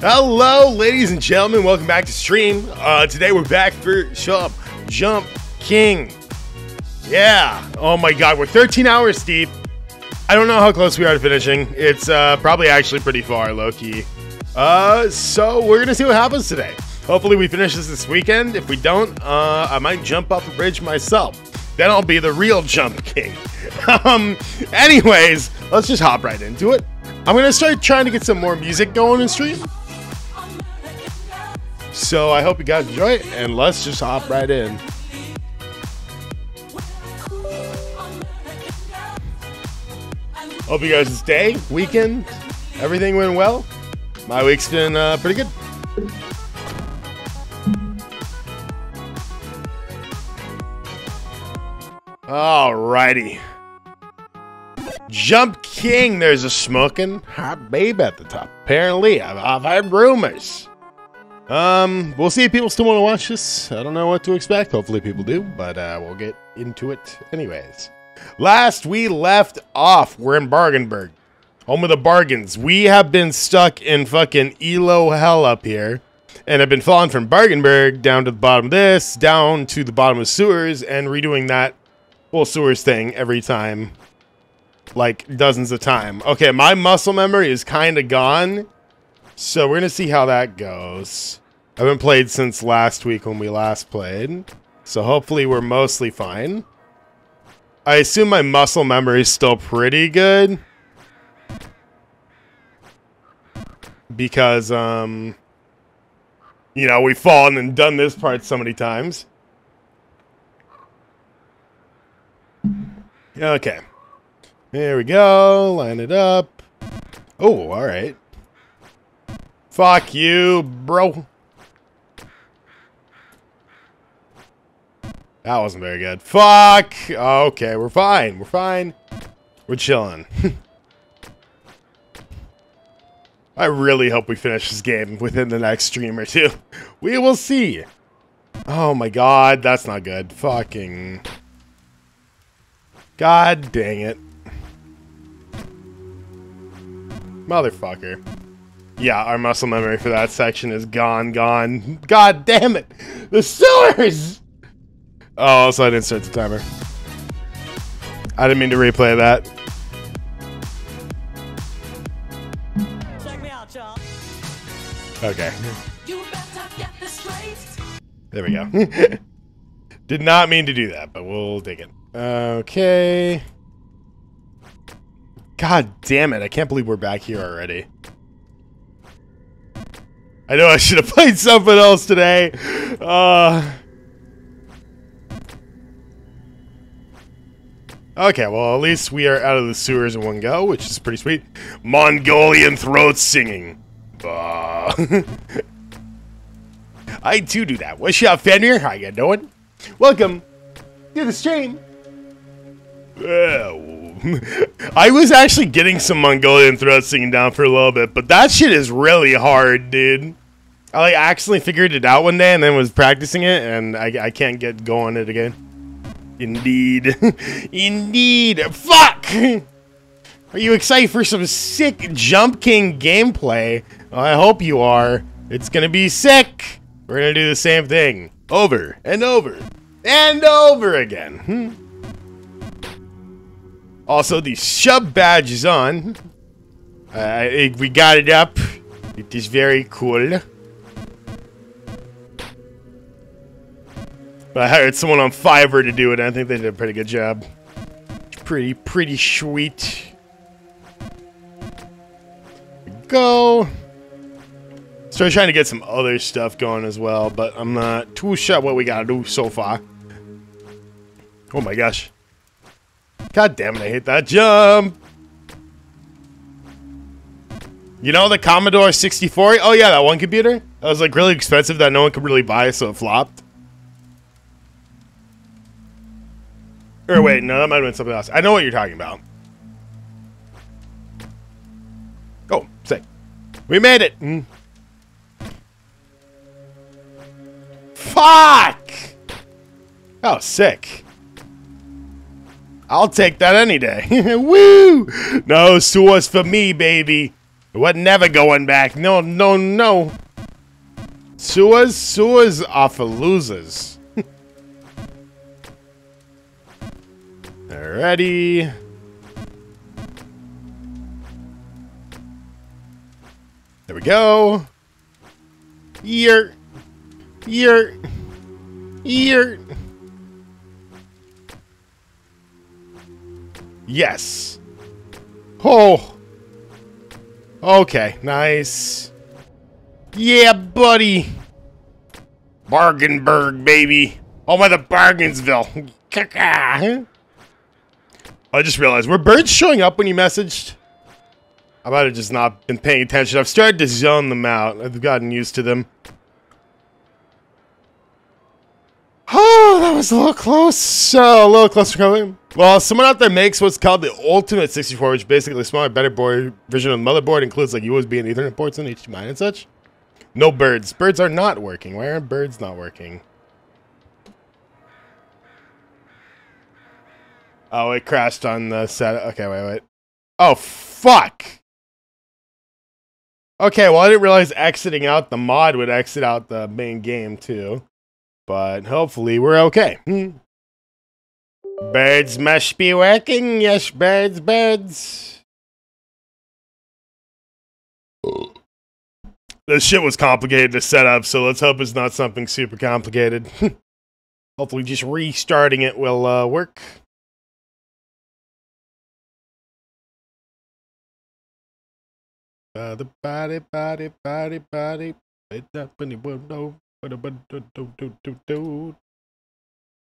Hello, ladies and gentlemen. Welcome back to stream. Uh, today we're back for Jump Jump King. Yeah. Oh my God, we're 13 hours deep. I don't know how close we are to finishing. It's uh, probably actually pretty far, low key. Uh, so we're gonna see what happens today. Hopefully we finish this this weekend. If we don't, uh, I might jump off a bridge myself. Then I'll be the real Jump King. um, anyways, let's just hop right into it. I'm gonna start trying to get some more music going in stream. So I hope you guys enjoy it, and let's just hop right in. Hope you guys' day, weekend, everything went well. My week's been uh, pretty good. Alrighty. Jump King, there's a smoking hot babe at the top. Apparently, I've, I've heard rumors. Um, we'll see if people still want to watch this. I don't know what to expect. Hopefully, people do, but uh, we'll get into it anyways. Last we left off, we're in Bargainburg, home of the bargains. We have been stuck in fucking Elo hell up here, and have been falling from Bargainburg down to the bottom of this, down to the bottom of sewers, and redoing that whole sewers thing every time like dozens of time. Okay, my muscle memory is kind of gone. So we're going to see how that goes. I haven't played since last week when we last played. So hopefully we're mostly fine. I assume my muscle memory is still pretty good. Because, um... You know, we've fallen and done this part so many times. Okay. There we go. Line it up. Oh, all right. Fuck you, bro. That wasn't very good. Fuck! Okay, we're fine. We're fine. We're chilling. I really hope we finish this game within the next stream or two. We will see. Oh my god, that's not good. Fucking... God dang it. Motherfucker. Yeah, our muscle memory for that section is gone, gone. God damn it! The sewers! Oh, also I didn't start the timer. I didn't mean to replay that. Out. Okay. There we go. Did not mean to do that, but we'll dig it. Okay. God damn it, I can't believe we're back here already. I know I should have played something else today. Uh... Okay, well, at least we are out of the sewers in one go, which is pretty sweet. Mongolian throat singing. Uh... I do do that. What's up, Fenrir? How you doing? Welcome to the stream. Well, I was actually getting some Mongolian throat singing down for a little bit, but that shit is really hard, dude. I like accidentally figured it out one day and then was practicing it, and I, I can't get going it again. Indeed. Indeed. Fuck! Are you excited for some sick Jump King gameplay? Well, I hope you are. It's gonna be sick. We're gonna do the same thing. Over and over and over again. Hmm. Also, the sub badge is on. Uh, we got it up. It is very cool. But I hired someone on Fiverr to do it, I think they did a pretty good job. Pretty, pretty sweet. Go. Started trying to get some other stuff going as well, but I'm not too sure what we gotta do so far. Oh my gosh. God damn it, I hate that jump. You know the Commodore 64? Oh yeah, that one computer? That was like really expensive that no one could really buy, so it flopped. Or wait, no, that might have been something else. I know what you're talking about. Oh, sick. We made it! Mm. Fuck! Oh, sick. I'll take that any day. Woo! No sauce for me, baby. What never going back. No, no, no. Sewers, sewers are for losers. Alrighty. There we go. Year. Year. Year. Yes. Oh. Okay, nice. Yeah, buddy. Bargainburg, baby. Oh, my, the Bargainsville. I just realized, were birds showing up when you messaged? I might have just not been paying attention. I've started to zone them out. I've gotten used to them. Oh, that was a little close. So, a little closer coming. Well, someone out there makes what's called the Ultimate 64, which basically smaller, better board version of the motherboard. Includes like USB and Ethernet ports and HDMI and such. No birds. Birds are not working. Why aren't birds not working? Oh, it crashed on the set. Okay, wait, wait. Oh, fuck. Okay, well, I didn't realize exiting out the mod would exit out the main game, too. But hopefully we're okay. Hmm. Birds must be working. Yes, birds, birds. This shit was complicated to set up, so let's hope it's not something super complicated. hopefully just restarting it will uh, work. Body, body, body, body, body.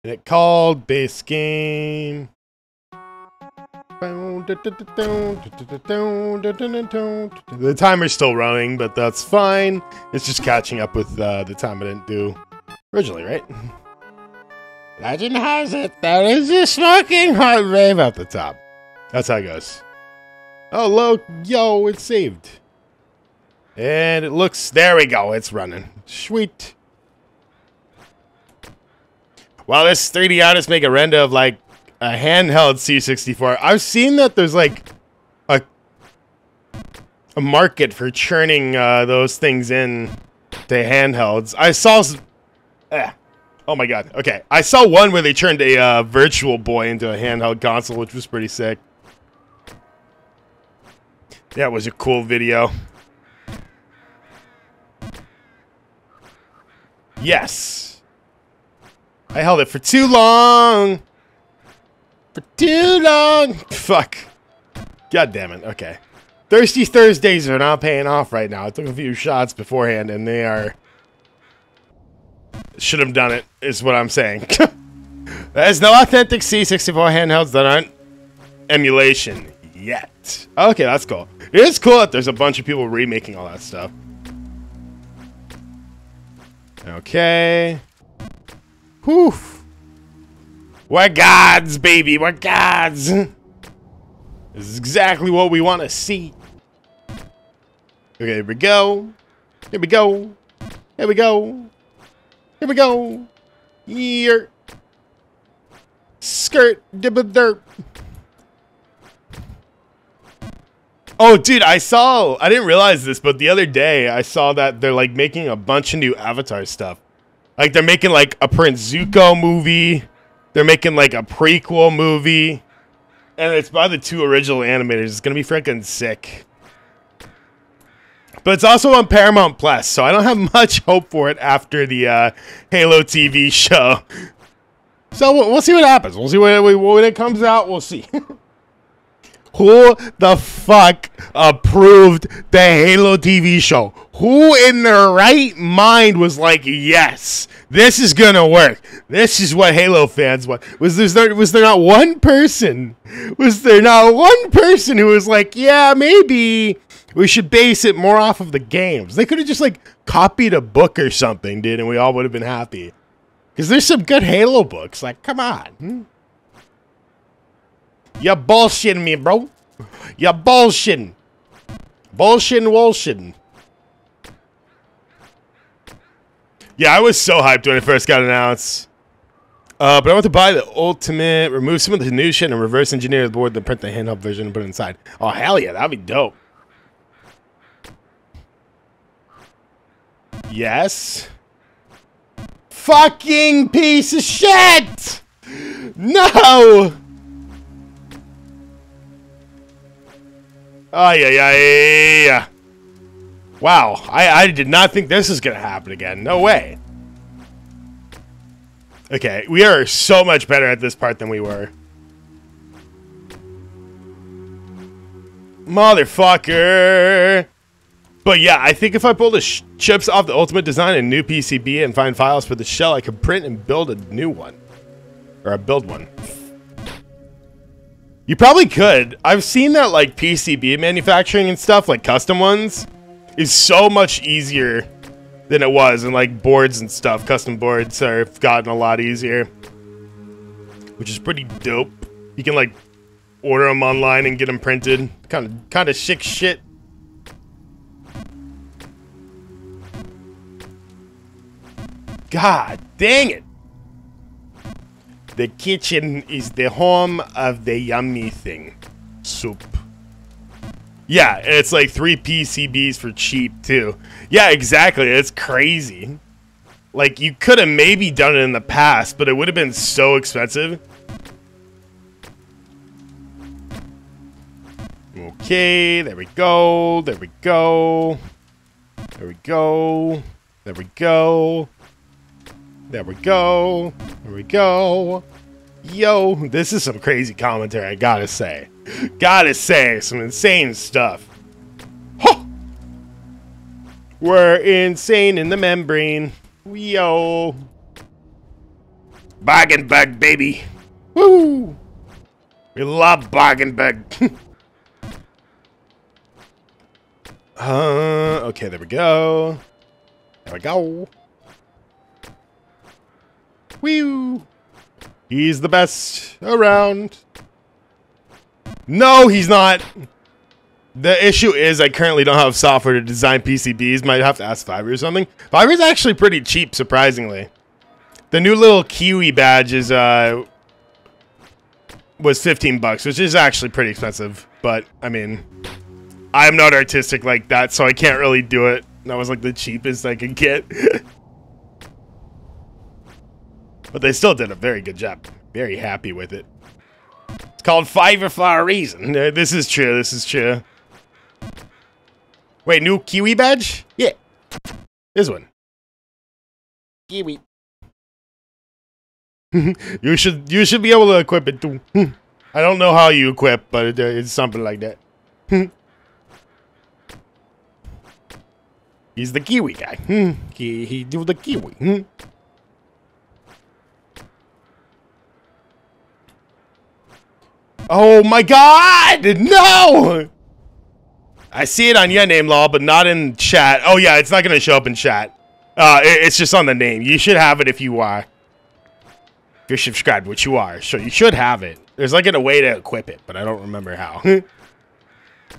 And it called this game. The timer's still running, but that's fine. It's just catching up with uh, the time I didn't do originally, right? Legend has it there is a smoking hot rave at the top. That's how it goes. Oh, look, yo, it's saved. And it looks, there we go, it's running. Sweet. Well, this 3D artist make a render of like a handheld C64. I've seen that there's like a a market for churning uh, those things in to handhelds. I saw. Eh. Oh my god. Okay, I saw one where they turned a uh, Virtual Boy into a handheld console, which was pretty sick. That was a cool video. Yes. I held it for too long. For too long. Fuck. God damn it. Okay. Thirsty Thursdays are not paying off right now. I took a few shots beforehand and they are... Should have done it, is what I'm saying. There's no authentic C64 handhelds that aren't emulation yet. Okay, that's cool. It is cool that there's a bunch of people remaking all that stuff. Okay. Whew. We're gods, baby. We're gods. This is exactly what we want to see. Okay, here we go. Here we go. Here we go. Here we go. Here. Skirt dibba derp. Oh, dude, I saw. I didn't realize this, but the other day I saw that they're like making a bunch of new Avatar stuff. Like they're making like a Prince Zuko movie. They're making like a prequel movie, and it's by the two original animators. It's gonna be freaking sick. But it's also on Paramount Plus, so I don't have much hope for it after the uh, Halo TV show. So we'll, we'll see what happens. We'll see when, when it comes out. We'll see. Who the fuck approved the Halo TV show? Who in their right mind was like, yes, this is gonna work. This is what Halo fans want. Was there was there not one person? Was there not one person who was like, yeah, maybe we should base it more off of the games? They could have just like copied a book or something, dude, and we all would have been happy. Because there's some good Halo books. Like, come on. Hmm? You bullshitting me, bro. You're bullshitting. Bullshitting, bullshitting. Yeah, I was so hyped when it first got announced. Uh, but I want to buy the ultimate, remove some of the new shit, and reverse engineer the board, then print the handheld version and put it inside. Oh, hell yeah, that'd be dope. Yes. Fucking piece of shit! No! Yeah, yeah, yeah. Wow, I, I did not think this is going to happen again. No way. Okay, we are so much better at this part than we were. Motherfucker! But yeah, I think if I pull the chips off the Ultimate Design and new PCB and find files for the shell, I could print and build a new one. Or a build one. You probably could. I've seen that like PCB manufacturing and stuff, like custom ones, is so much easier than it was. And like boards and stuff, custom boards are gotten a lot easier. Which is pretty dope. You can like order them online and get them printed. Kind of, kind of sick shit. God dang it. The kitchen is the home of the yummy thing. Soup. Yeah, it's like three PCBs for cheap too. Yeah, exactly. It's crazy. Like you could have maybe done it in the past, but it would have been so expensive. Okay, there we go. There we go. There we go. There we go. There we go. There we go. Yo, this is some crazy commentary, I gotta say. Gotta say, some insane stuff. Huh. We're insane in the membrane. Yo. Bug, baby. Woo! We love bug. uh, okay, there we go. There we go. He's the best around. No, he's not. The issue is I currently don't have software to design PCBs. Might have to ask Fiverr or something. Fiverr's actually pretty cheap, surprisingly. The new little Kiwi badge is uh was 15 bucks, which is actually pretty expensive. But I mean, I'm not artistic like that, so I can't really do it. That was like the cheapest I could get. But they still did a very good job. Very happy with it. It's called Fiverr for a reason. Uh, this is true. This is true. Wait, new Kiwi badge? Yeah. This one. Kiwi. you should you should be able to equip it too. I don't know how you equip, but it, uh, it's something like that. He's the Kiwi guy. He he do the Kiwi. Oh my god! No! I see it on your name, Law, but not in chat. Oh yeah, it's not gonna show up in chat. Uh, it- it's just on the name. You should have it if you are. If you're subscribed, which you are. So you should have it. There's like a way to equip it, but I don't remember how.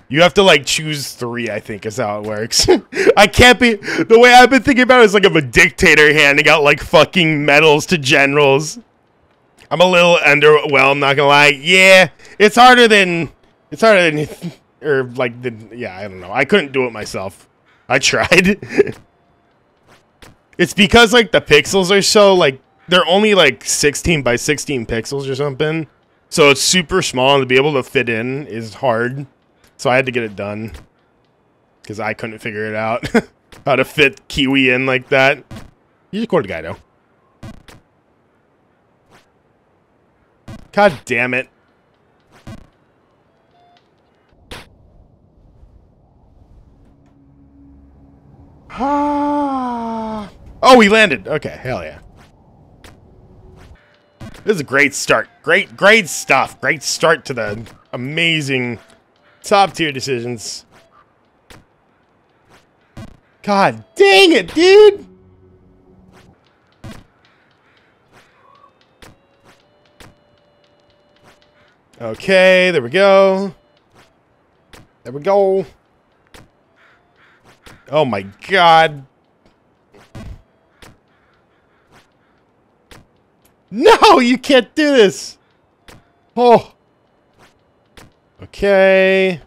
you have to like choose three, I think, is how it works. I can't be the way I've been thinking about it is like I'm a dictator handing out like fucking medals to generals. I'm a little underwhelmed, not gonna lie. Yeah, it's harder than it's harder than or like the yeah, I don't know. I couldn't do it myself. I tried. it's because like the pixels are so like they're only like 16 by 16 pixels or something. So it's super small and to be able to fit in is hard. So I had to get it done because I couldn't figure it out how to fit Kiwi in like that. He's a quarter guy though. God damn it. Ah. oh, we landed. Okay, hell yeah. This is a great start. Great, great stuff. Great start to the amazing top tier decisions. God dang it, dude! Okay, there we go. There we go. Oh my god. No, you can't do this. Oh. Okay.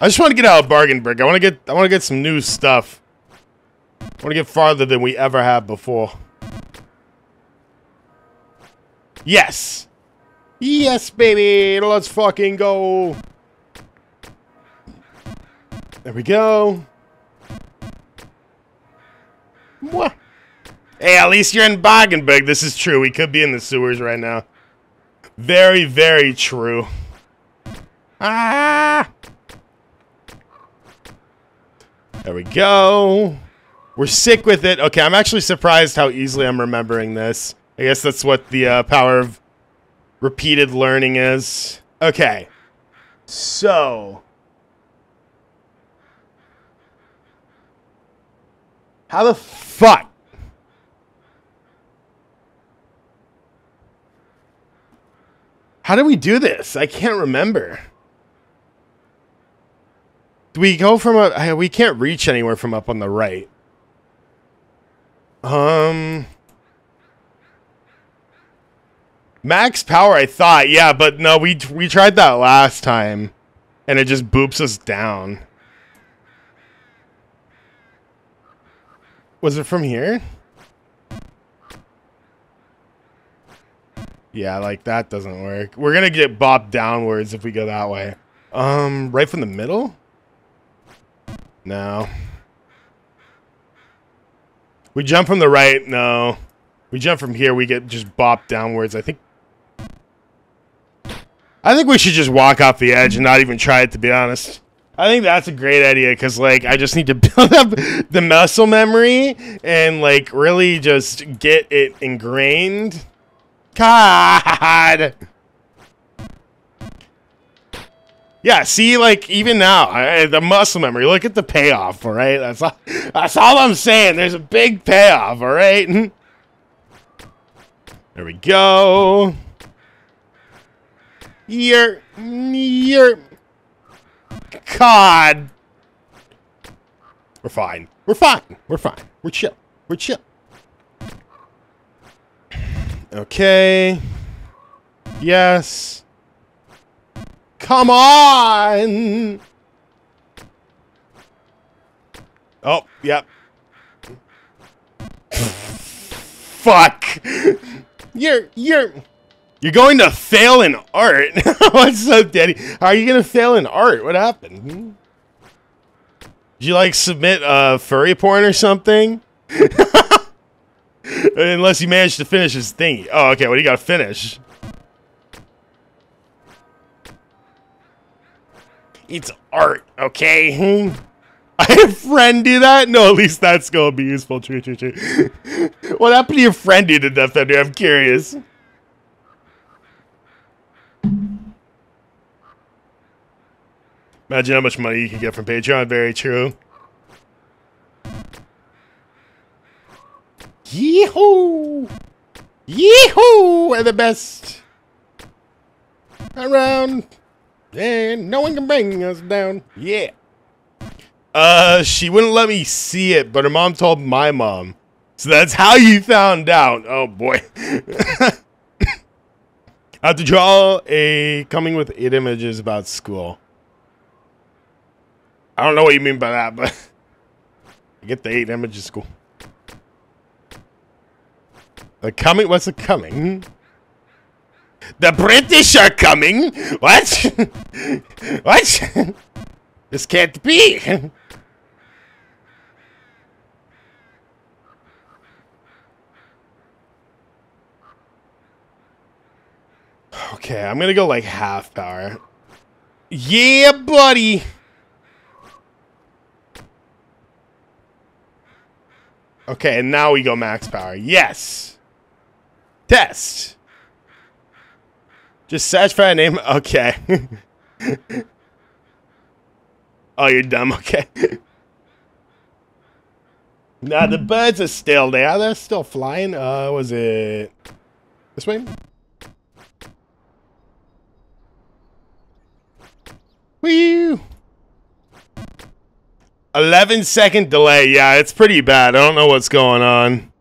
I just want to get out of bargain brick. I want to get I want to get some new stuff. I want to get farther than we ever have before. Yes. Yes, baby. Let's fucking go. There we go. Mwah. Hey, at least you're in Bargainburg. This is true. We could be in the sewers right now. Very, very true. Ah! There we go. We're sick with it. Okay, I'm actually surprised how easily I'm remembering this. I guess that's what the uh, power of repeated learning is. Okay. So. How the fuck? How do we do this? I can't remember. Do we go from a... We can't reach anywhere from up on the right. Um... Max power, I thought, yeah, but no, we we tried that last time, and it just boops us down. Was it from here? Yeah, like that doesn't work. We're gonna get bopped downwards if we go that way. Um, right from the middle? No. We jump from the right, no. We jump from here, we get just bopped downwards. I think I think we should just walk off the edge and not even try it, to be honest. I think that's a great idea because, like, I just need to build up the muscle memory and, like, really just get it ingrained. God! Yeah, see, like, even now, I, the muscle memory, look at the payoff, all right? That's all, that's all I'm saying. There's a big payoff, all right? There we go. You're, you're, God. We're fine. We're fine. We're fine. We're chill. We're chill. Okay. Yes. Come on. Oh, yep. Fuck. You're, you're... You're going to fail in art. What's up, Daddy? How are you going to fail in art? What happened? Hmm? Did you like submit uh, furry porn or something? Unless you managed to finish his thingy. Oh, okay. What do you got to finish? It's art, okay? I had a friend do that? No, at least that's going to be useful. True, true, true. what happened to your friend do to Death Thunder? I'm curious. Imagine how much money you can get from Patreon. Very true. Yee-hoo! Yee-hoo! We're the best around. And no one can bring us down. Yeah. Uh, she wouldn't let me see it, but her mom told my mom. So that's how you found out. Oh boy. I have to draw a coming with eight images about school. I don't know what you mean by that, but get the eight images school. The coming? What's the coming? The British are coming. What? what? this can't be. okay, I'm gonna go like half power. Yeah, buddy. Okay, and now we go max power. Yes. Test. Just search for a name. Okay. oh, you're dumb. Okay. nah, the birds are still there. They're still flying. Uh, was it this way? Woo! 11 second delay. Yeah, it's pretty bad. I don't know what's going on.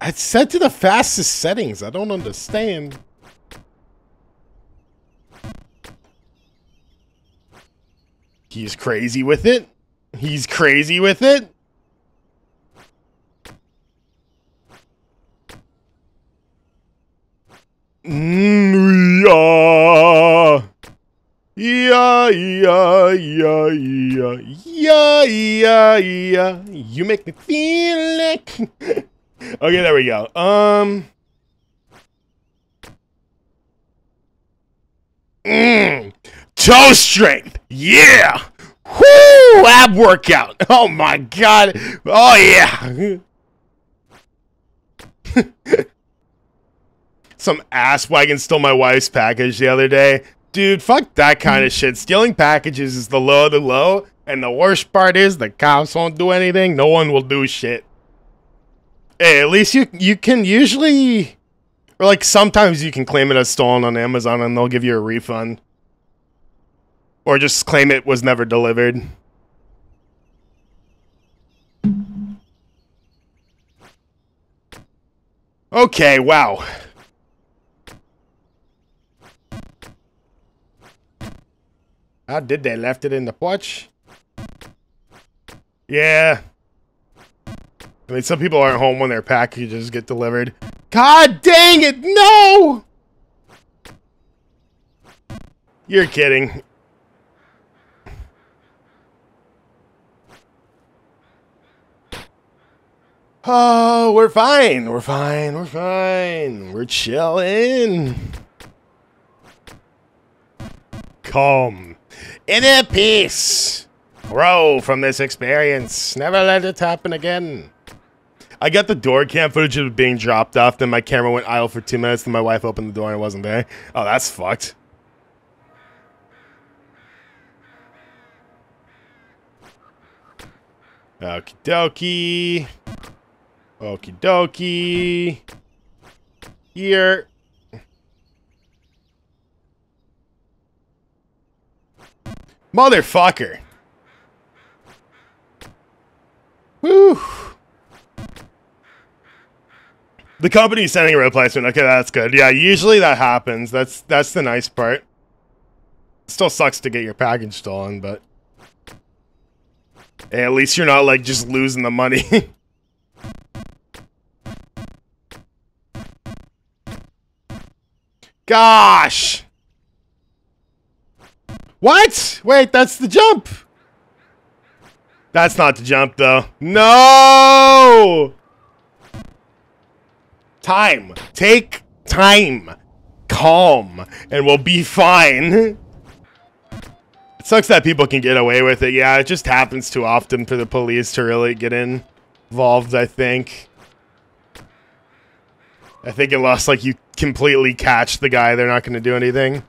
It's set to the fastest settings. I don't understand. He's crazy with it. He's crazy with it. Mm, yeah. Yeah, yeah, yeah, yeah, yeah, yeah. You make me feel like. okay, there we go. Um. Mm, toe strength. Yeah. Whoo! Ab workout. Oh my god. Oh yeah. Some ass wagon stole my wife's package the other day. Dude, fuck that kind of mm. shit. Stealing packages is the low of the low, and the worst part is the cops won't do anything. No one will do shit. Hey, at least you you can usually, or like sometimes you can claim it as stolen on Amazon, and they'll give you a refund, or just claim it was never delivered. Okay, wow. How did they left it in the porch? Yeah. I mean, some people aren't home when their packages get delivered. God dang it, no! You're kidding. Oh, we're fine. We're fine. We're fine. We're chilling. Calm. Inner peace. Grow from this experience. Never let it happen again. I got the door cam footage of being dropped off. Then my camera went idle for two minutes. Then my wife opened the door and it wasn't there. Oh, that's fucked. Okie dokie. Okie dokie. Here. Motherfucker. Whew. The company's sending a replacement. Okay, that's good. Yeah, usually that happens. That's that's the nice part. Still sucks to get your package stolen, but hey, at least you're not like just losing the money. Gosh. What? Wait, that's the jump. That's not the jump, though. No! Time. Take time. Calm. And we'll be fine. It sucks that people can get away with it. Yeah, it just happens too often for the police to really get involved, I think. I think unless like you completely catch the guy, they're not going to do anything.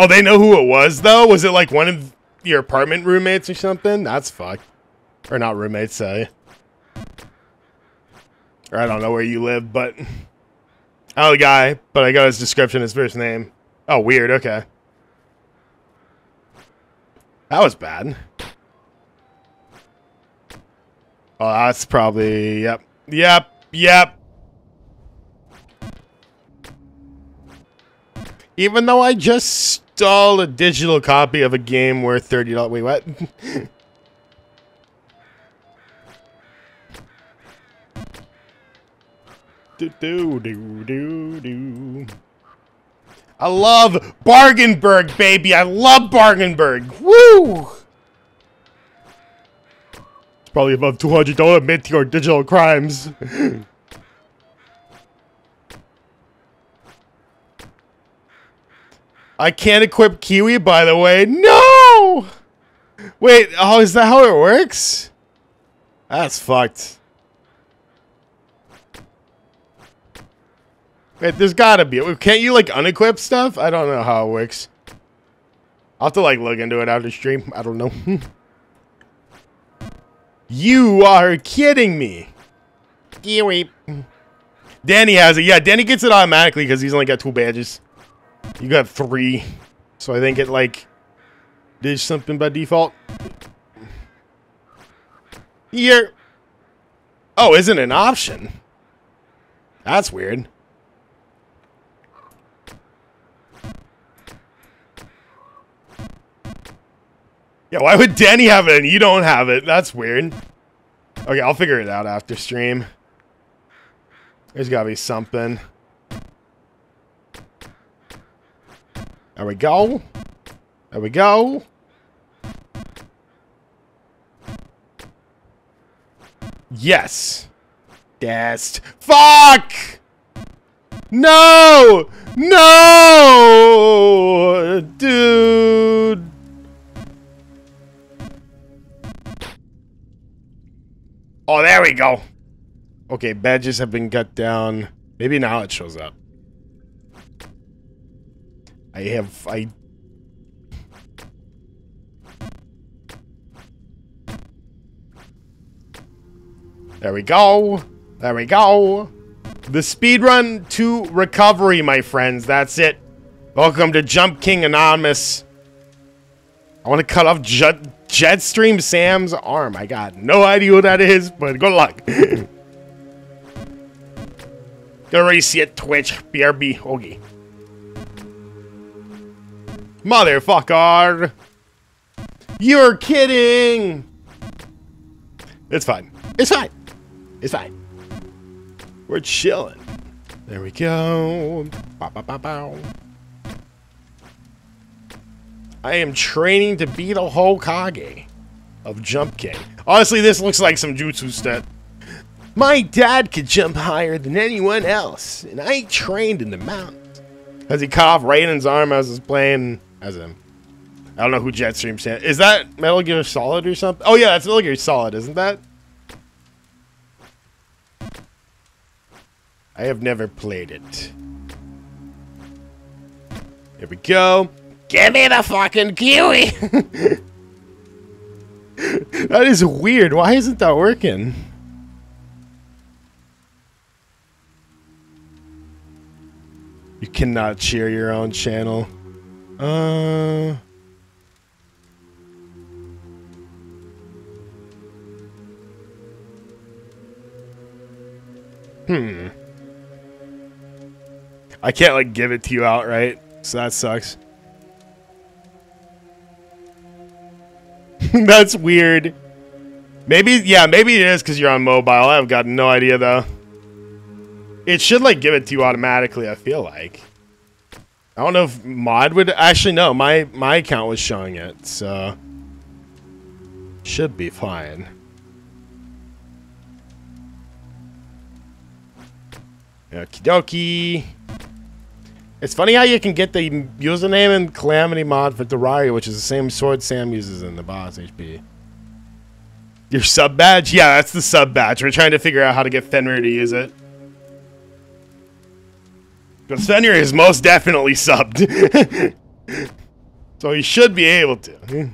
Oh, they know who it was though. Was it like one of your apartment roommates or something? That's fucked. Or not roommates, say. Or I don't know where you live, but know oh, the guy, but I got his description, his first name. Oh, weird. Okay. That was bad. Oh, that's probably yep, yep, yep. Even though I just stole a digital copy of a game worth thirty dollars. Wait, what? do do do do do. I love Bargainburg, baby. I love Bargainburg. Woo! It's probably above two hundred. Don't admit to your digital crimes. I can't equip Kiwi, by the way. No! Wait, oh, is that how it works? That's fucked. Wait, there's gotta be. Can't you, like, unequip stuff? I don't know how it works. I'll have to, like, look into it after stream. I don't know. you are kidding me. Kiwi. Danny has it. Yeah, Danny gets it automatically because he's only got two badges. You got three. So I think it, like, did something by default. Here. Oh, isn't an option? That's weird. Yeah, why would Danny have it and you don't have it? That's weird. Okay, I'll figure it out after stream. There's gotta be something. There we go. There we go. Yes. Dest. Fuck! No! No! Dude. Oh, there we go. Okay, badges have been cut down. Maybe now it shows up. I have... I... There we go. There we go. The speedrun to recovery, my friends. That's it. Welcome to Jump King Anonymous. I want to cut off Jet Jetstream Sam's arm. I got no idea what that is, but good luck. See it Twitch. BRB. Okay. Motherfucker! You're kidding! It's fine. It's fine. It's fine. We're chilling. There we go. Bow, bow, bow. I am training to beat a Hokage of Jump King. Honestly, this looks like some jutsu stuff. My dad could jump higher than anyone else, and I trained in the mountains. As he cut off Raiden's arm as he's playing as him. I don't know who Jetstream stands. Is that Metal Gear Solid or something? Oh yeah, that's Metal Gear Solid, isn't that? I have never played it. Here we go. Give me the fucking kiwi! that is weird. Why isn't that working? You cannot cheer your own channel. Uh. Hmm. I can't like give it to you outright, so that sucks. That's weird. Maybe, yeah, maybe it is because you're on mobile. I've got no idea though. It should like give it to you automatically. I feel like. I don't know if mod would actually no. My my account was showing it, so should be fine. Okie dokie. It's funny how you can get the username and Calamity mod for Terraria, which is the same sword Sam uses in the boss HP. Your sub badge? Yeah, that's the sub badge. We're trying to figure out how to get Fenrir to use it. But Fenrir is most definitely subbed. so he should be able to.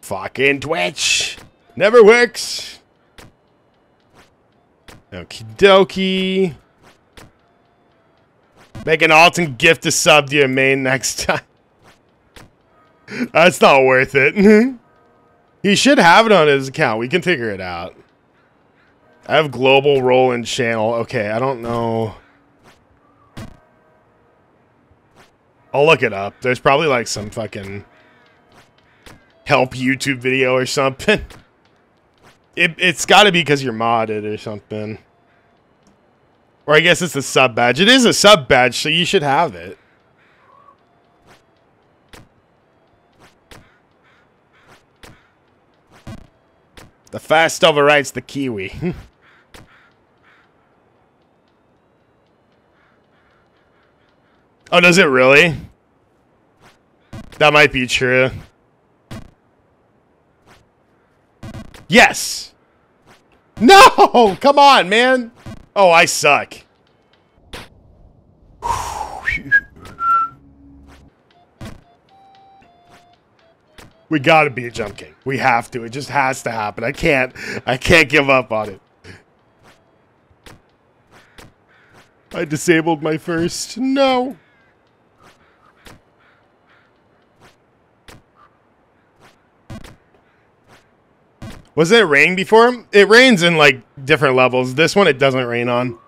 Fucking Twitch. Never works. Okie dokie. Make an Alton gift a sub to your main next time. That's not worth it. he should have it on his account. We can figure it out. I have global roll in channel. Okay, I don't know. I'll look it up. There's probably like some fucking help YouTube video or something. It, it's got to be because you're modded or something. Or I guess it's a sub badge. It is a sub badge, so you should have it. The fast overrides the Kiwi. oh, does it really? That might be true. Yes! No! Come on, man! Oh, I suck. We gotta be a jump king. We have to. It just has to happen. I can't. I can't give up on it. I disabled my first. No. Was it rain before? It rains in like different levels. This one it doesn't rain on.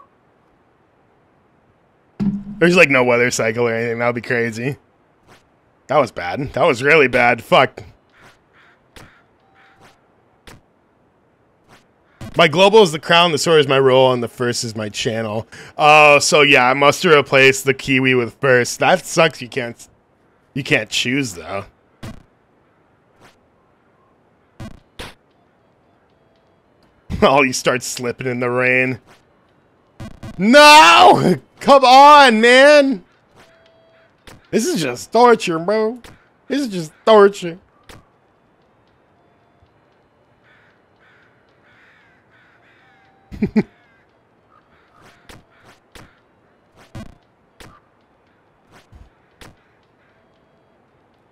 There's like no weather cycle or anything. That would be crazy. That was bad. That was really bad. Fuck. My global is the crown, the sword is my role, and the first is my channel. Oh, so yeah, I must replace the kiwi with first. That sucks. You can't, you can't choose though. oh, you start slipping in the rain. No! Come on, man! This is just torture, bro. This is just torture.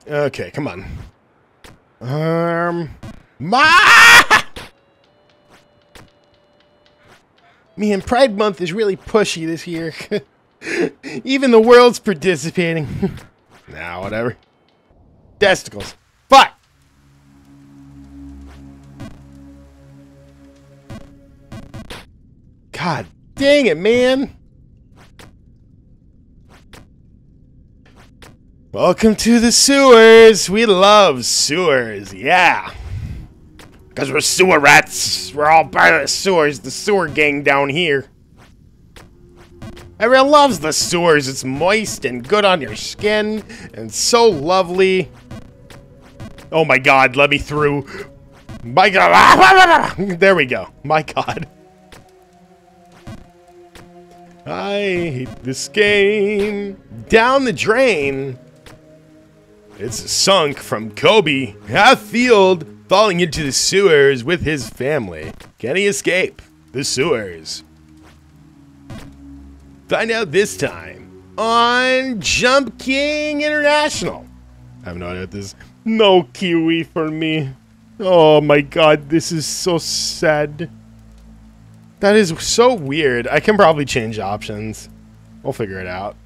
okay, come on. Um, ma! Man, Pride Month is really pushy this year. Even the world's participating. nah, whatever. Testicles. Fuck! God dang it, man! Welcome to the sewers! We love sewers, yeah! Because we're sewer rats. We're all part of the sewers, the sewer gang down here. Everyone loves the sewers. It's moist and good on your skin and so lovely. Oh my god, let me through. My god. There we go. My god. I hate this game. Down the drain. It's sunk from Kobe. Half field falling into the sewers with his family. Can he escape the sewers? Find out this time on Jump King International. I have no idea this No Kiwi for me. Oh my god, this is so sad. That is so weird. I can probably change options. We'll figure it out.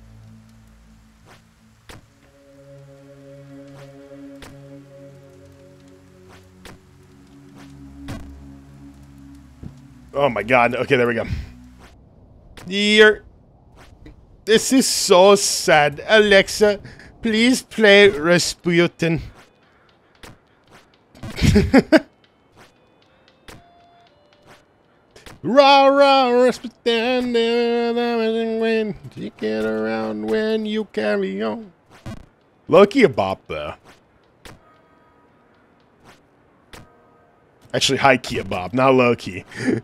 Oh my god. Okay, there we go. Here. This is so sad. Alexa, please play Rasputin. Rah rah Rasputin, when you get around when you carry on. Loki a bop. Actually, high key a not low key.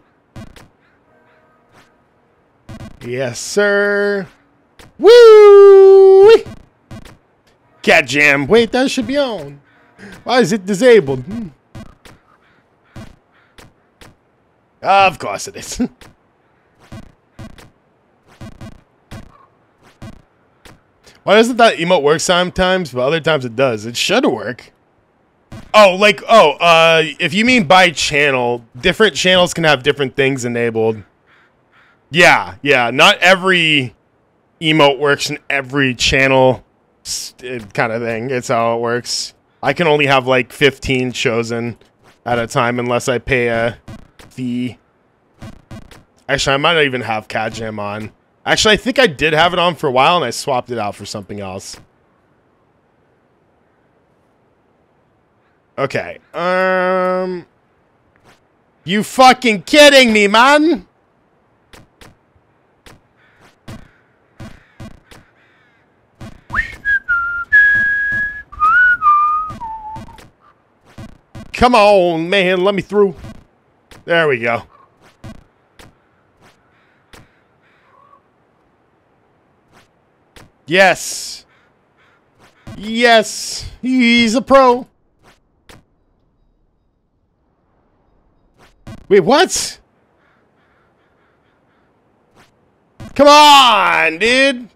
Yes, sir. Woo! Cat jam. Wait, that should be on. Why is it disabled? Hmm. Of course it is. Why doesn't that emote work sometimes, but other times it does? It should work. Oh, like, oh, uh, if you mean by channel, different channels can have different things enabled. Yeah, yeah, not every emote works in every channel kind of thing. It's how it works. I can only have like 15 chosen at a time unless I pay a fee. Actually, I might not even have CAD on. Actually, I think I did have it on for a while and I swapped it out for something else. Okay. Um. You fucking kidding me, man? Come on, man. Let me through. There we go. Yes. Yes. He's a pro. Wait, what? Come on, dude.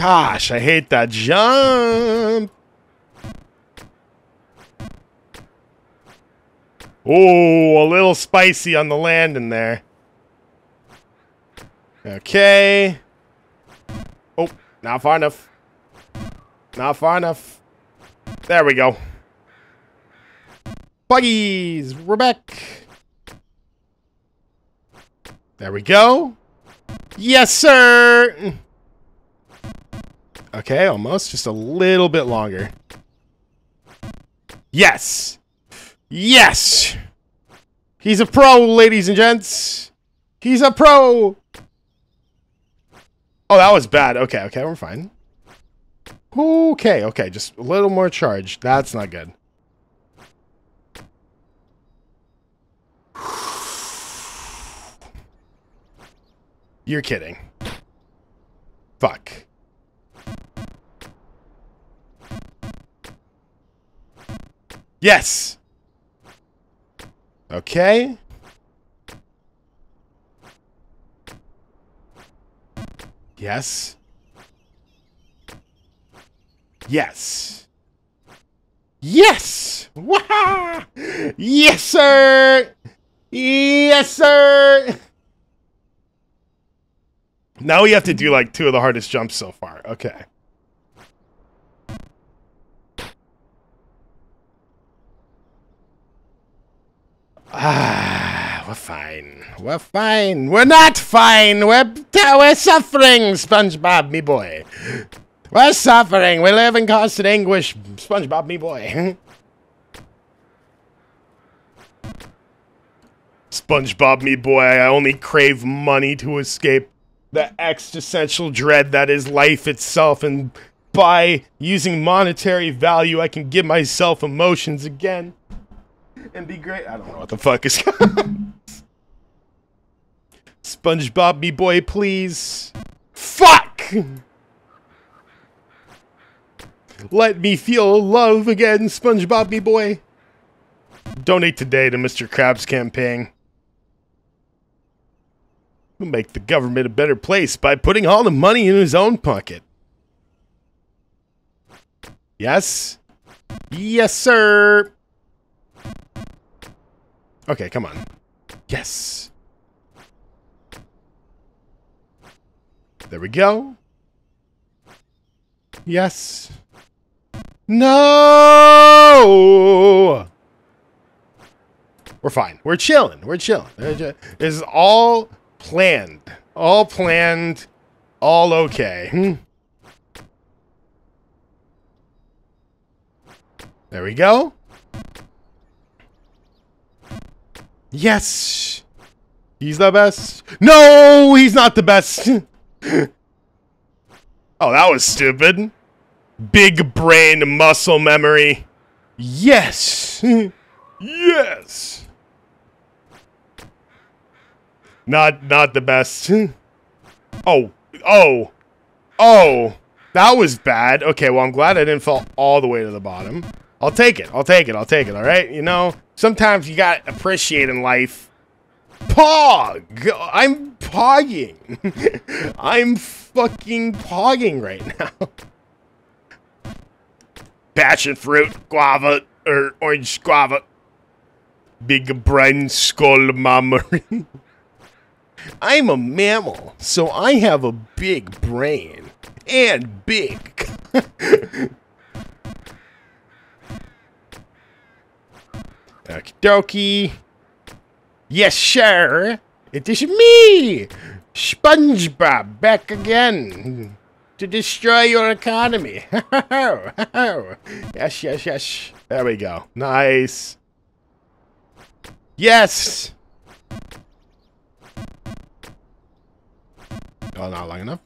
Gosh, I hate that jump. Oh, a little spicy on the landing there. Okay. Oh, not far enough. Not far enough. There we go. Buggies, we're back. There we go. Yes, sir. Okay, almost. Just a little bit longer. Yes! Yes! He's a pro, ladies and gents! He's a pro! Oh, that was bad. Okay, okay, we're fine. Okay, okay, just a little more charge. That's not good. You're kidding. Fuck. Yes! Okay. Yes. Yes. Yes! Yes, sir! Yes, sir! Now we have to do like two of the hardest jumps so far. Okay. Ah, we're fine. We're fine. We're not fine. We're we're suffering, SpongeBob, me boy. We're suffering. We live in constant anguish, SpongeBob, me boy. SpongeBob, me boy. I only crave money to escape the existential dread that is life itself, and by using monetary value, I can give myself emotions again and be great. I don't know what the fuck is SpongeBob me boy, please. Fuck! Let me feel love again, SpongeBob me boy. Donate today to Mr. Krabs campaign. We'll make the government a better place by putting all the money in his own pocket. Yes? Yes, sir. Okay, come on. Yes. There we go. Yes. No! We're fine. We're chilling. We're chilling. This is all planned. All planned. All okay. Hmm. There we go. Yes! He's the best. No, he's not the best. oh, that was stupid. Big brain muscle memory. Yes! yes! Not not the best. oh, oh, oh. That was bad. Okay, well, I'm glad I didn't fall all the way to the bottom. I'll take it. I'll take it. I'll take it. All right. You know, sometimes you got to appreciate in life. Pog. I'm pogging. I'm fucking pogging right now. Passion fruit, guava, or orange guava. Big brain skull mama. I'm a mammal, so I have a big brain. And big. Okie dokie. Yes, sir. It is me, SpongeBob, back again to destroy your economy. yes, yes, yes. There we go. Nice. Yes. Oh, not long enough.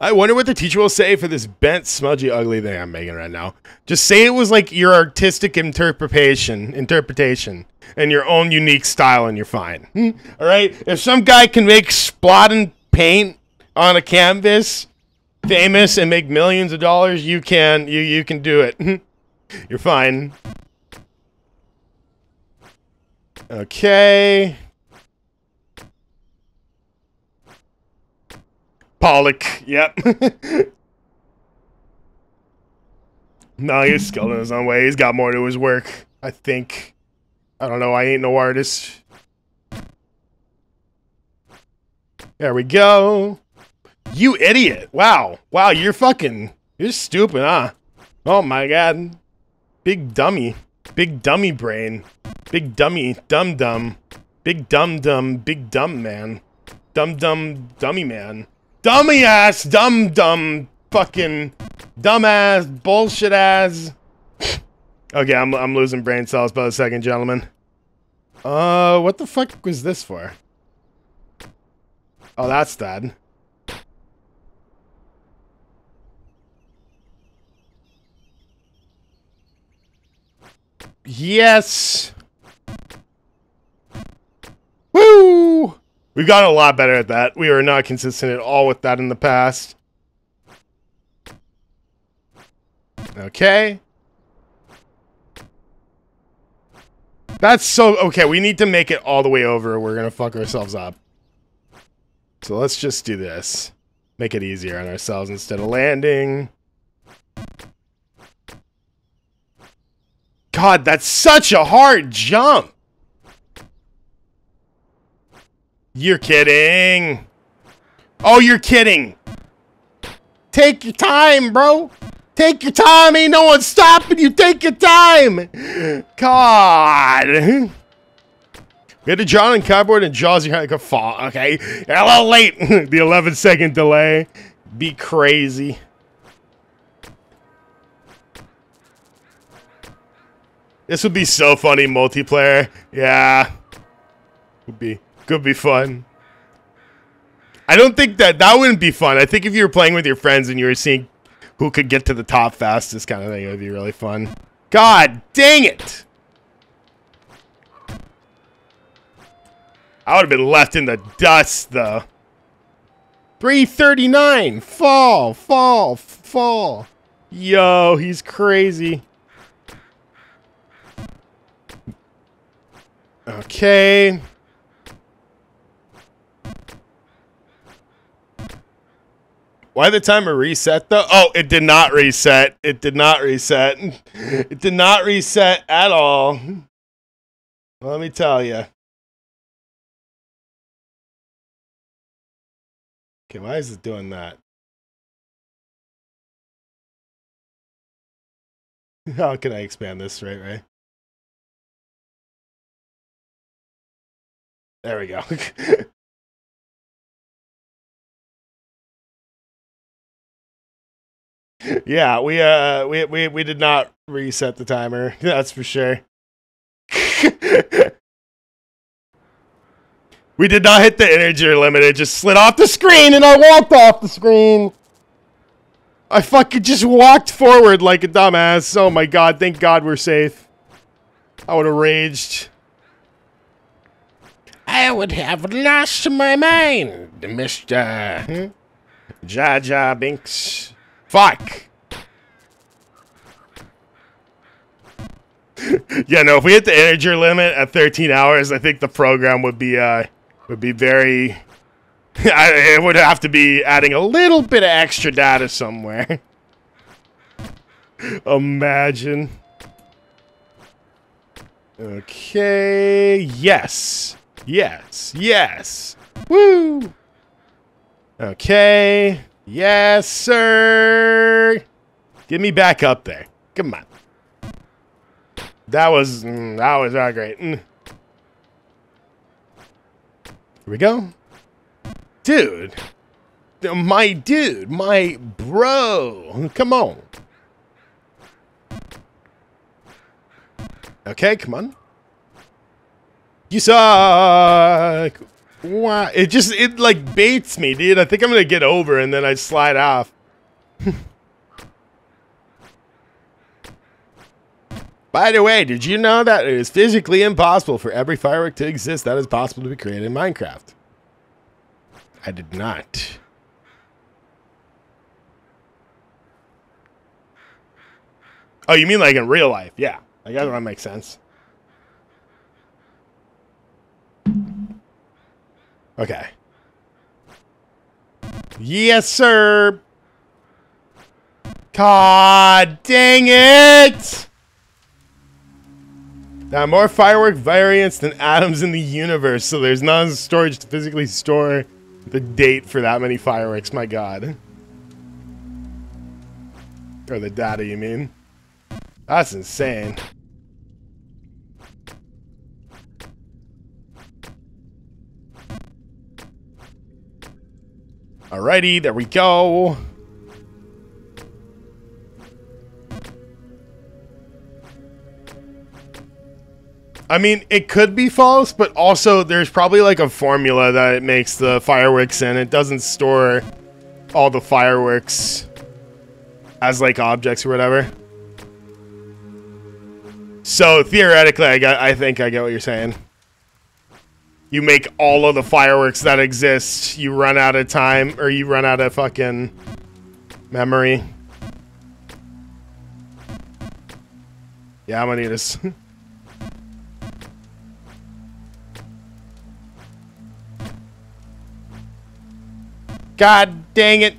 I wonder what the teacher will say for this bent, smudgy, ugly thing I'm making right now. Just say it was like your artistic interpretation, interpretation, and your own unique style, and you're fine. Hmm? All right. If some guy can make splotting paint on a canvas, famous, and make millions of dollars, you can. You you can do it. you're fine. Okay. Pollock. Yep. no, he's still in his own way. He's got more to his work, I think. I don't know. I ain't no artist. There we go. You idiot. Wow. Wow, you're fucking... You're stupid, huh? Oh my god. Big dummy. Big dummy brain. Big dummy. Dum dum. Big dum dum. Big dumb man. Dum dum. Dummy man dummy ass, dumb dumb, fucking dumbass, bullshit ass. okay, I'm I'm losing brain cells by the second, gentlemen. Uh, what the fuck was this for? Oh, that's dead. Yes. Woo! We've gotten a lot better at that. We were not consistent at all with that in the past. Okay. That's so... Okay, we need to make it all the way over. We're going to fuck ourselves up. So let's just do this. Make it easier on ourselves instead of landing. God, that's such a hard jump. You're kidding. Oh, you're kidding. Take your time, bro. Take your time. Ain't no one stopping you. Take your time. God. We had to draw on cardboard and Jaws you like a fall. Okay. A little late. the 11 second delay. Be crazy. This would be so funny multiplayer. Yeah. Would be. Could be fun. I don't think that that wouldn't be fun. I think if you were playing with your friends and you were seeing who could get to the top fastest kind of thing, it would be really fun. God dang it! I would have been left in the dust, though. 339! Fall! Fall! Fall! Yo, he's crazy. Okay. Why the timer reset though? Oh, it did not reset. It did not reset. It did not reset at all. Let me tell you. Okay, why is it doing that? How can I expand this right, right? There we go. yeah, we uh we we we did not reset the timer. That's for sure. we did not hit the energy limit. It just slid off the screen and I walked off the screen. I fucking just walked forward like a dumbass. Oh my god, thank god we're safe. I would have raged. I would have lost my mind, Mr. Jar Jar Binks. Fuck. yeah, no. If we hit the integer limit at 13 hours, I think the program would be uh would be very. It would have to be adding a little bit of extra data somewhere. Imagine. Okay. Yes. Yes. Yes. Woo. Okay. Yes, sir. Get me back up there. Come on. That was mm, that was not great. Mm. Here we go. Dude. My dude, my bro. Come on. Okay, come on. You suck. Wow. It just, it like baits me, dude. I think I'm going to get over and then I slide off. By the way, did you know that it is physically impossible for every firework to exist that is possible to be created in Minecraft? I did not. Oh, you mean like in real life? Yeah. I guess that makes sense. Okay. Yes, sir. God dang it! There are more firework variants than atoms in the universe, so there's not storage to physically store the date for that many fireworks. My God. Or the data, you mean? That's insane. Alrighty, there we go. I mean, it could be false, but also there's probably like a formula that it makes the fireworks in. It doesn't store all the fireworks as like objects or whatever. So theoretically, I got, I think I get what you're saying. You make all of the fireworks that exist. You run out of time, or you run out of fucking memory. Yeah, I'm gonna need this. God dang it.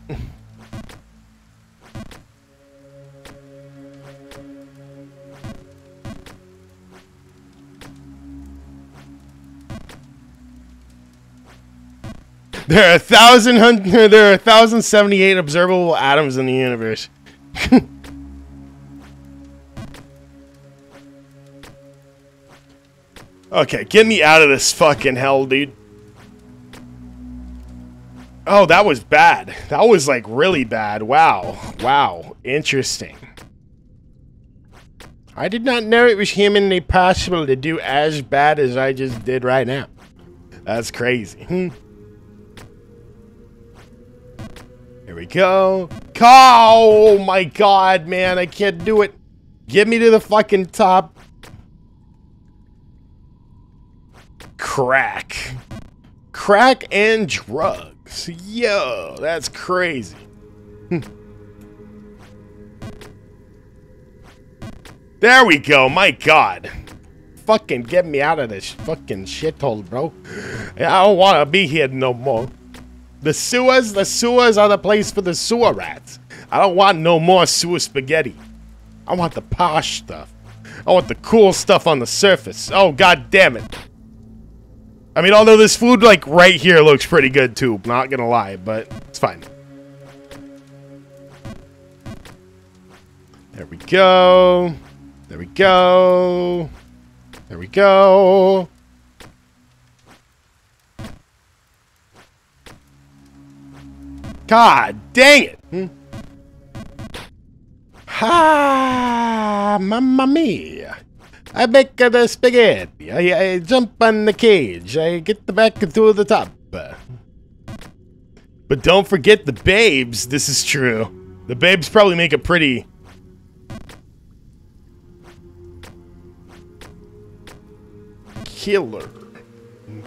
There are a thousand hundred. There are thousand seventy-eight observable atoms in the universe. okay, get me out of this fucking hell, dude. Oh, that was bad. That was like really bad. Wow. Wow. Interesting. I did not know it was humanly possible to do as bad as I just did right now. That's crazy. Hmm. We go. Oh my god, man. I can't do it. Get me to the fucking top. Crack. Crack and drugs. Yo, that's crazy. there we go. My god. Fucking get me out of this fucking shithole, bro. I don't want to be here no more. The sewers, the sewers are the place for the sewer rats. I don't want no more sewer spaghetti. I want the posh stuff. I want the cool stuff on the surface. Oh, god damn it. I mean, although this food, like, right here looks pretty good, too. Not gonna lie, but it's fine. There we go. There we go. There we go. God dang it! Hmm? Ha! Mamma mia! I make the spaghetti. I, I, jump on the cage. I get the back through the top. But don't forget the babes. This is true. The babes probably make a pretty... Killer.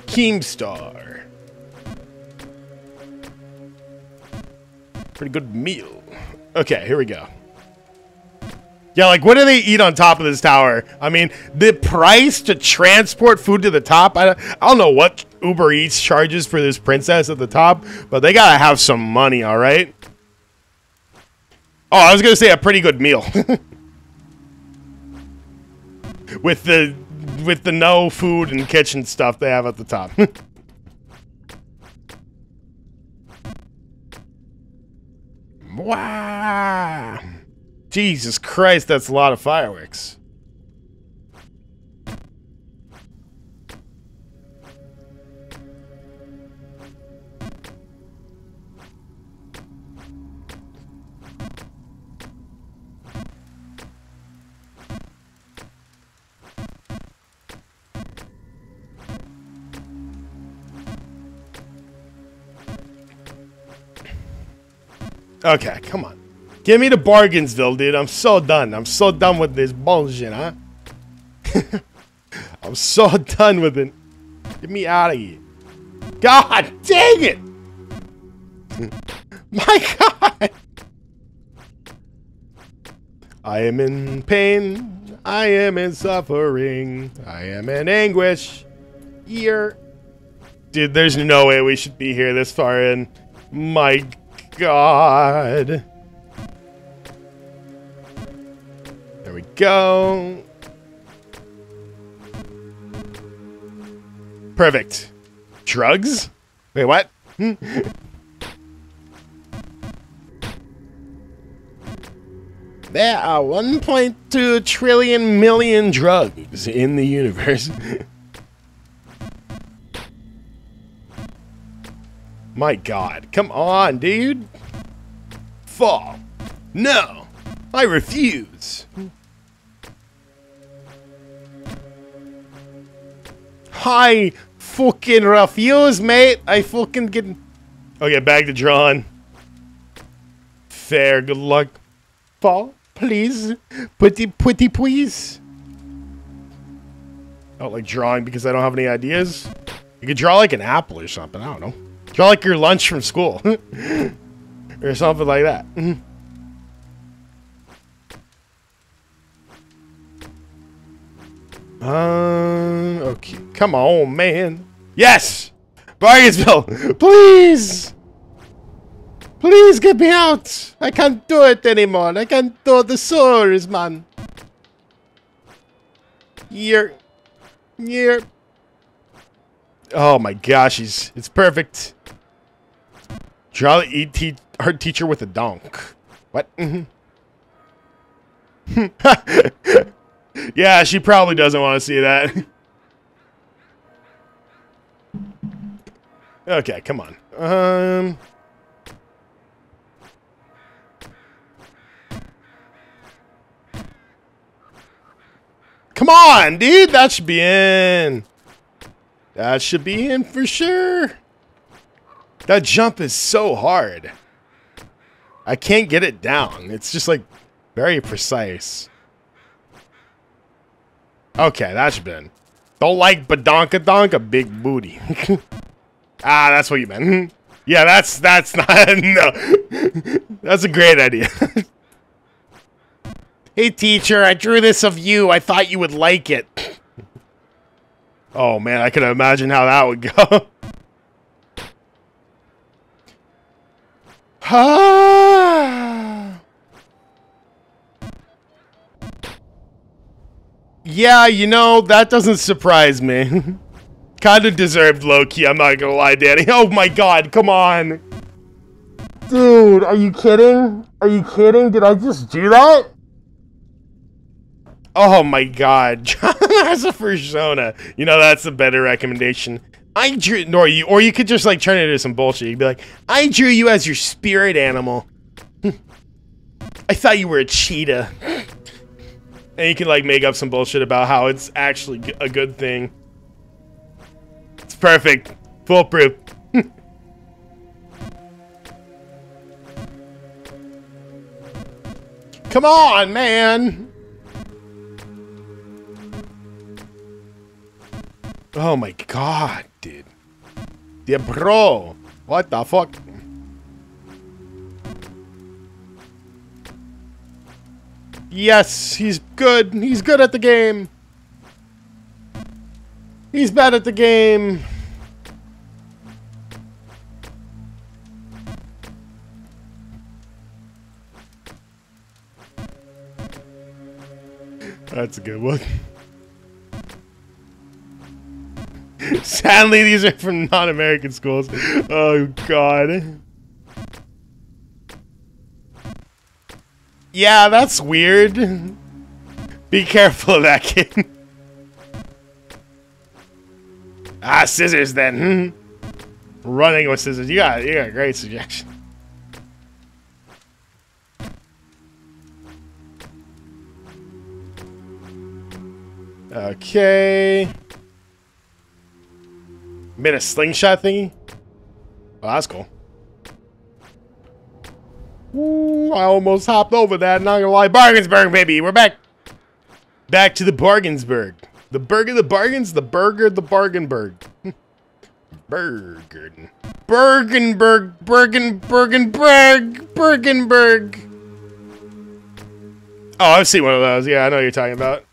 Keemstar. Pretty good meal. Okay, here we go. Yeah, like what do they eat on top of this tower? I mean, the price to transport food to the top. I, I don't know what Uber Eats charges for this princess at the top, but they gotta have some money, all right? Oh, I was gonna say a pretty good meal. with the with the no food and kitchen stuff they have at the top. wow. Jesus Christ, that's a lot of fireworks. Okay, come on. Give me the Bargainsville, dude. I'm so done. I'm so done with this bullshit, huh? I'm so done with it. Get me out of here. God dang it! My God! I am in pain. I am in suffering. I am in anguish. Here. Dude, there's no way we should be here this far in. My God. There we go. Perfect. Drugs? Wait, what? Hmm. there are 1.2 trillion million drugs in the universe. My god, come on, dude. Fall. No, I refuse. I fucking refuse, mate. I fucking get. Okay, back to drawing. Fair, good luck. Fall, please. Putty, putty, please. I don't like drawing because I don't have any ideas. You could draw like an apple or something. I don't know. Draw like your lunch from school. or something like that. Um, okay. Come on, man. Yes! Bargansville! Please! Please get me out! I can't do it anymore. I can't do the sores, man. Here. Here. Oh my gosh, he's, it's perfect. Charlie ET art teacher with a donk. What? yeah, she probably doesn't want to see that. okay, come on. Um... Come on, dude! That should be in. That should be in for sure. That jump is so hard. I can't get it down. It's just like very precise. Okay, that's been. Don't like badonka donka big booty. ah, that's what you meant. yeah, that's that's not no. that's a great idea. hey teacher, I drew this of you. I thought you would like it. oh man, I can imagine how that would go. Yeah, you know, that doesn't surprise me. kind of deserved Loki, I'm not gonna lie, Danny. Oh my god, come on. Dude, are you kidding? Are you kidding? Did I just do that? Oh my god, John has a persona. You know, that's a better recommendation. I drew, or you, or you could just like turn it into some bullshit. You'd be like, I drew you as your spirit animal. I thought you were a cheetah. And you can like make up some bullshit about how it's actually a good thing. It's perfect. Foolproof. Come on, man. Oh my god, dude. Yeah, bro. What the fuck? Yes, he's good. He's good at the game. He's bad at the game. That's a good one. Sadly, these are from non-American schools. Oh, God. Yeah, that's weird. Be careful of that kid. ah, scissors then. Running with scissors. You got, you got a great suggestion. Okay. Made a slingshot thingy? Oh, that's cool. Ooh, I almost hopped over that, not gonna lie. Bargainsburg, baby, we're back. Back to the Bargainsburg. The burger, the bargains, the burger, the bargainburg. Bergen. Bergenberg, Bergen, Bergenberg, Bergenberg. Oh, I've seen one of those. Yeah, I know what you're talking about.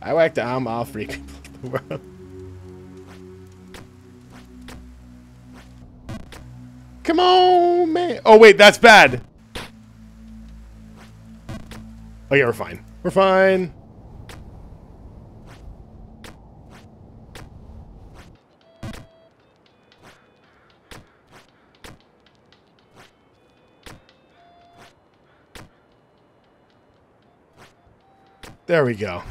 I whacked the arm off three people. Come on, man. Oh, wait, that's bad. Oh, yeah, we're fine. We're fine. There we go.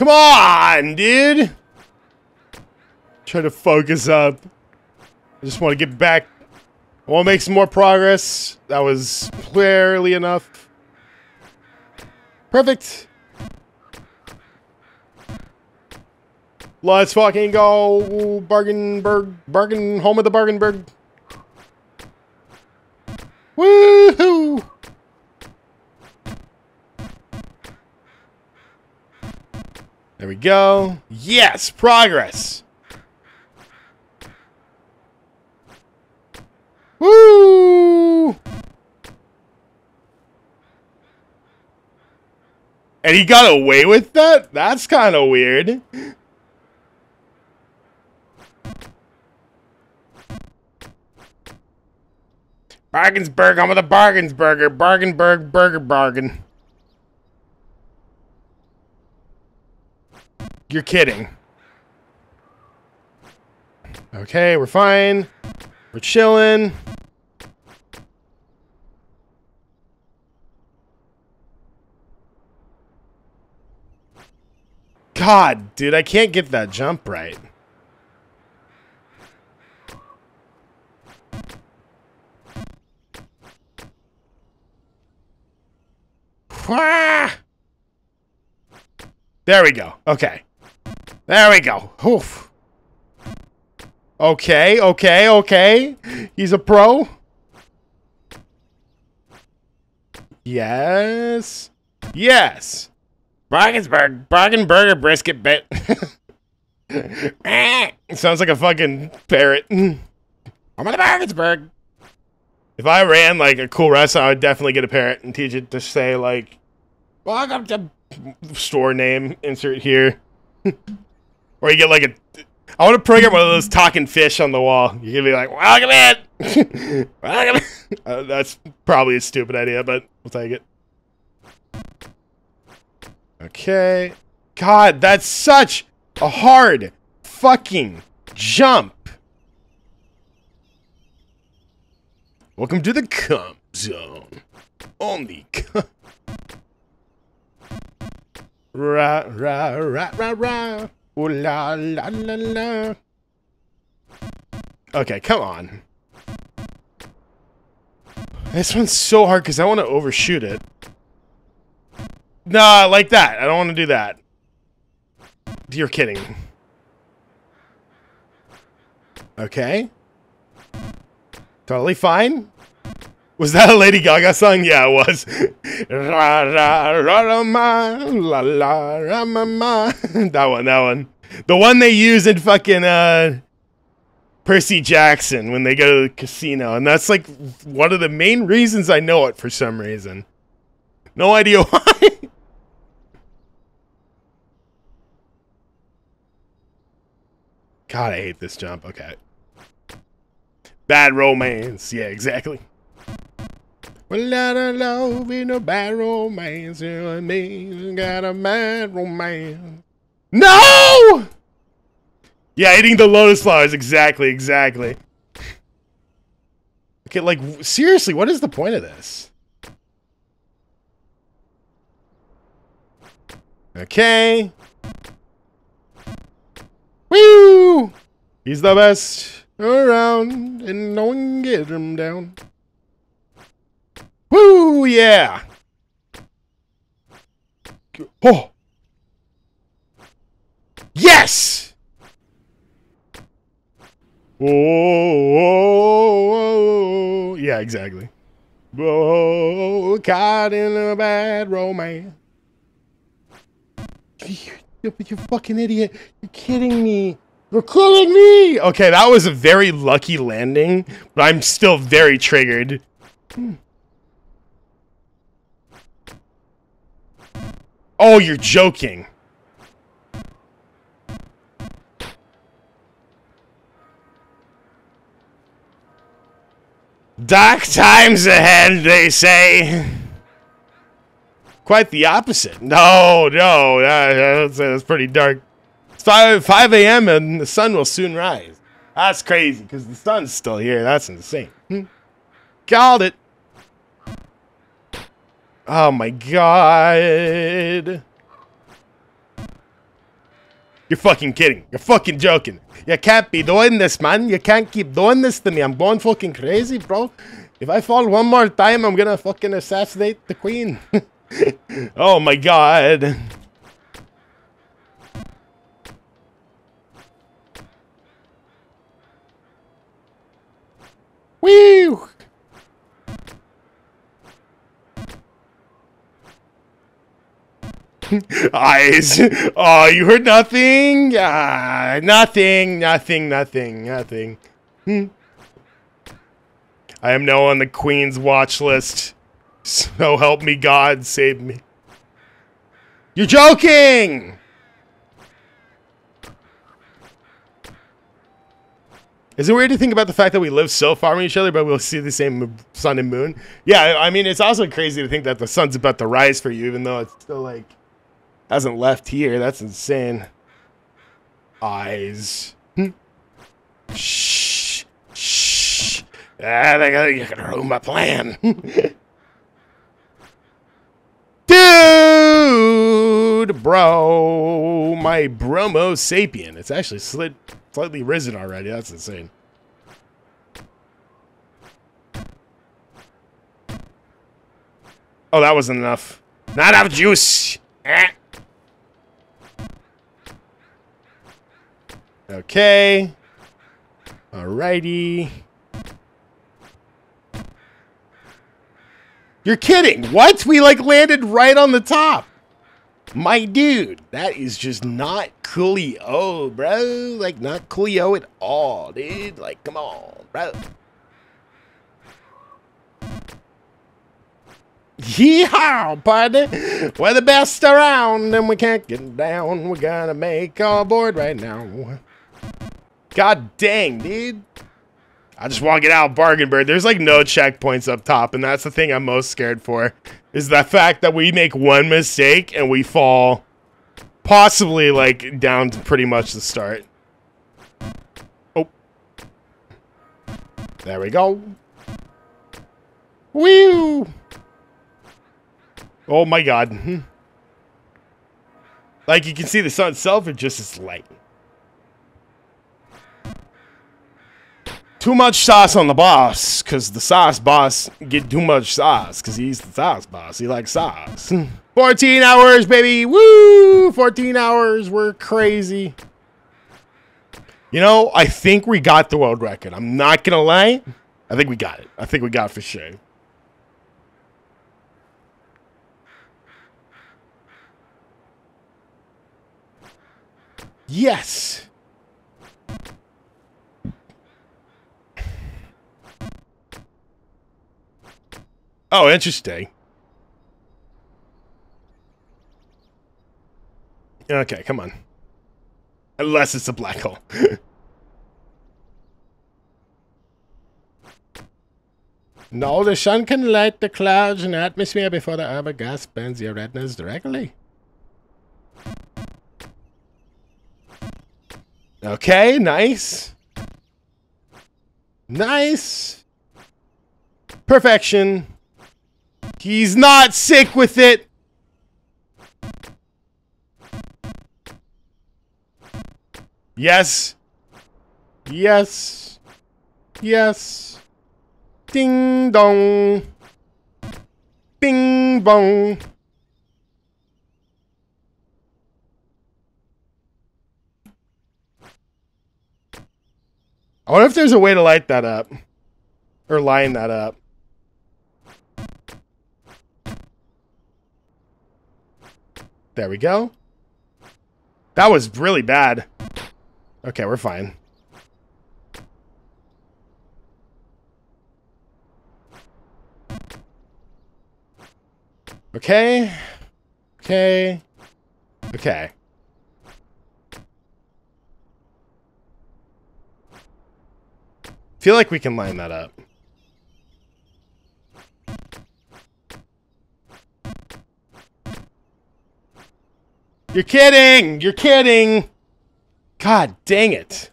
Come on, dude. Try to focus up. I just want to get back. I want to make some more progress. That was clearly enough. Perfect. Let's fucking go. Bargainburg. Bargain. Home of the Bargainburg. Woohoo! There we go. Yes, progress. Woo! And he got away with that? That's kind of weird. Bargainsburg, I'm with a Bargainsburger. Bargainburg, burger bargain. You're kidding. Okay, we're fine. We're chilling. God, dude, I can't get that jump right. There we go. Okay. There we go. Oof. Okay, okay, okay. He's a pro. Yes. Yes. Brogensburg. Brogenburger brisket bit. Sounds like a fucking parrot. I'm on the Brogensburg. If I ran like a cool restaurant, I would definitely get a parrot and teach it to say like, welcome to store name, insert here. Or you get like a I want to program one of those talking fish on the wall. You can be like, welcome in! welcome in! Uh, that's probably a stupid idea, but we'll take it. Okay. God, that's such a hard fucking jump. Welcome to the cum zone. Only cum. Ra ra ra ra ra. Ooh la la la la. Okay, come on. This one's so hard because I want to overshoot it. Nah, like that. I don't want to do that. You're kidding. Okay. Totally fine. Was that a Lady Gaga song? Yeah, it was. ra, ra, ra, ra, ma, la, la, ra, ma, ma. That one, that one. the one they use in fucking uh, Percy Jackson when they go to the casino, and that's like one of the main reasons I know it for some reason. No idea why. God, I hate this jump. Okay. Bad romance. Yeah, exactly. Well, I don't know, be no bad romance. You and me got a bad romance. No! Yeah, eating the lotus flowers. Exactly, exactly. Okay, like, seriously, what is the point of this? Okay. Woo! He's the best around, and no one can get him down. Woo! Yeah! Oh! Yes! Oh, oh, oh, oh, yeah, exactly. Oh, caught in a bad romance. You, you, fucking idiot. You're kidding me. You're killing me. Okay, that was a very lucky landing, but I'm still very triggered. Oh, you're joking. Dark times ahead, they say. Quite the opposite. No, no, that- that's, that's pretty dark. It's 5, 5 a.m. and the sun will soon rise. That's crazy because the sun's still here. That's insane. Hmm. Called it. Oh my god. You're fucking kidding. You're fucking joking. You can't be doing this, man. You can't keep doing this to me. I'm going fucking crazy, bro. If I fall one more time, I'm gonna fucking assassinate the queen. oh my god. Woo! Eyes. Oh, you heard nothing? Ah, nothing, nothing, nothing, nothing. Hmm. I am now on the Queen's watch list. So help me God, save me. You're joking! Is it weird to think about the fact that we live so far from each other, but we'll see the same sun and moon? Yeah, I mean, it's also crazy to think that the sun's about to rise for you, even though it's still like hasn't left here. That's insane. Eyes. Shh. Shh. Ah, they got, you're gonna ruin my plan. Dude, bro, my bromo sapien. It's actually slid, slightly risen already. That's insane. Oh, that wasn't enough. Not enough juice. Eh. Okay. Alrighty. You're kidding. What? We like landed right on the top. My dude, that is just not coolio, bro. Like not coolio at all, dude. Like, come on, bro. Yeehaw, buddy. We're the best around and we can't get down. We're gonna make our board right now. God dang, dude. I just want to get out of Bargainburg. There's like no checkpoints up top, and that's the thing I'm most scared for. Is the fact that we make one mistake and we fall possibly like down to pretty much the start. Oh. There we go. Woo! Oh my god. Like you can see the sun itself, it just is light. Too much sauce on the boss because the sauce boss get too much sauce because he's the sauce boss he likes sauce. 14 hours baby woo! 14 hours we're crazy. You know i think we got the world record. I'm not gonna lie i think we got it. I think we got it for sure. Yes. Oh, interesting. Okay, come on. Unless it's a black hole. no, the sun can light the clouds and atmosphere before the other gas burns your retinas directly. Okay, nice. Nice. Perfection. He's not sick with it. Yes. Yes. Yes. Ding dong. Bing bong. I wonder if there's a way to light that up. Or line that up. There we go. That was really bad. Okay, we're fine. Okay. Okay. Okay. Feel like we can line that up. You're kidding! You're kidding! God dang it.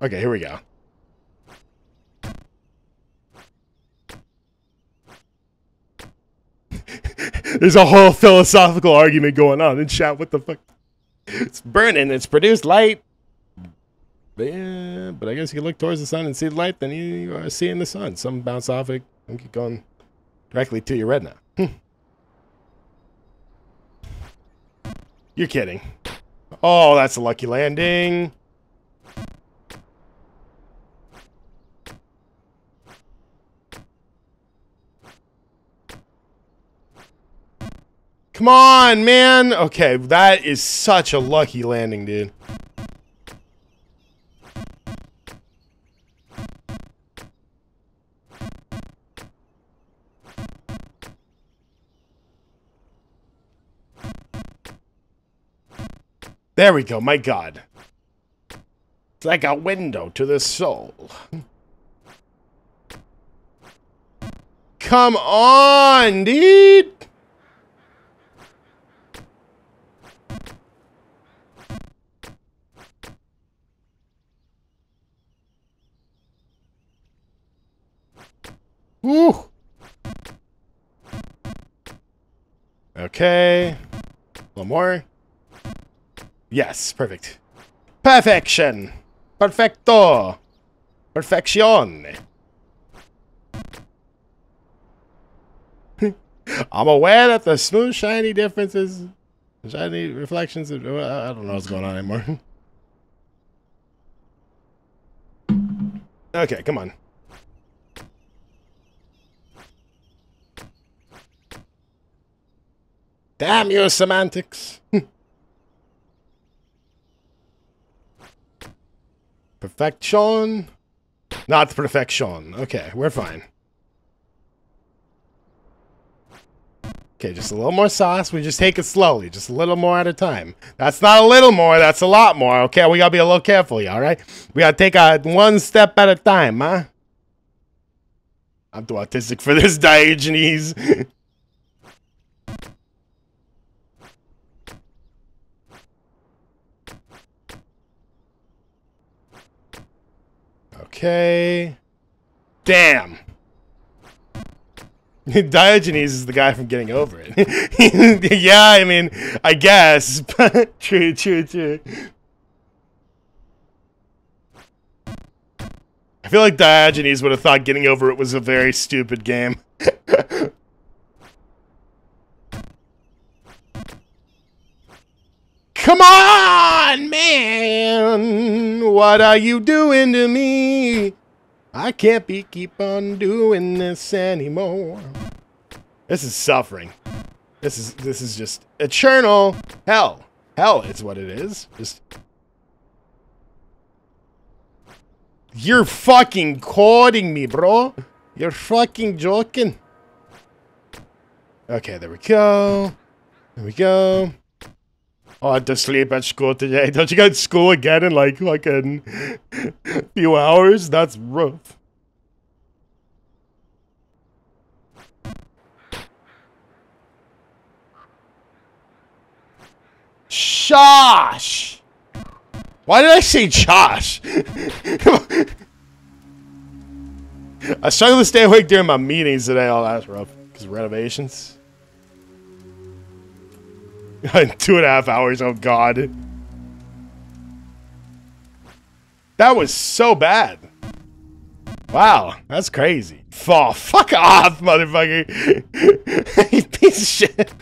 Okay, here we go. There's a whole philosophical argument going on in chat. What the fuck? It's burning. It's produced light. But yeah, but I guess you can look towards the sun and see the light, then you are seeing the sun. Some bounce off it and keep going directly to your retina. Hmm. You're kidding. Oh, that's a lucky landing. Come on, man. Okay, that is such a lucky landing, dude. There we go, my god. It's like a window to the soul. Come on, dude! Woo! Okay. Little more. Yes, perfect. Perfection! Perfecto! Perfection! I'm aware that the smooth, shiny differences, shiny reflections, of, I don't know what's going on anymore. okay, come on. Damn your semantics. Perfection. Not perfection. Okay, we're fine. Okay, just a little more sauce. We just take it slowly, just a little more at a time. That's not a little more, that's a lot more. Okay, we gotta be a little careful, all right? We gotta take a one step at a time, huh? I'm too autistic for this, Diogenes. Okay. Damn. Diogenes is the guy from getting over it. yeah, I mean, I guess. True, true, true. I feel like Diogenes would have thought getting over it was a very stupid game. Come on, man! What are you doing to me? I can't be keep on doing this anymore. This is suffering. This is this is just eternal hell. Hell is what it is. Just You're fucking quoting me, bro. You're fucking joking. Okay, there we go. There we go. Oh, I had to sleep at school today. Don't you go to school again in like fucking few hours? That's rough. Josh! Why did I say Josh? I struggle to stay awake during my meetings today. Oh, that's rough. Because renovations. Two and a half hours. Oh, God. That was so bad. Wow, that's crazy. Oh, fuck off, motherfucker. you piece of shit.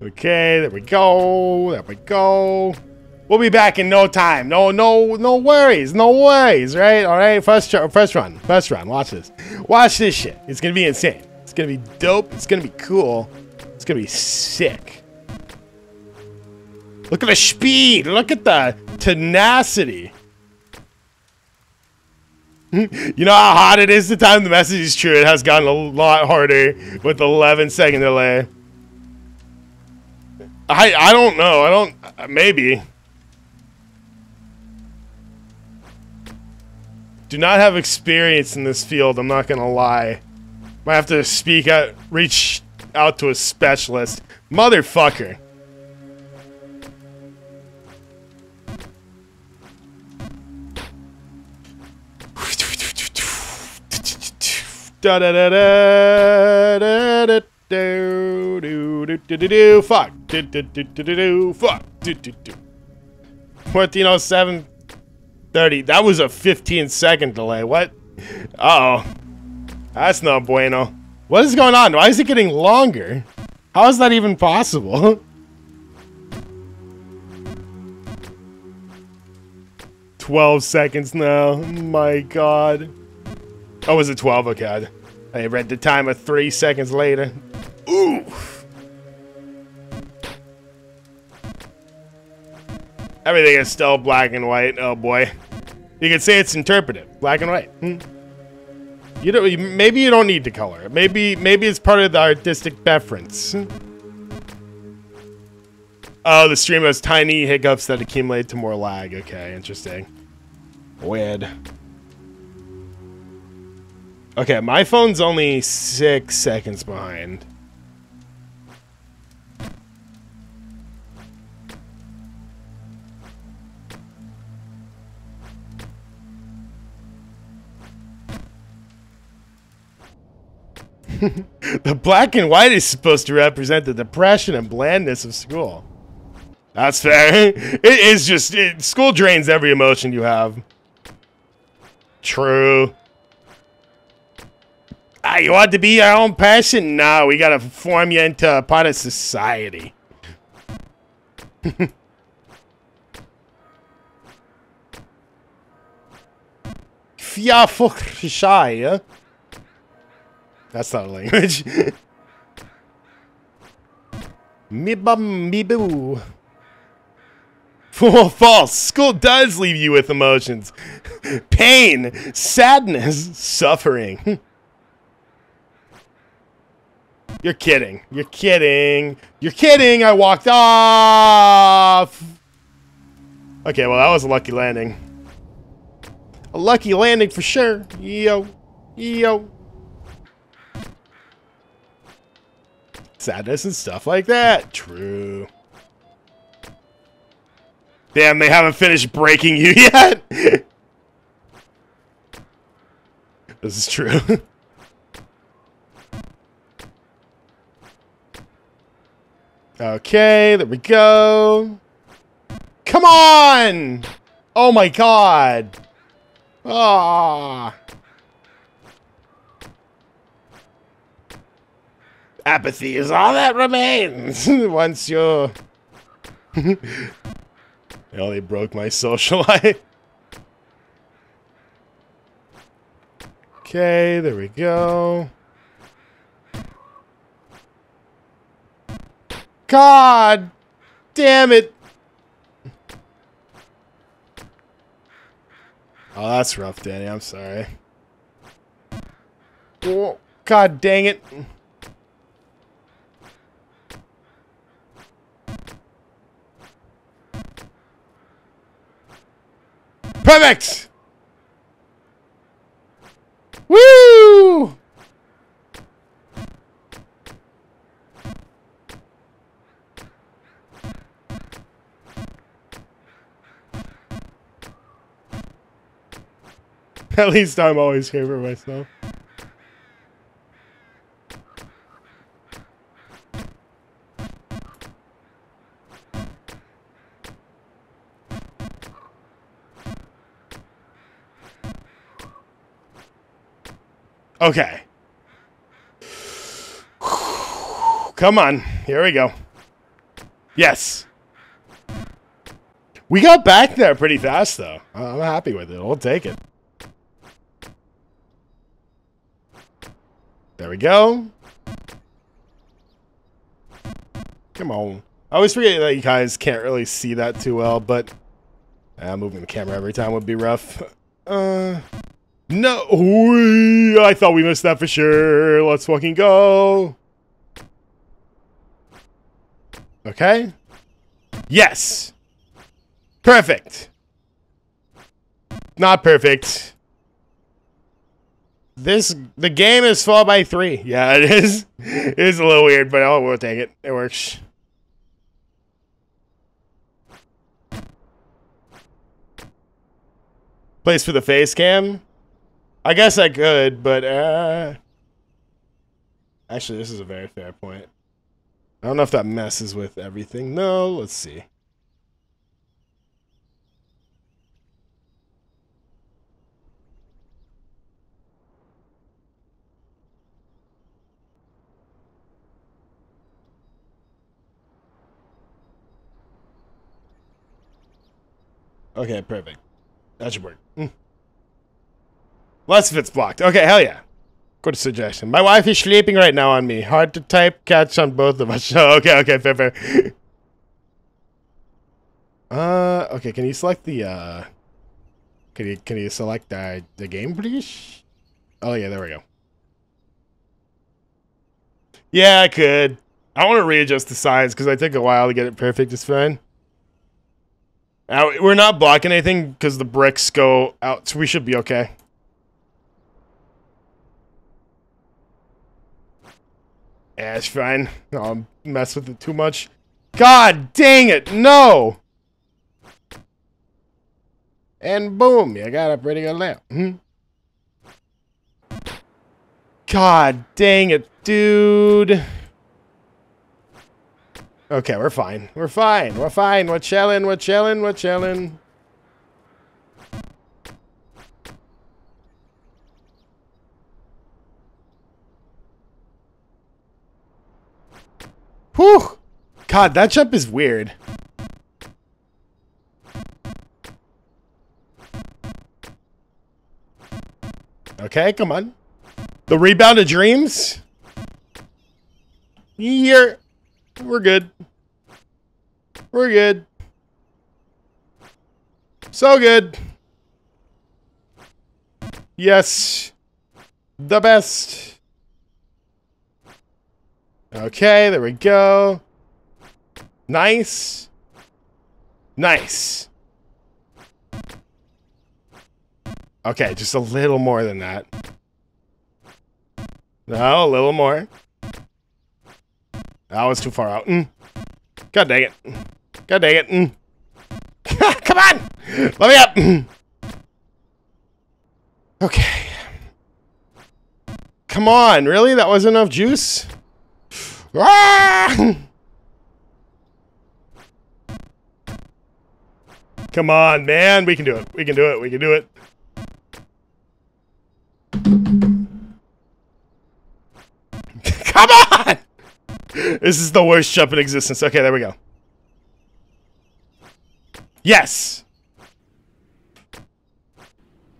Okay, there we go. There we go. We'll be back in no time. No, no, no worries. No worries, right? All right, first, first run. First run. Watch this. Watch this shit. It's going to be insane. To be dope. It's to be cool. It's to be sick. Look at the speed. Look at the tenacity. you know how hard it is the time the message is true. It has gotten a lot harder with 11 second delay. I I don't know. I don't. Maybe. Do not have experience in this field. I'm not gonna lie. Might have to speak out, reach out to a specialist. Motherfucker. Fuck fuck do do do 1407 30 that was a 15 second delay what uh oh that's not bueno what is going on why is it getting longer how is that even possible Twelve seconds now. My God. Oh, was it twelve? Okay. I read the timer three seconds later. Oof. Everything is still black and white. Oh boy. You can say it's interpretive. Black and white. Hmm. You don't. Maybe you don't need to color. Maybe maybe it's part of the artistic preference. Oh, the stream has tiny hiccups that accumulate to more lag. Okay, interesting. Weird. Okay, my phone's only six seconds behind. the black and white is supposed to represent the depression and blandness of school. That's fair. It is just, it, school drains every emotion you have. True. Ah, you want to be your own person? No, we gotta form you into a part of society. Fia shy, That's not a language. Mibum mibu. Full false. School does leave you with emotions. Pain, sadness, suffering. You're kidding. You're kidding. You're kidding. I walked off. Okay, well, that was a lucky landing. A lucky landing for sure. Yo. Yo. Sadness and stuff like that. True. Damn, they haven't finished breaking you yet. this is true. Okay, there we go. Come on! Oh my god. Ah. Apathy is all that remains once you're... They only broke my social life. Okay, there we go. God damn it. Oh, that's rough, Danny. I'm sorry. Oh, God dang it. Perfect! Woo! At least I'm always here for myself. Okay. Come on. Here we go. Yes. We got back there pretty fast, though. I'm happy with it. We'll take it. There we go. Come on. I always forget that you guys can't really see that too well, but uh, moving the camera every time would be rough. Uh, no, Ooh, I thought we missed that for sure. Let's fucking go. Okay. Yes. Perfect. Not perfect. This the game is four by three. Yeah, it is. It is a little weird, but oh, we'll take it. It works. Place for the face cam. I guess I could, but uh actually this is a very fair point. I don't know if that messes with everything. No, let's see. Okay, perfect. That should work. Less if it's blocked. Okay, hell yeah. Good suggestion. My wife is sleeping right now on me. Hard to type catch on both of us. Oh, okay, okay, fair, fair. uh, okay, can you select the, uh... Can you, can you select uh, the game, please? Oh, yeah, there we go. Yeah, I could. I want to readjust the size because I take a while to get it perfect. It's fine. Now, we're not blocking anything because the bricks go out, so we should be okay. It's fine. I'll mess with it too much. God dang it, no! And boom, you got a pretty good lamp. Hmm? God dang it, dude. Okay, we're fine. We're fine. We're fine. We're chilling. We're chilling. We're chilling. Whew! God, that jump is weird. Okay, come on. The rebound of dreams? Here. We're good. We're good. So good. Yes. The best. Okay, there we go. Nice. Nice. Okay, just a little more than that. No, a little more. That was too far out. Mm. God dang it. God dang it. Mm. Come on! Let me up! Mm. Okay. Come on, really? That wasn't enough juice? Ah! Come on, man. We can do it. We can do it. We can do it. Come on! This is the worst jump in existence. Okay, there we go. Yes.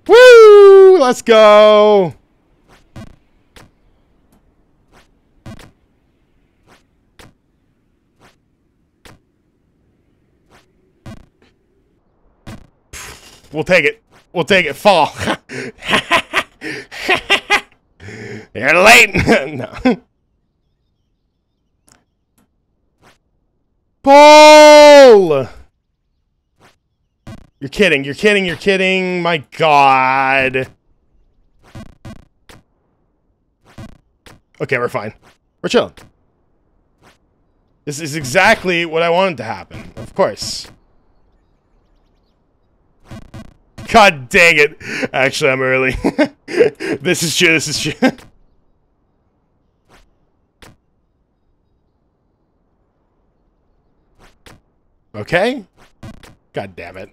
Woo! Let's go. We'll take it. We'll take it. Fall. You're late. no. Paul! You're kidding. You're kidding. You're kidding. My God. Okay, we're fine. We're chilling. This is exactly what I wanted to happen. Of course. God dang it. Actually, I'm early. this is true. This is true. okay. God damn it.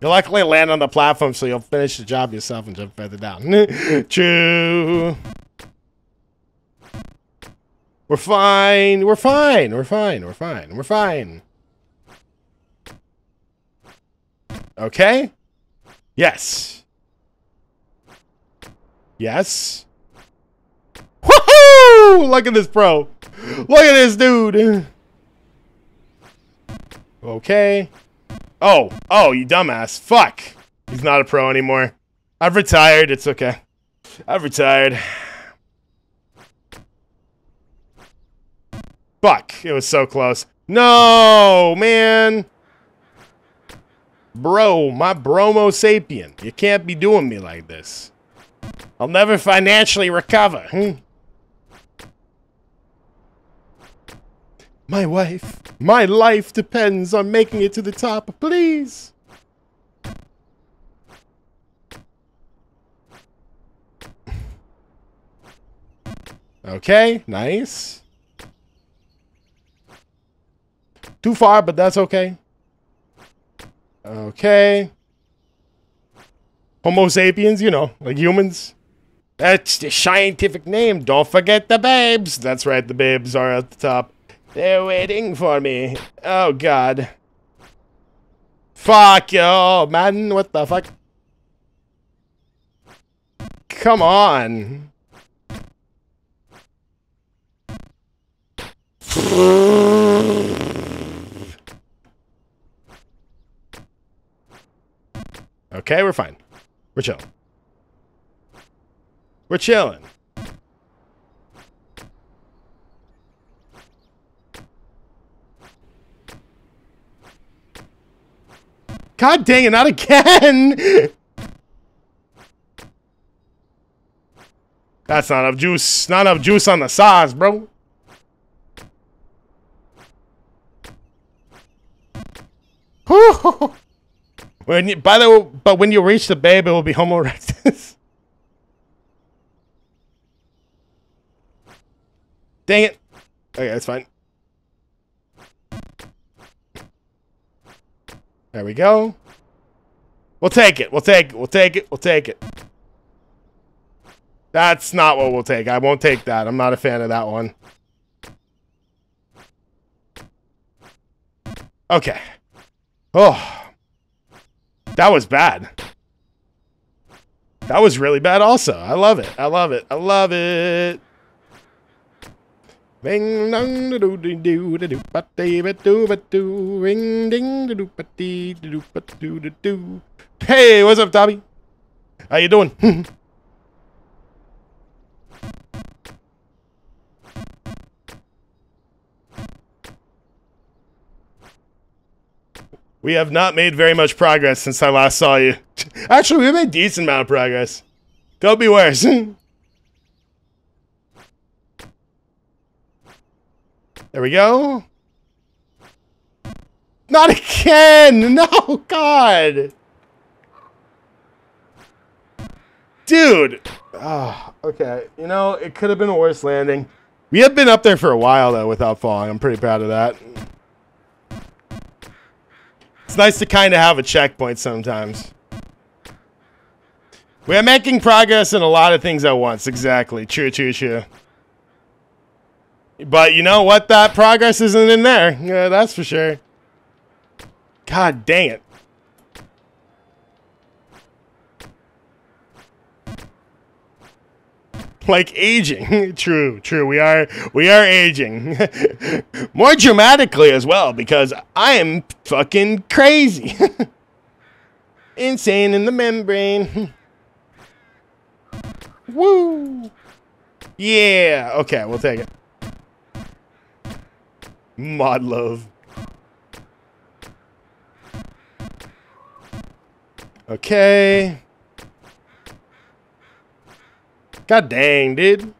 You'll likely land on the platform, so you'll finish the job yourself and jump further down. True. We're fine. We're fine. We're fine. We're fine. We're fine. Okay. Yes. Yes. Woohoo! Look at this pro. Look at this dude. Okay. Oh, oh, you dumbass. Fuck. He's not a pro anymore. I've retired. It's okay. I've retired. Fuck. It was so close. No, man. Bro, my bromo sapien. You can't be doing me like this. I'll never financially recover. Hmm? My wife, my life depends on making it to the top. Please. Okay, nice. Too far, but that's okay. Okay. Homo sapiens, you know, like humans. That's the scientific name. Don't forget the babes. That's right, the babes are at the top. They're waiting for me. Oh, God. Fuck you, man. What the fuck? Come on. Okay, we're fine. We're chilling. We're chilling. God dang it, not again! That's not enough juice. Not enough juice on the sauce, bro. when you, by the way, but when you reach the babe, it will be Homo erectus. Dang it. Okay, that's fine. There we go. We'll take it. We'll take it. We'll take it. We'll take it. That's not what we'll take. I won't take that. I'm not a fan of that one. Okay. Oh. That was bad. That was really bad also. I love it. I love it. I love it. Ring dong do do do do do but do but do but do ring ding do do do do but do do do. Hey, what's up, Tommy? How you doing? we have not made very much progress since I last saw you. Actually, we made decent amount of progress. Could be worse. There we go. Not again! No, God! Dude! Oh, okay. You know, it could have been a worse landing. We have been up there for a while, though, without falling. I'm pretty proud of that. It's nice to kind of have a checkpoint sometimes. We are making progress in a lot of things at once. Exactly. True, true, true. But you know what? That progress isn't in there. Yeah, that's for sure. God dang it. Like aging. true, true. We are we are aging. More dramatically as well, because I am fucking crazy. Insane in the membrane. Woo! Yeah. Okay, we'll take it. Mod love. Okay. God dang, dude.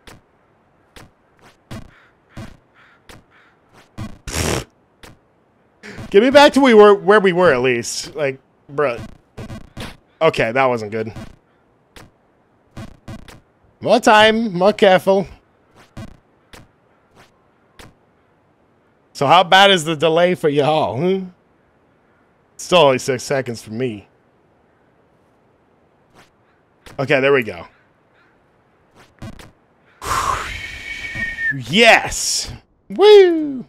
Get me back to we were where we were at least. Like, bruh. Okay, that wasn't good. More time, more careful. So how bad is the delay for y'all? Hmm? Still only six seconds for me. Okay, there we go. Yes! Woo!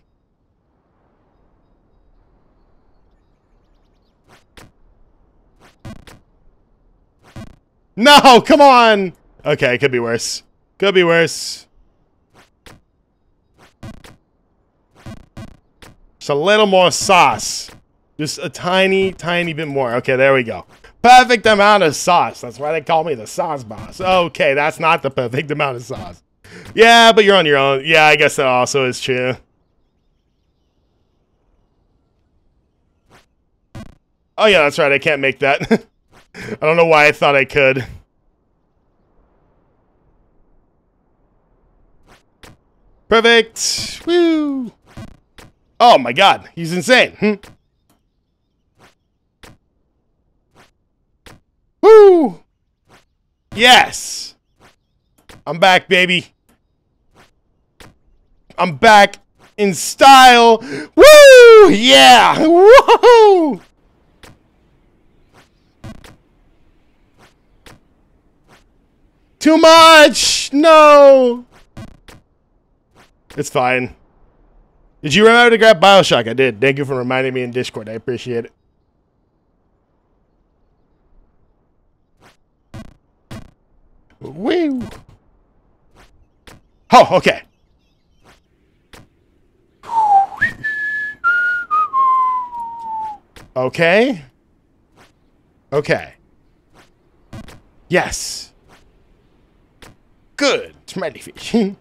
No, come on! Okay, could be worse. Could be worse. Just a little more sauce. Just a tiny, tiny bit more. Okay, there we go. Perfect amount of sauce. That's why they call me the sauce boss. Okay, that's not the perfect amount of sauce. Yeah, but you're on your own. Yeah, I guess that also is true. Oh yeah, that's right. I can't make that. I don't know why I thought I could. Perfect. Woo. Oh my god, he's insane. Hmm. Woo! Yes! I'm back, baby. I'm back in style. Woo! Yeah! Woo! Too much! No! It's fine. Did you remember to grab Bioshock? I did. Thank you for reminding me in Discord. I appreciate it. Woo! Oh, okay. Okay. Okay. Yes. Good. Smiley fish.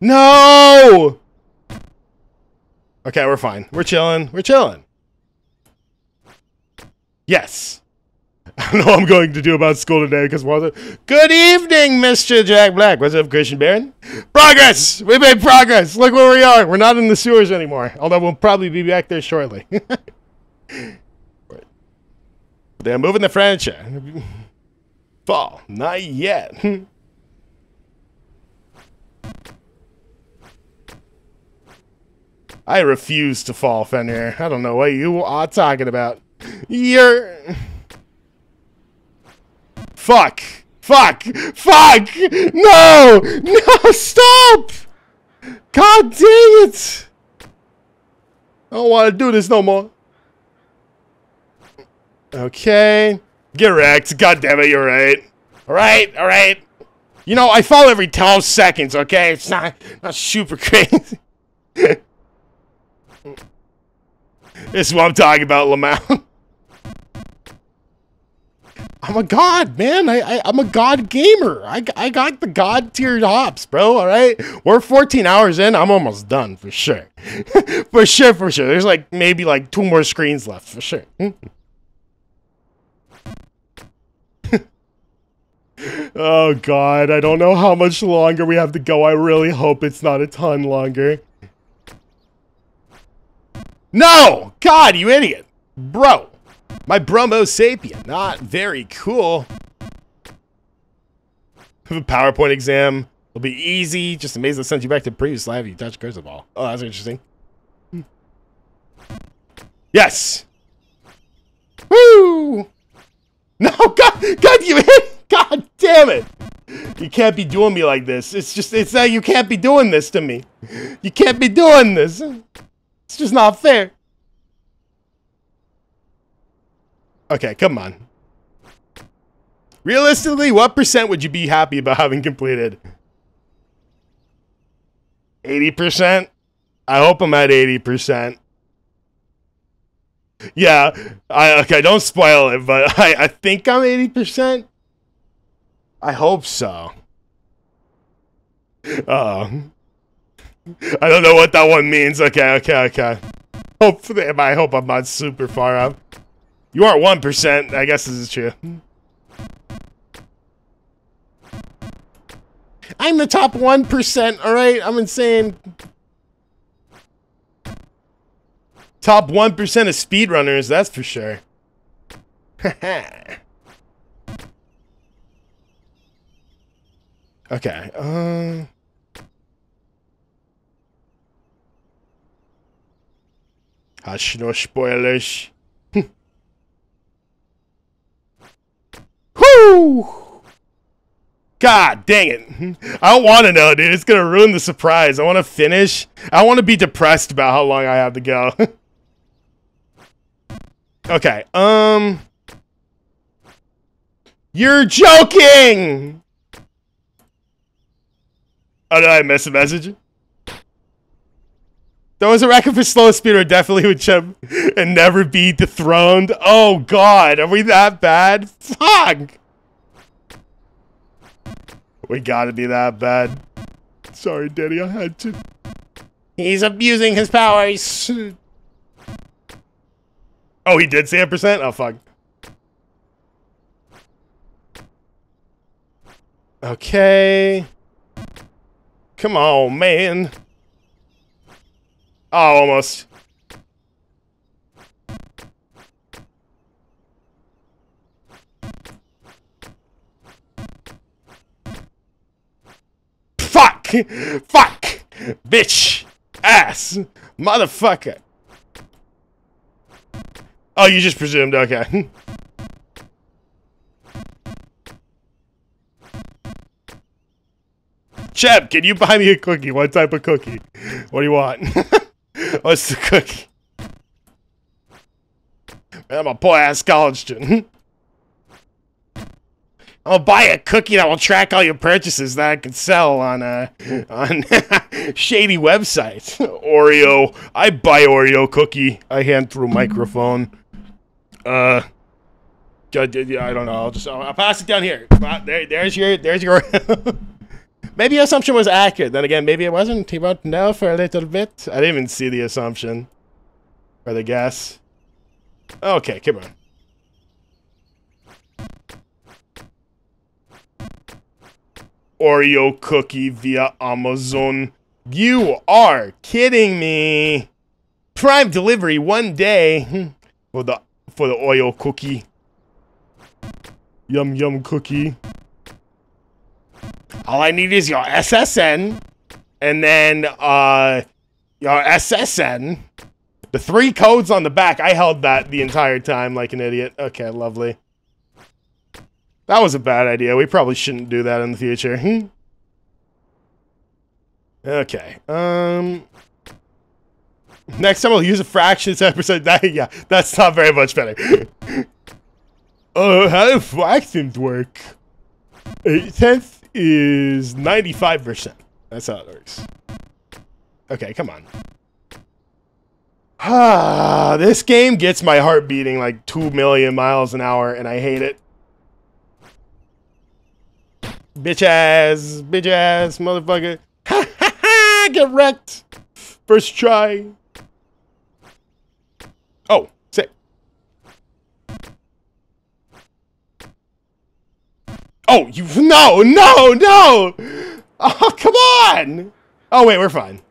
no! Okay, we're fine. We're chilling. We're chilling. Yes. I don't know what I'm going to do about school today because well, good evening, Mr. Jack Black. What's up, Christian Baron? Progress! We made progress. Look where we are. We're not in the sewers anymore. Although we'll probably be back there shortly. They're moving the furniture. Fall. Not yet. I refuse to fall, Fenrir. I don't know what you are talking about. You're... Fuck! Fuck! Fuck! No! No! Stop! God dang it! I don't want to do this no more. Okay. Get wrecked. God damn it, you're right. Alright, alright. You know, I fall every 12 seconds, okay? It's not, not super crazy. this is what I'm talking about, Lamau. I'm a god, man. I, I am a god gamer. I, I got the god tier hops, bro. All right, we're 14 hours in. I'm almost done for sure, for sure, for sure. There's like maybe like two more screens left for sure. Hmm? oh god, I don't know how much longer we have to go. I really hope it's not a ton longer. No, God, you idiot, bro. My Bromo Sapien. Not very cool. a PowerPoint exam. It'll be easy. Just amazing to send you back to previous life you touch cursive ball. Oh, that's interesting. Yes! Woo! No, God, God, you hit! God damn it! You can't be doing me like this. It's just, it's that you can't be doing this to me. You can't be doing this. It's just not fair. Okay, come on. Realistically, what percent would you be happy about having completed? 80%? I hope I'm at 80%. Yeah, I okay, don't spoil it, but I, I think I'm 80%. I hope so. Uh, I don't know what that one means. Okay, okay, okay. Hopefully, I hope I'm not super far up. You are 1%. I guess this is true. I'm the top 1%, alright? I'm insane. Top 1% of speedrunners, that's for sure. okay, uh... Hush, no spoilers. Whoo! God dang it. I don't want to know, dude. It's going to ruin the surprise. I want to finish. I want to be depressed about how long I have to go. okay. Um. You're joking! Oh, did I miss a message? There was a record for slowest speeder definitely would chip and never be dethroned. Oh god, are we that bad? Fuck! We gotta be that bad. Sorry, Daddy, I had to. He's abusing his powers. Oh, he did say a percent? Oh, fuck. Okay. Come on, man. Oh, almost. Fuck! Fuck! Bitch! Ass! Motherfucker! Oh, you just presumed, okay. Cheb, can you buy me a cookie? What type of cookie? What do you want? What's the cookie? Man, I'm a poor ass college student. I'll buy a cookie that will track all your purchases that I can sell on uh, on shady websites. Oreo. I buy Oreo cookie. I hand through microphone. Uh, I don't know. I'll just I'll pass it down here. There, there's your there's your. Maybe assumption was accurate. Then again, maybe it wasn't. He won't know for a little bit. I didn't even see the assumption or the guess. Okay, come on. Oreo cookie via Amazon. You are kidding me. Prime delivery one day hmm. for the for the Oreo cookie. Yum yum cookie. All I need is your SSN and then uh your SSN. The three codes on the back, I held that the entire time like an idiot. Okay, lovely. That was a bad idea. We probably shouldn't do that in the future. Hmm? okay. Um. Next time I'll use a fraction percent. That, yeah, that's not very much better. uh, how do fractions work? Eight tenth is 95%. That's how it works. Okay, come on. Ah, this game gets my heart beating like 2 million miles an hour, and I hate it. Bitch ass, bitch ass, motherfucker. Ha ha ha! Get wrecked. First try. Oh, sick. Oh, you no, no, no! Oh, come on! Oh wait, we're fine.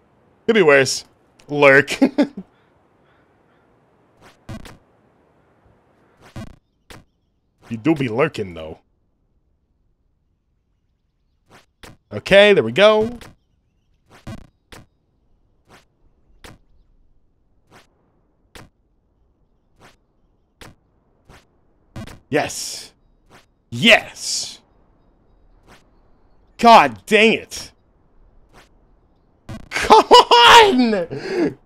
Could be worse. Lurk. you do be lurking though. Okay, there we go. Yes. Yes. God dang it. Come on!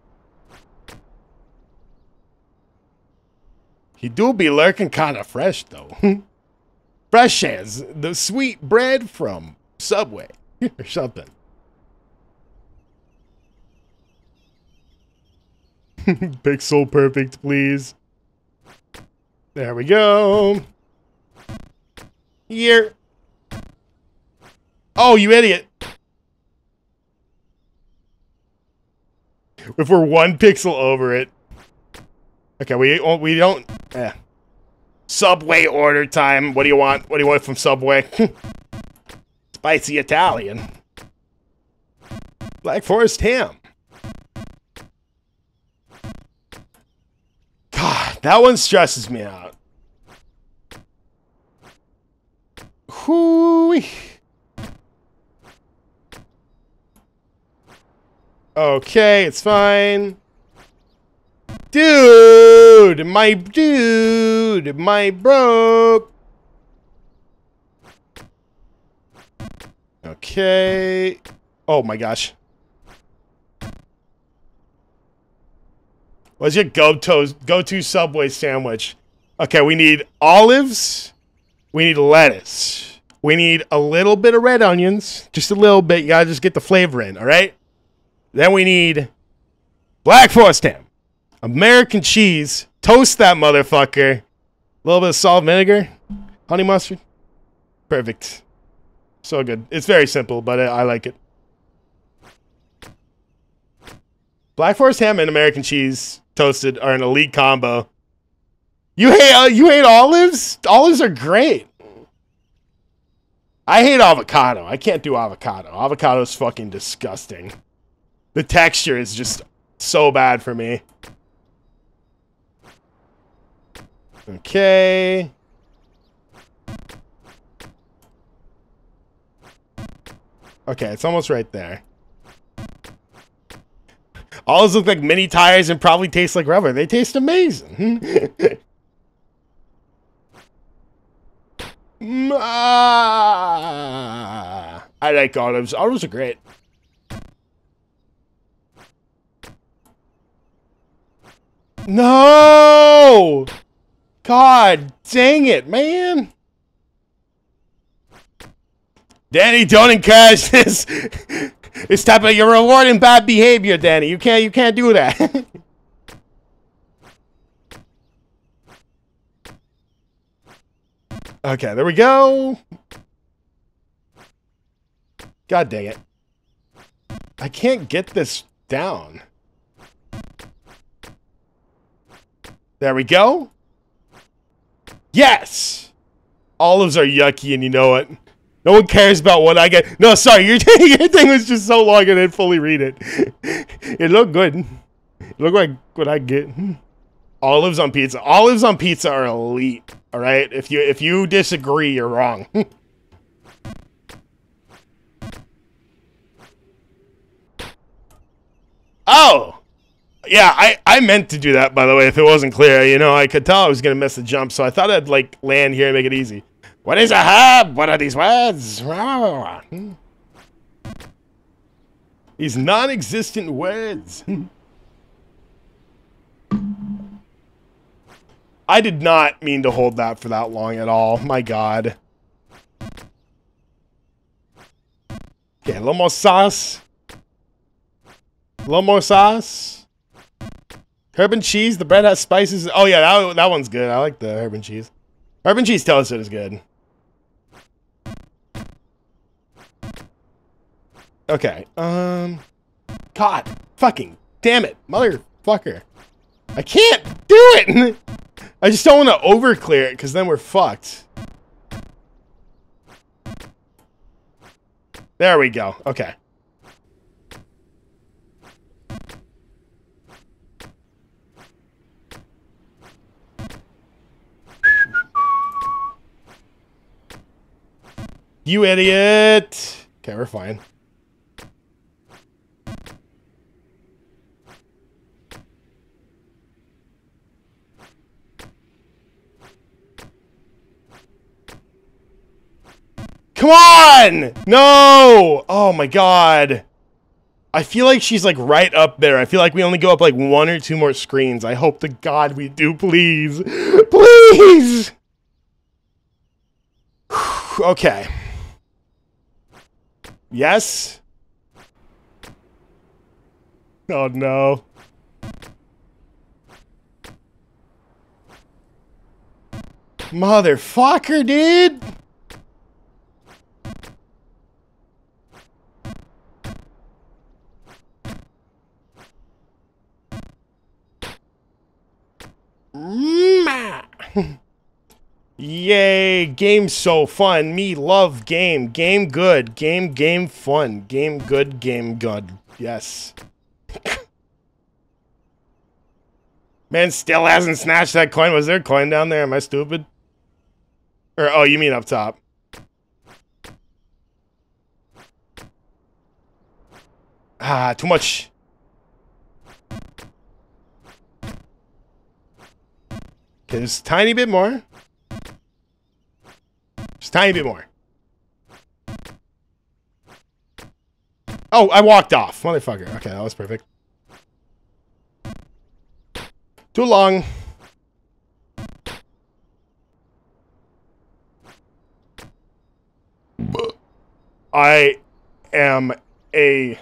He do be lurking kind of fresh, though. fresh as the sweet bread from Subway or something. Pixel perfect, please. There we go. Here. Oh, you idiot. If we're one pixel over it. Okay, we we don't. Eh. Subway order time. What do you want? What do you want from Subway? Spicy Italian. Black Forest ham. God, that one stresses me out. Whoo. Okay, it's fine. Dude, my dude, my bro. Okay. Oh my gosh. What's your go-to go-to Subway sandwich? Okay, we need olives. We need lettuce. We need a little bit of red onions, just a little bit. You gotta just get the flavor in. All right. Then we need black forest ham, American cheese. Toast that motherfucker. A little bit of salt, vinegar, honey mustard. Perfect. So good. It's very simple, but I, like it. Black forest ham and American cheese toasted are an elite combo. You hate uh, you hate olives? Olives are great. I hate avocado. I can't do avocado. Avocado is fucking disgusting. The texture is just so bad for me. Okay. Okay, it's almost right there. All those look like mini tires and probably taste like rubber. They taste amazing. Ah, I like olives. Olives are great. No! God dang it, man. Danny, don't encourage this. It's type of you're rewarding bad behavior, Danny. You can't you can't do that. okay, there we go. God dang it. I can't get this down. There we go. Yes! Olives are yucky and you know it. No one cares about what I get. No, sorry, your, thing was just so long I didn't fully read it. It looked good. It looked like what I get. Olives on pizza. Olives on pizza are elite. All right. If you if you disagree, you're wrong. oh, yeah. I I meant to do that by the way. If it wasn't clear, you know, I could tell I was gonna miss the jump, so I thought I'd like land here and make it easy. What is a hub? What are these words? These non-existent words. I did not mean to hold that for that long at all. My god. Okay, a little more sauce. A little more sauce. Herb and cheese. The bread has spices. Oh, yeah, that, that one's good. I like the herb and cheese. Herb and cheese toasted is good. Okay. Um. God. Fucking. Damn it. Motherfucker. I can't do it! I just don't want to overclear it, because then we're fucked. There we go. Okay. You idiot! Okay, we're fine. Come on! No! Oh my god. I feel like she's like right up there. I feel like we only go up like one or two more screens. I hope to God we do, please. Please! okay. Yes? Oh no. Motherfucker, dude! Mm, ah. Yay, game so fun. Me love game. Game good. Game game fun. Game good, game good. Yes. Man still hasn't snatched that coin. Was there a coin down there? Am I stupid? Or oh, you mean up top. Ah, too much. Okay, just a tiny bit more. Just tiny bit more. Oh, I walked off. Motherfucker. Okay, that was perfect. Too long. I am a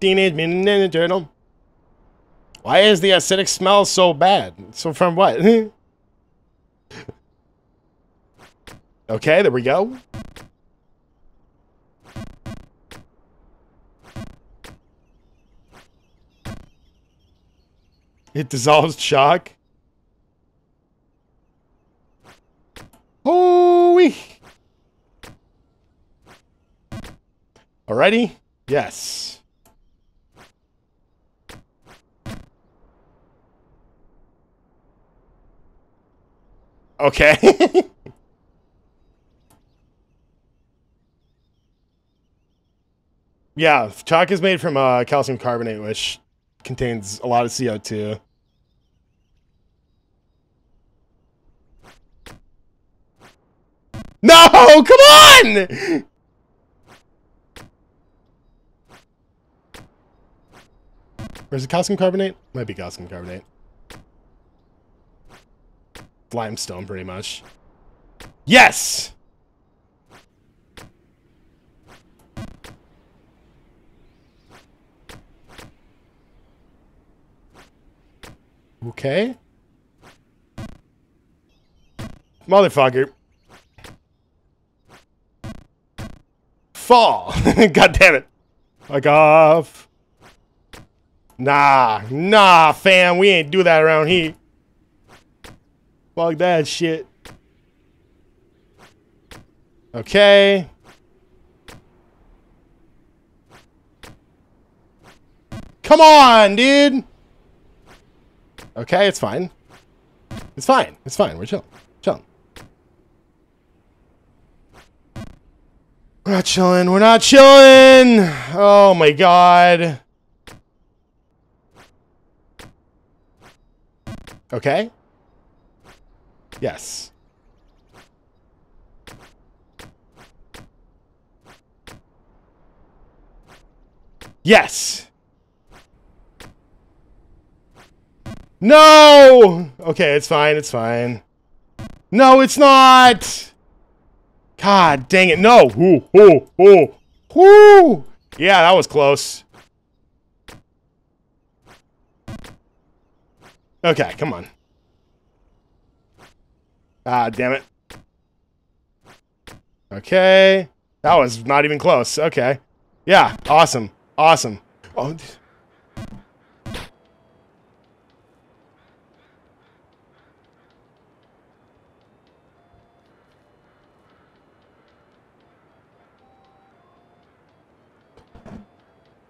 Teenage Mutant Ninja Turtle. Why is the acidic smell so bad? So from what? okay, there we go. It dissolves chalk. Hooey! Alrighty? Yes. Okay. yeah, chalk is made from uh, calcium carbonate, which contains a lot of CO2. No, come on! Or is it calcium carbonate? Might be calcium carbonate. Limestone, pretty much. Yes! Okay. Motherfucker. Fall. God damn it. Fuck off. Nah, nah, fam. We ain't do that around here. Fuck that shit. Okay. Come on, dude. Okay, it's fine. It's fine. It's fine. We're chilling. Chilling. We're not chilling. We're not chilling. Oh my god. Okay. Yes. Yes. No! Okay, it's fine, it's fine. No, it's not! God dang it, no! Ooh, ooh, ooh, ooh! Yeah, that was close. Okay, come on. Ah, damn it. Okay. That was not even close. Okay. Yeah, awesome. Awesome. Oh,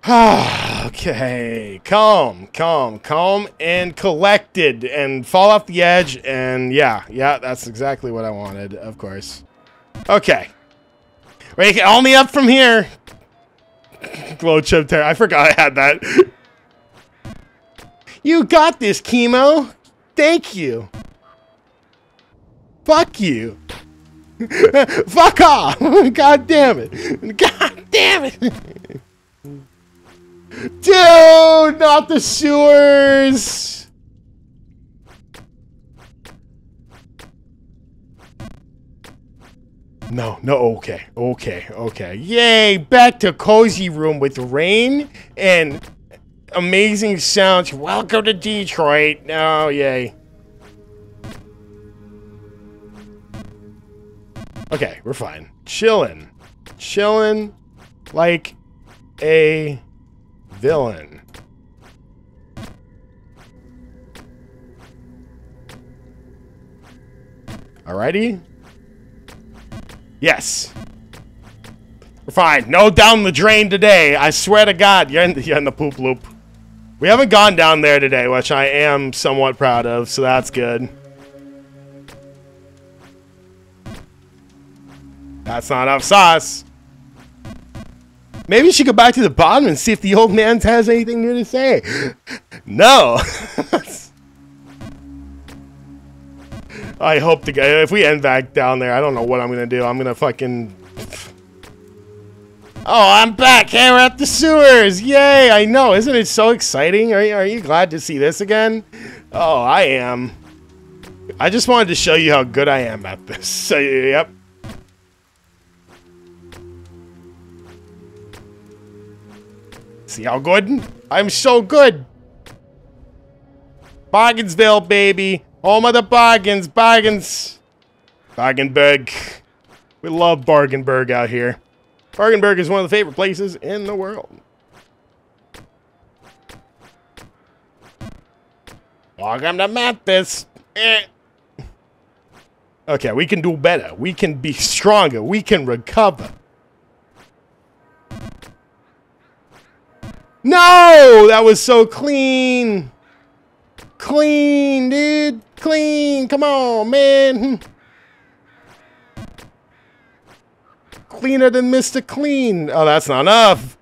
okay, calm, calm, calm, and collected, and fall off the edge, and yeah, yeah, that's exactly what I wanted, of course. Okay. Wake all me up from here. Glow chip tear. I forgot I had that. You got this, chemo. Thank you. Fuck you. Fuck off! God damn it! God damn it! Dude, not the sewers! No, no, okay, okay, okay. Yay, back to cozy room with rain and amazing sounds. Welcome to Detroit. Oh, yay. Okay, we're fine. Chilling. Chilling like a villain. Alrighty. Yes. We're fine. No down the drain today. I swear to God, you're in the, you're in the poop loop. We haven't gone down there today, which I am somewhat proud of, so that's good. That's not enough sauce. Maybe she go back to the bottom and see if the old man has anything new to say. No. I hope to get. If we end back down there, I don't know what I'm gonna do. I'm gonna fucking. Oh, I'm back. Hey, we're at the sewers. Yay! I know. Isn't it so exciting? Are you, are you glad to see this again? Oh, I am. I just wanted to show you how good I am at this. So, yep. See how good? I'm so good. Bargainsville, baby. Home of the bargains. Bargains. Bargainburg. We love Bargainburg out here. Bargainburg is one of the favorite places in the world. Welcome to Memphis. Eh. Okay, we can do better. We can be stronger. We can recover. No! That was so clean. Clean, dude. Clean. Come on, man. Cleaner than Mr. Clean. Oh, that's not enough.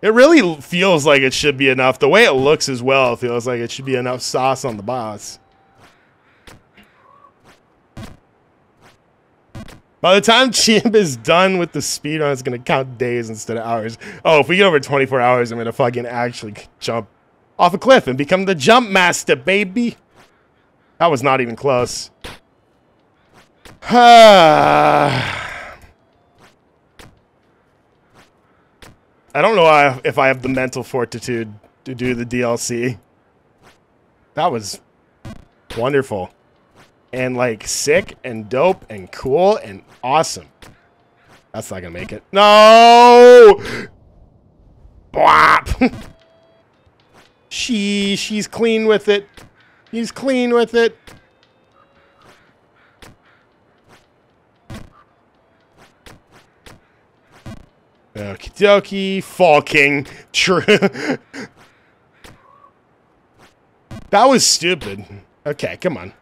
It really feels like it should be enough. The way it looks as well feels like it should be enough sauce on the boss. By the time Champ is done with the speedrun, it's to count days instead of hours. Oh, if we get over 24 hours, I'm to fucking actually jump off a cliff and become the jump master, baby. That was not even close. I don't know if I have the mental fortitude to do the DLC. That was wonderful and like sick and dope and cool and awesome. That's not gonna make it. No! Bwap! she, she's clean with it. He's clean with it. Okie dokie. Fall King. True. that was stupid. Okay, come on.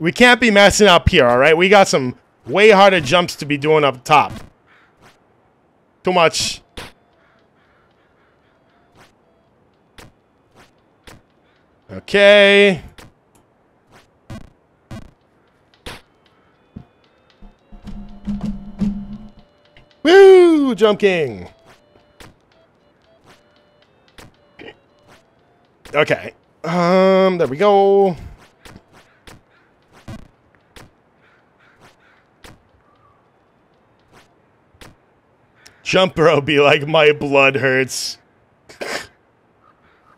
We can't be messing up here, alright? We got some way harder jumps to be doing up top. Too much. Okay. Woo! Jump King. Okay. Um, there we go. Jumper will be like, my blood hurts.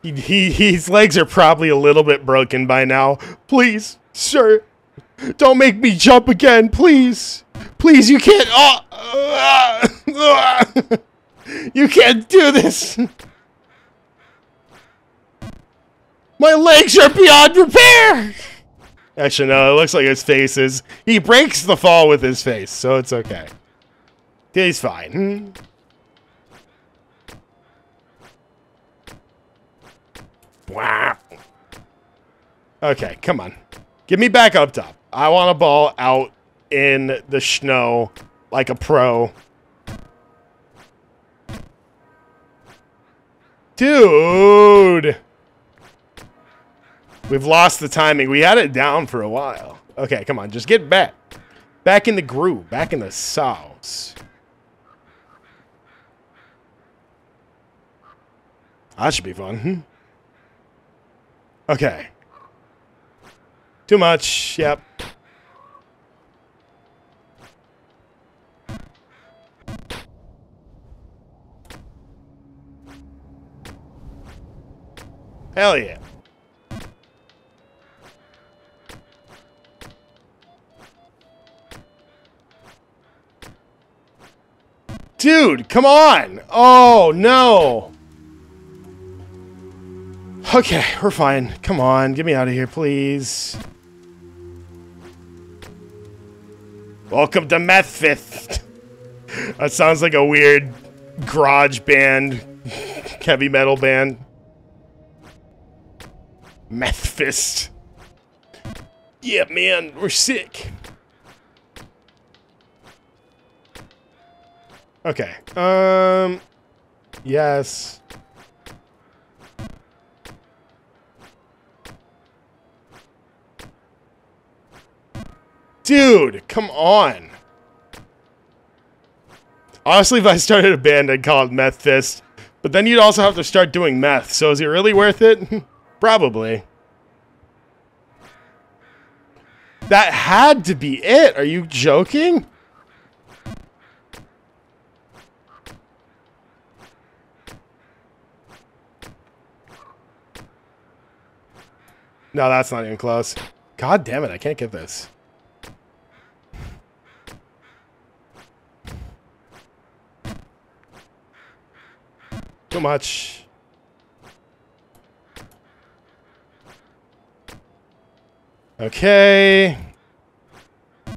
he, he, his legs are probably a little bit broken by now. Please, sir, don't make me jump again, please. Please, you can't. Oh, uh, uh, you can't do this. My legs are beyond repair. Actually, no, it looks like his face is. He breaks the fall with his face, so it's okay. He's fine. Okay, come on. Get me back up top. I want a ball out in the snow like a pro. Dude! We've lost the timing. We had it down for a while. Okay, come on. Just get back. Back in the groove. Back in the sauce. That should be fun. Hmm? Okay. Too much. Yep. Hell yeah. Dude, come on. Oh, no. Okay, we're fine. Come on, get me out of here, please. Welcome to Meth Fifth. that sounds like a weird garage band, heavy metal band. Meth Fist. Yeah, man, we're sick. Okay. Um. Yes. Dude, come on. Honestly, if I started a band, I'd call it Meth Fist. But then you'd also have to start doing meth. So is it really worth it? Probably. That had to be it. Are you joking? No, that's not even close. God damn it, I can't get this. Too much. Okay.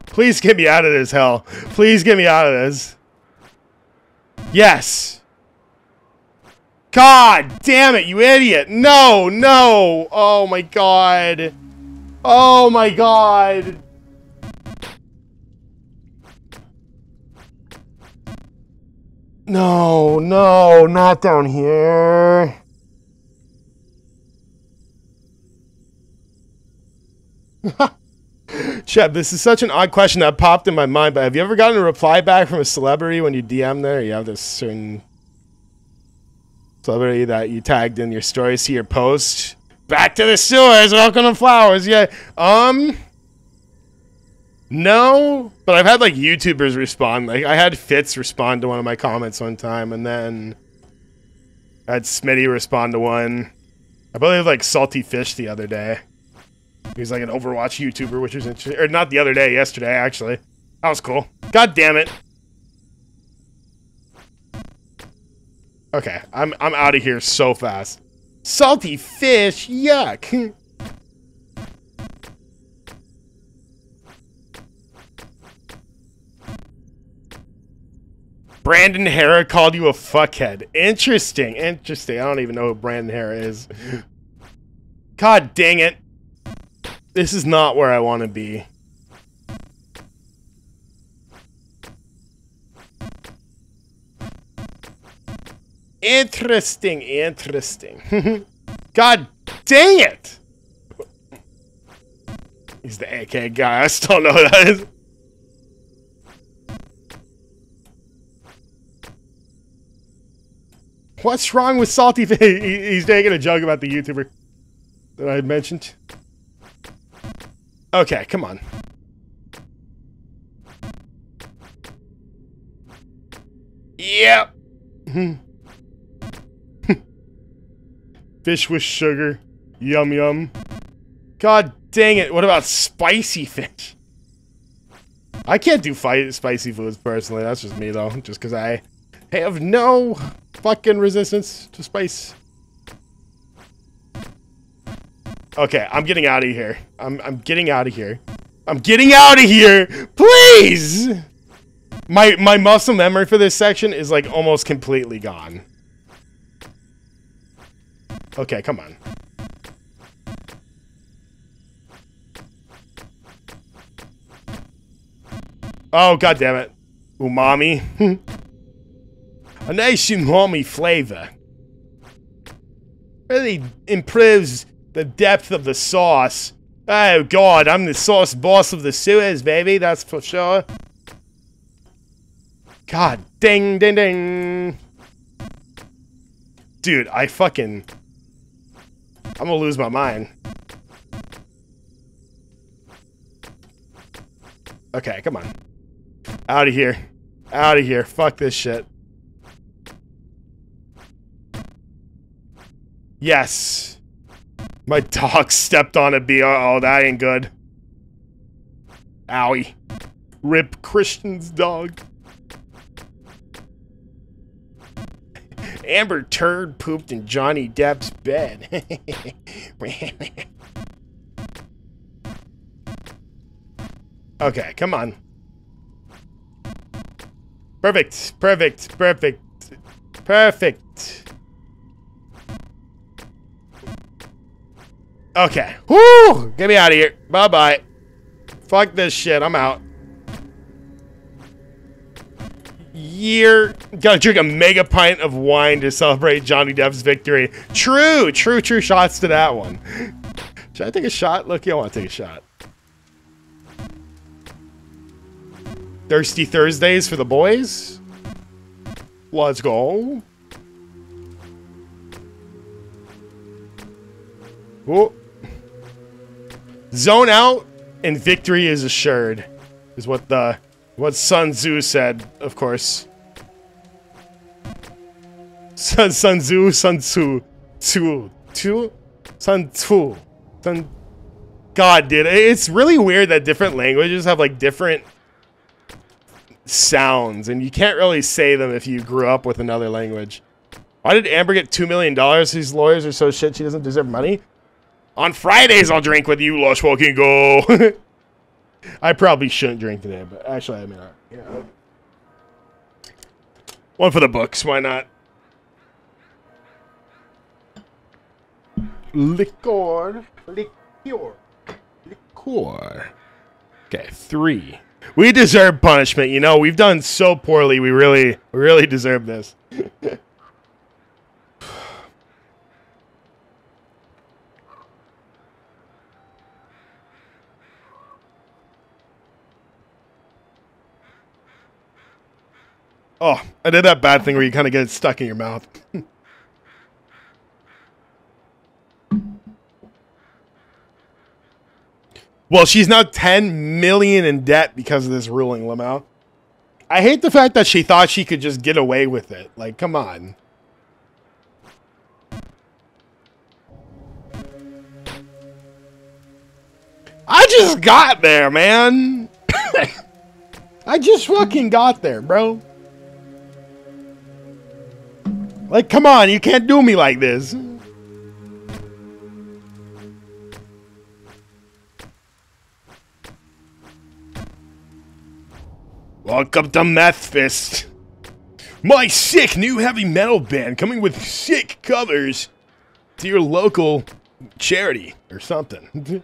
Please get me out of this hell. Please get me out of this. Yes. God damn it, you idiot. No, no. Oh my god. Oh my god. No, no, not down here. Cheb, this is such an odd question that popped in my mind, but have you ever gotten a reply back from a celebrity when you DM there? You have this certain celebrity that you tagged in your story, see your post. Back to the sewers, welcome to flowers. Yeah. Um No, but I've had like YouTubers respond. Like I had Fitz respond to one of my comments one time and then I had Smitty respond to one. I believe like Salty Fish the other day. He's like an Overwatch YouTuber, which was interesting. Or not the other day, yesterday, actually. That was cool. God damn it. Okay, I'm, I'm out of here so fast. Salty fish, yuck. Brandon Hera called you a fuckhead. Interesting, interesting. I don't even know who Brandon Hera is. God dang it. This is not where I want to be. Interesting, interesting. God dang it! He's the AK guy. I still don't know who that is. What's wrong with Salty? He's taking a joke about the YouTuber that I mentioned. Okay, come on. Yep. Fish with sugar. Yum yum. God dang it. What about spicy fish? I can't do spicy foods personally. That's just me though. Just because I have no fucking resistance to spice. Okay, I'm getting out of here. I'm, I'm getting out of here. I'm getting out of here! Please! My, my muscle memory for this section is like almost completely gone. Okay, come on. Oh, god damn it. Umami. A nice umami flavor. Really improves the depth of the sauce Oh god, I'm the sauce boss of the sewers, baby, that's for sure. God, ding, ding, ding. Dude, I fucking... I'm gonna lose my mind. Okay, come on. Out of here. Out of here. Fuck this shit. Yes. My dog stepped on a bee. Oh, that ain't good. Owie. Rip Christian's dog. Amber Turd pooped in Johnny Depp's bed. okay, come on. Perfect, perfect, perfect, perfect. Okay. Whoo! Get me out of here. Bye-bye. Fuck this shit. I'm out. Year. Gotta drink a mega pint of wine to celebrate Johnny Depp's victory. True, true, true shots to that one. Should I take a shot? Look, I want to take a shot. Thirsty Thursdays for the boys? Let's go. Whoa. Zone out and victory is assured, is what the what Sun Tzu said, of course. Sun Sun Tzu, Sun Tzu, Tzu, Tzu, Sun Tzu, Sun. God, dude, it's really weird that different languages have like different sounds, and you can't really say them if you grew up with another language. Why did Amber get two million dollars? These lawyers are so shit. She doesn't deserve money. On Fridays, I'll drink with you. Let's fucking go. I probably shouldn't drink today, but actually, I mean, uh, yeah. One for the books. Why not? Liquor, liqueur, liqueur. Okay, three. We deserve punishment. You know, we've done so poorly. We really, really deserve this. Oh, I did that bad thing where you kind of get it stuck in your mouth. well, she's now 10 million in debt because of this ruling, Lamau. I hate the fact that she thought she could just get away with it. Like, come on. I just got there, man. I just fucking got there, bro. Like, come on, you can't do me like this. Welcome to Meth Fist. My sick new heavy metal band coming with sick covers to your local charity or something.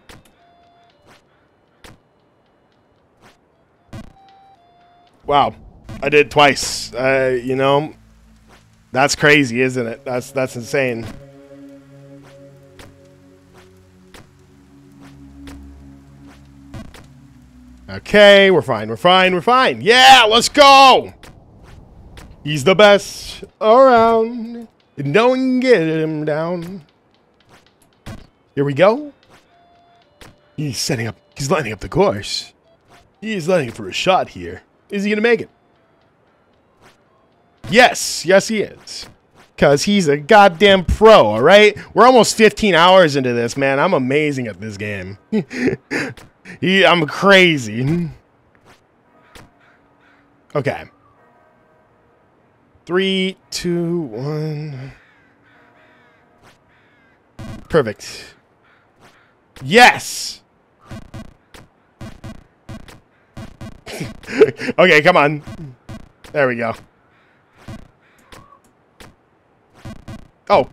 wow. I did twice. Uh, you know, that's crazy, isn't it? That's that's insane. Okay, we're fine, we're fine, we're fine. Yeah, let's go! He's the best around. No one can get him down. Here we go. He's setting up, he's lining up the course. He's lining for a shot here. Is he gonna make it? Yes, yes he is. Because he's a goddamn pro, all right? We're almost 15 hours into this, man. I'm amazing at this game. he, I'm crazy. Okay. Three, two, one. Perfect. Yes! okay, come on. There we go. Oh.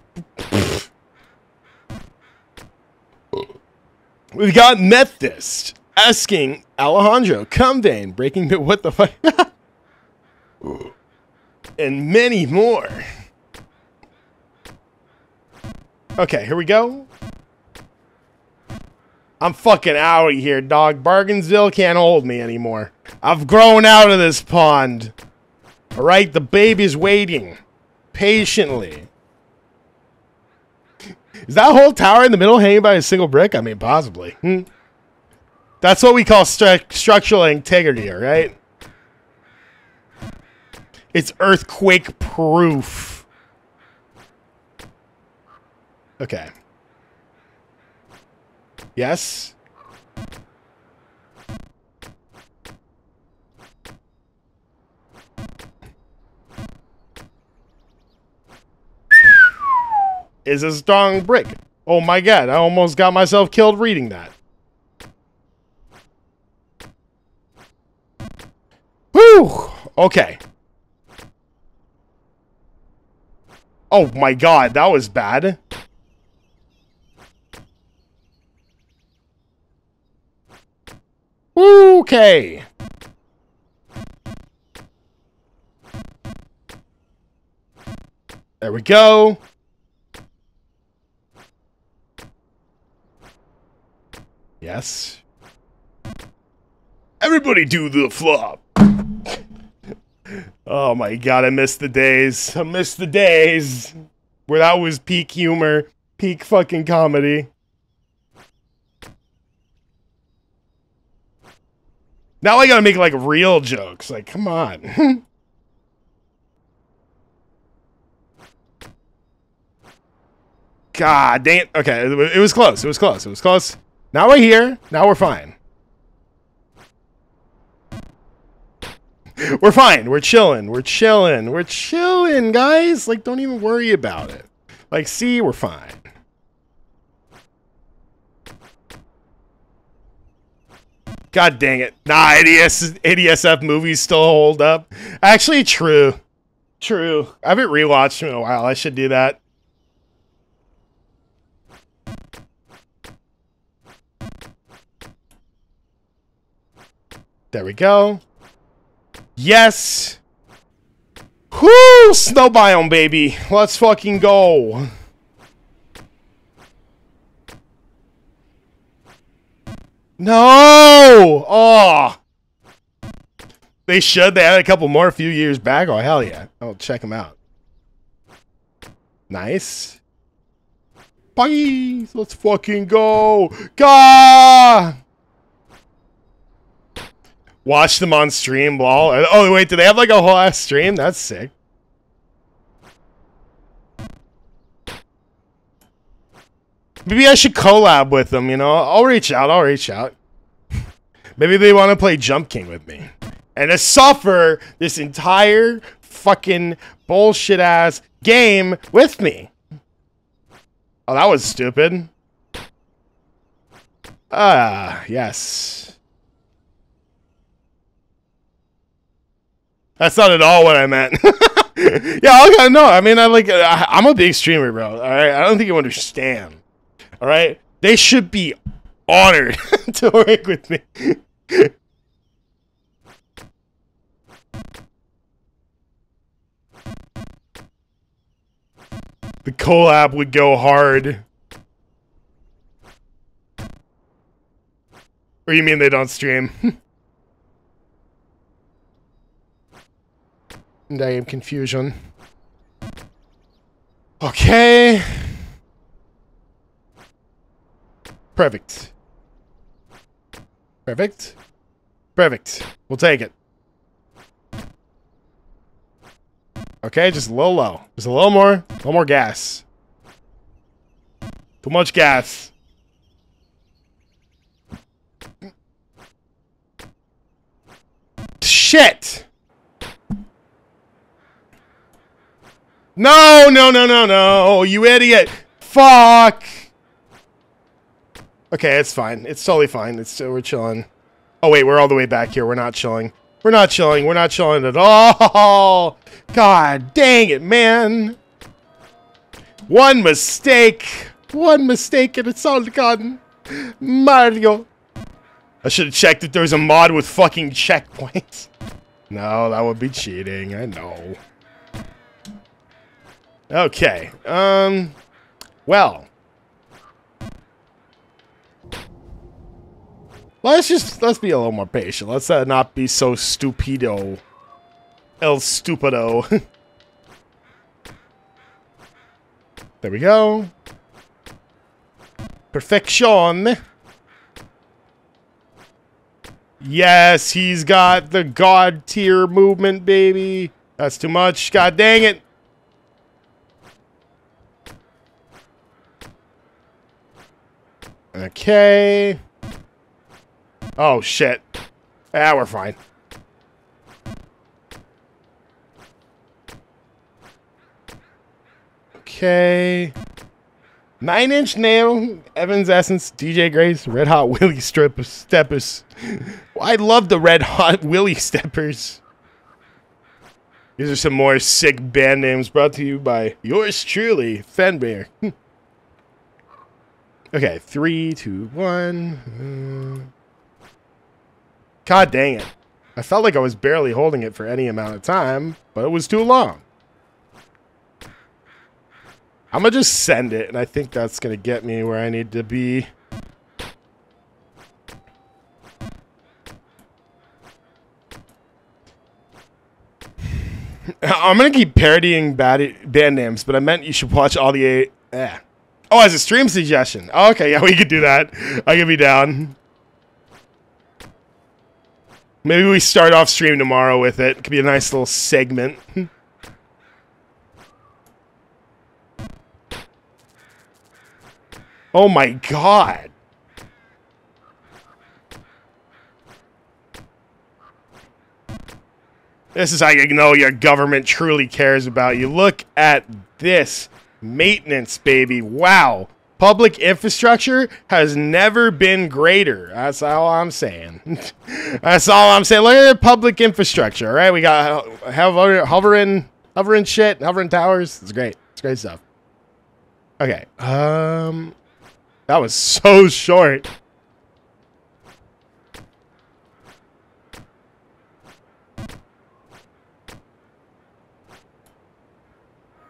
We've got Methist asking Alejandro, come Cumdane, breaking the what the fuck? and many more. Okay, here we go. I'm fucking out of here, dog. Bargainsville can't hold me anymore. I've grown out of this pond. All right, the baby's waiting patiently. Is that whole tower in the middle hanging by a single brick? I mean, possibly. Hmm. That's what we call stru structural integrity, all right? It's earthquake proof. Okay. Yes. Is a strong brick. Oh my god, I almost got myself killed reading that. Whew! Okay. Oh my god, that was bad. Okay. There we go. Yes. Everybody do the flop. oh my god, I miss the days. I miss the days where that was peak humor, peak fucking comedy. Now I gotta make like real jokes. Like, come on. God it. Okay, it was close. It was close. It was close. Now we're here. Now we're fine. We're fine. We're chilling. We're chilling. We're chilling, guys. Like, don't even worry about it. Like, see, we're fine. God dang it. Nah, ADS, ADSF movies still hold up. Actually, true. True. I haven't rewatched them in a while. I should do that. There we go. Yes! Whoo! Snow biome, baby. Let's fucking go. No! Oh! They should. They had a couple more a few years back. Oh, hell yeah. I'll check them out. Nice. Bye! Let's fucking go. Gah! Watch them on stream, lol. Oh, wait, do they have like a whole ass stream? That's sick. Maybe I should collab with them, you know? I'll reach out, I'll reach out. Maybe they want to play Jump King with me. And to suffer this entire fucking bullshit ass game with me. Oh, that was stupid. Ah, yes. That's not at all what I meant. yeah, okay, no, I mean, I like, I, I'm a big streamer, bro. All right, I don't think you understand. All right, they should be honored to work with me. the collab would go hard. Or you mean they don't stream? am confusion. Okay. Perfect. Perfect. Perfect. We'll take it. Okay, just a little low. Just a little more. A little more gas. Too much gas. Shit! No, no, no, no, no, you idiot! Fuck! Okay, it's fine. It's totally fine. It's uh, we're chilling. Oh wait, we're all the way back here. We're not chilling. We're not chilling. We're not chilling at all. God dang it, man. One mistake. One mistake and it's all gone. Mario. I should have checked if there was a mod with fucking checkpoints. No, that would be cheating. I know. Okay. Um. Well. Let's just let's be a little more patient. Let's uh, not be so stupido. El stupido. there we go. Perfection. Yes, he's got the god tier movement, baby. That's too much. God dang it. Okay. Oh, shit. Ah, we're fine. Okay. Nine Inch Nail, Evans Essence, DJ Grace, Red Hot Willie Steppers. I love the Red Hot Willie Steppers. These are some more sick band names brought to you by yours truly, Fenbeer. okay, three, two, one. God dang it. I felt like I was barely holding it for any amount of time, but it was too long. I'm going to just send it, and I think that's going to get me where I need to be. I'm going to keep parodying bad, band names, but I meant you should watch all the... Eh. Oh, as a stream suggestion. Oh, okay, yeah, we could do that. I could be down. Maybe we start off stream tomorrow with it. It could be a nice little segment. oh my god. This is how you know your government truly cares about you. Look at this maintenance, baby. Wow. Public infrastructure has never been greater. That's all I'm saying. That's all I'm saying. Look at the public infrastructure, all right? We got hover, hovering, hovering shit, hovering towers. It's great. It's great stuff. Okay. Um, that was so short.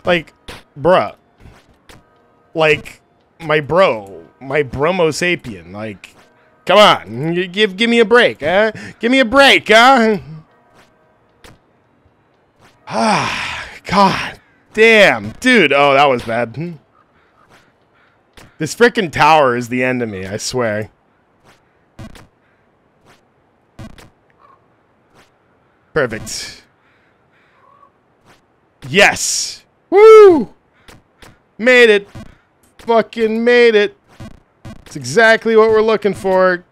Like, bruh. Like, my bro, my bromo sapien. Like, come on, give give me a break, huh? Give me a break, huh? Ah, God damn, dude. Oh, that was bad. This freaking tower is the end of me. I swear. Perfect. Yes. Woo! Made it fucking made it. It's exactly what we're looking for.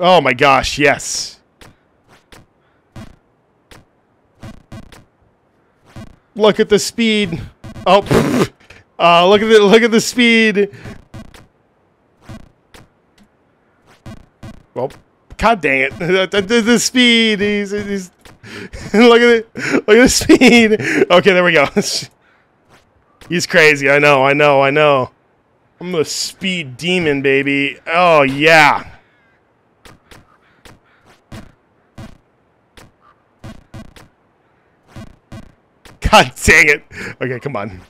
Oh my gosh, yes. Look at the speed. Oh, uh, look at the look at the speed. Well, god dang it! the, the, the speed. He's, he's look at it. Look at the speed. Okay, there we go. He's crazy. I know. I know. I know. I'm the speed demon, baby. Oh, yeah. God dang it. Okay, come on.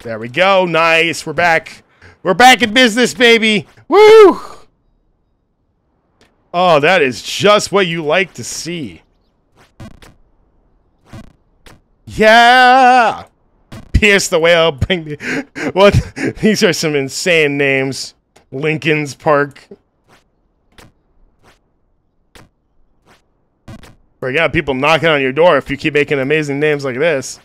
There we go. Nice. We're back. We're back in business, baby. Woo! Oh, that is just what you like to see. Yeah! Pierce the whale, bring the... What? These are some insane names. Lincoln's Park. We got people knocking on your door if you keep making amazing names like this.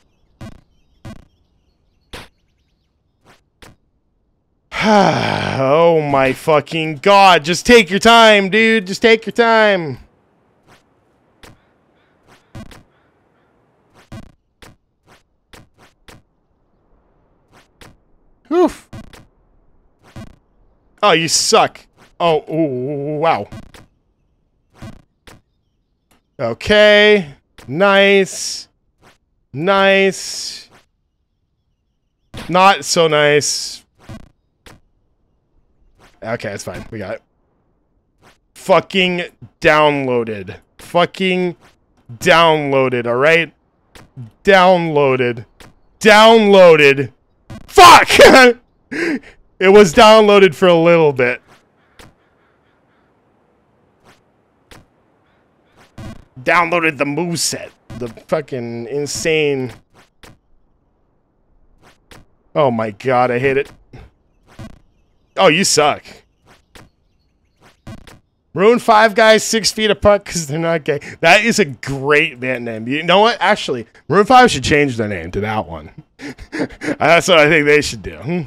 oh my fucking god. Just take your time, dude. Just take your time. Oof. Oh, you suck. Oh, ooh, wow. Okay. Nice. Nice. Not so nice. Okay, it's fine. We got it. Fucking downloaded. Fucking downloaded, alright? Downloaded. Downloaded. Fuck! it was downloaded for a little bit. Downloaded the moveset. The fucking insane. Oh my god, I hate it. Oh, you suck. Maroon 5 guys six feet apart because they're not gay. That is a great band name. You know what? Actually, Maroon 5 should change their name to that one. That's what I think they should do. Hmm.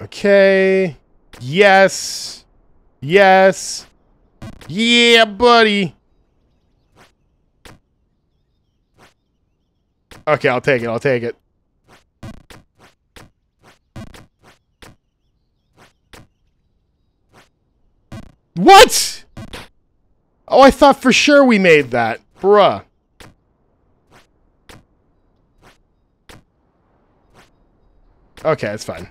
Okay. Yes. Yes. Yeah, buddy. Okay, I'll take it. I'll take it. What? Oh, I thought for sure we made that. Bruh. Okay, it's fine.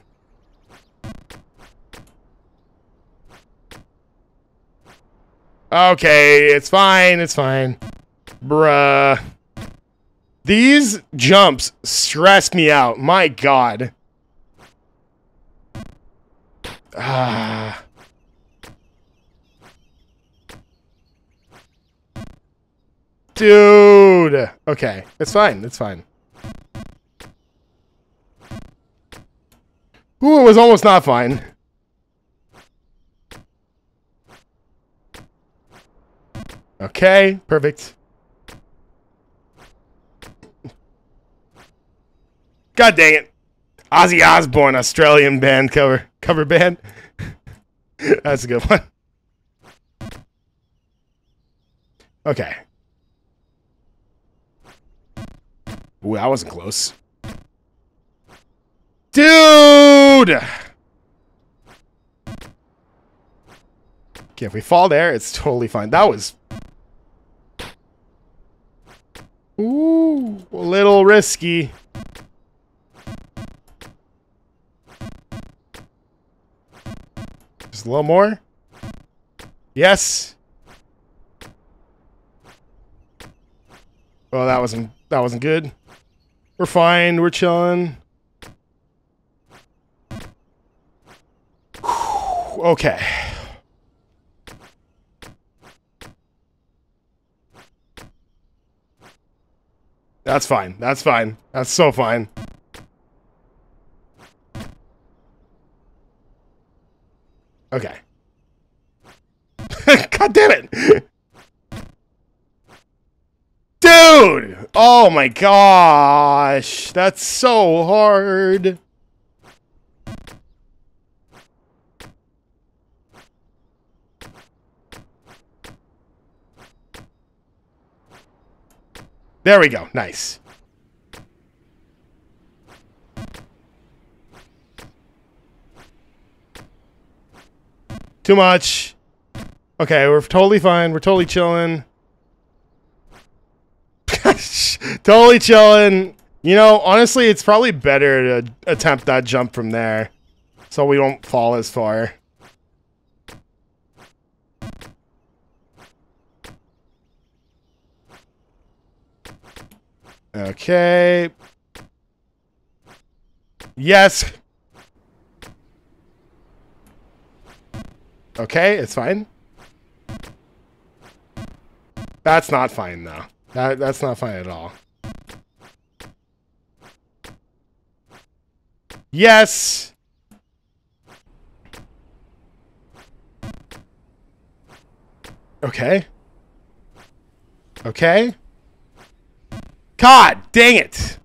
Okay, it's fine, it's fine. Bruh. These jumps stress me out. My god. Ah. Dude. Okay, it's fine, it's fine. Ooh, it was almost not fine. Okay, perfect. God dang it. Ozzy Osbourne, Australian band cover cover band. That's a good one. Okay. Ooh, that wasn't close. Dude! Okay, if we fall there, it's totally fine. That was... Ooh, a little risky. Just a little more. Yes. Well, that wasn't that wasn't good. We're fine. We're chilling. okay. That's fine. That's fine. That's so fine. Okay. God damn it! Dude! Oh my gosh! That's so hard! There we go. Nice. Too much. Okay, we're totally fine. We're totally chilling. totally chilling. You know, honestly, it's probably better to attempt that jump from there. So we don't fall as far. Okay. Yes. Okay, it's fine. That's not fine, though. That, that's not fine at all. Yes! Okay. Okay. God dang it!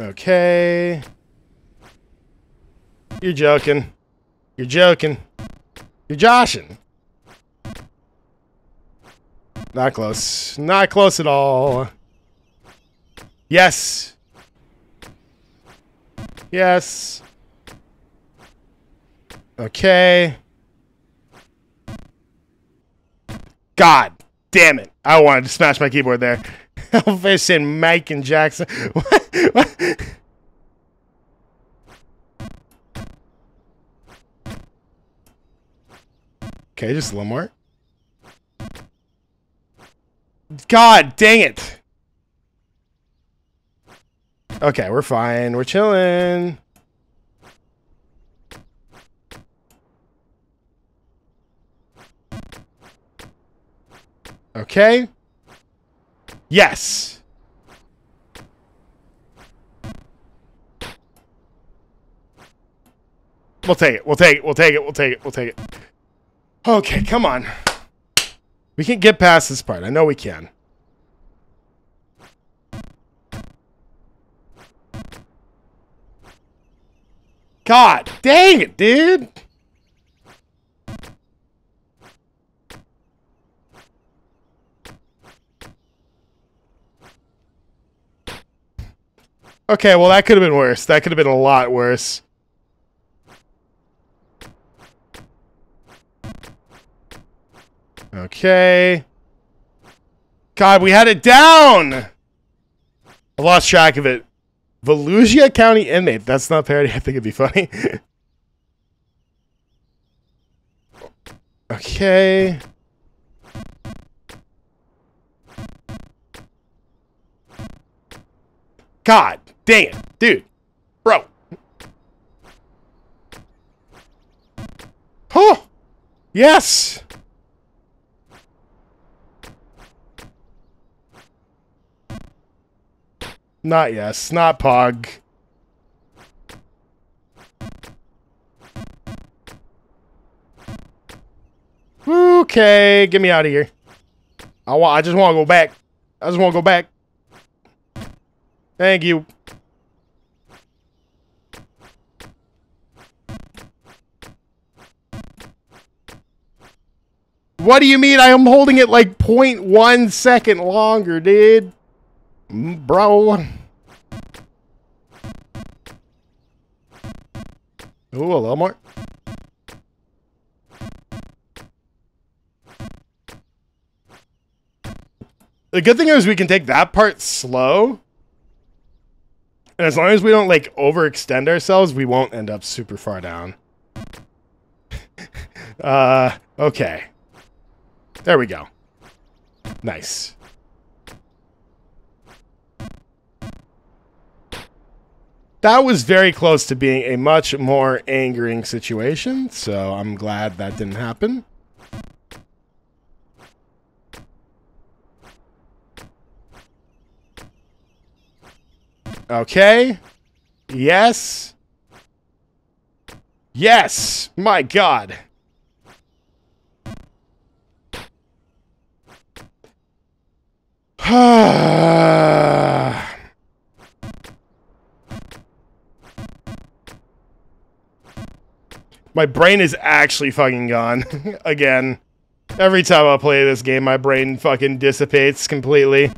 Okay. You're joking. You're joking. You're joshing. Not close. Not close at all. Yes. Yes. Okay. God damn it. I wanted to smash my keyboard there. Elvis and Mike and Jackson. What? what? Okay, just a little more. God dang it. Okay, we're fine. We're chilling. Okay. Yes. We'll take it. We'll take it. We'll take it. We'll take it. We'll take it. Okay, come on. We can get past this part. I know we can. God dang it, dude. Okay, well, that could have been worse. That could have been a lot worse. Okay. God, we had it down! I lost track of it. Volusia County inmate. That's not parody. I think it'd be funny. okay. God dang it. Dude. Bro. Oh! Yes! Not yes. Not Pog. Okay, get me out of here. I want. I just want to go back. I just want to go back. Thank you. What do you mean? I am holding it like 0.1 second longer, dude. Mm, Bro. Ooh, a little more. The good thing is we can take that part slow. And as long as we don't like overextend ourselves, we won't end up super far down. uh, okay. There we go. Nice. That was very close to being a much more angering situation, so I'm glad that didn't happen. Okay. Yes. Yes. My God. My brain is actually fucking gone. Again. Every time I play this game, my brain fucking dissipates completely.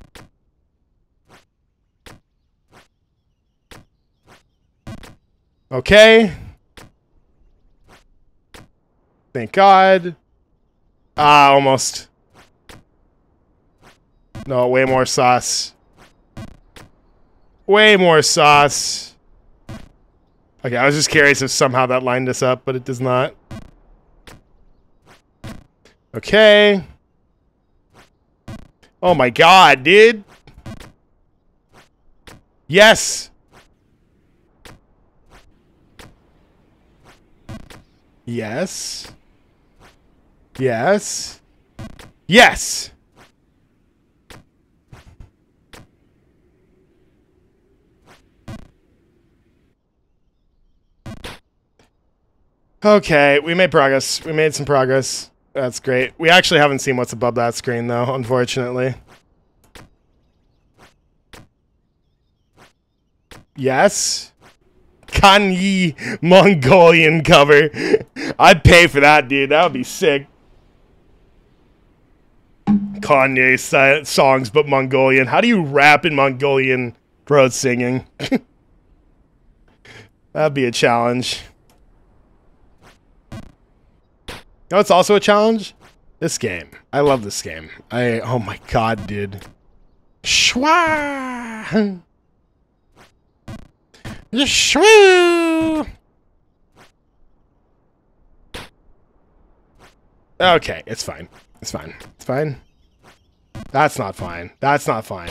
Okay. Thank God. Ah, almost. No, way more sauce. Way more sauce. Okay, I was just curious if somehow that lined us up, but it does not. Okay. Oh my god, dude. Yes. Yes. Yes. Yes. Okay, we made progress. We made some progress. That's great. We actually haven't seen what's above that screen, though, unfortunately. Yes. Kanye Mongolian cover. I'd pay for that, dude. That would be sick. Kanye songs, but Mongolian. How do you rap in Mongolian throat singing? That'd be a challenge. You know, it's also a challenge. This game. I love this game. I. Oh my god, dude. Schwa. Shwoo. Okay, it's fine. It's fine. It's fine. That's not fine. That's not fine.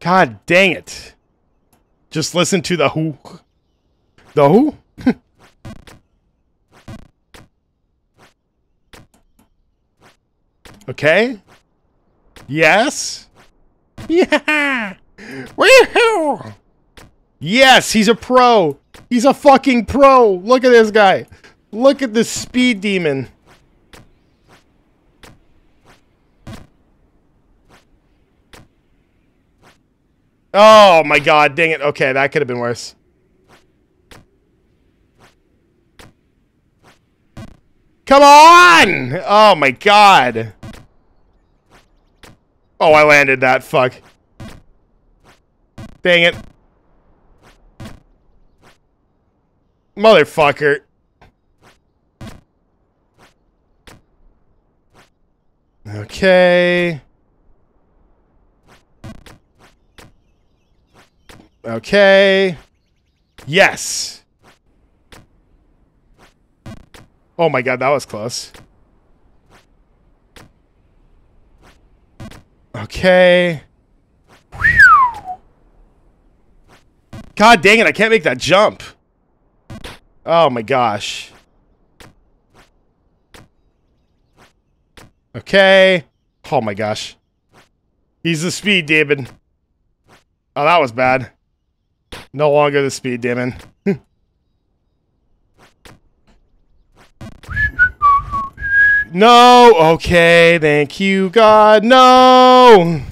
God dang it. Just listen to the who. The who? okay. Yes. Yeah. Woohoo! Yes, he's a pro. He's a fucking pro. Look at this guy. Look at this speed demon. Oh my god, dang it. Okay, that could have been worse. Come on! Oh my god. Oh, I landed that. Fuck. Dang it. Motherfucker. Okay. Okay. Yes. Oh my god, that was close. Okay. God dang it, I can't make that jump. Oh my gosh. Okay. Oh my gosh. He's the speed demon. Oh, that was bad. No longer the speed demon. no! Okay, thank you, God. No!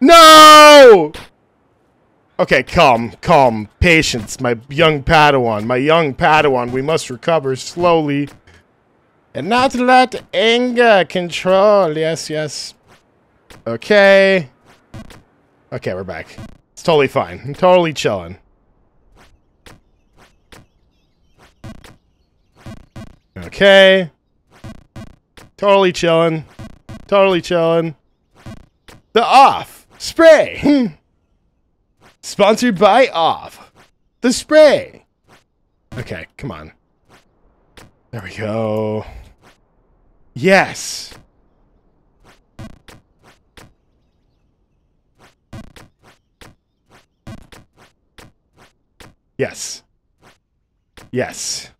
No! Okay, calm, calm, patience, my young Padawan, my young Padawan. We must recover slowly. And not let anger control. Yes, yes. Okay. Okay, we're back. It's totally fine. I'm totally chilling. Okay. Totally chilling. Totally chilling. The off spray. Sponsored by off. The spray. Okay, come on. There we go. Yes. Yes. Yes.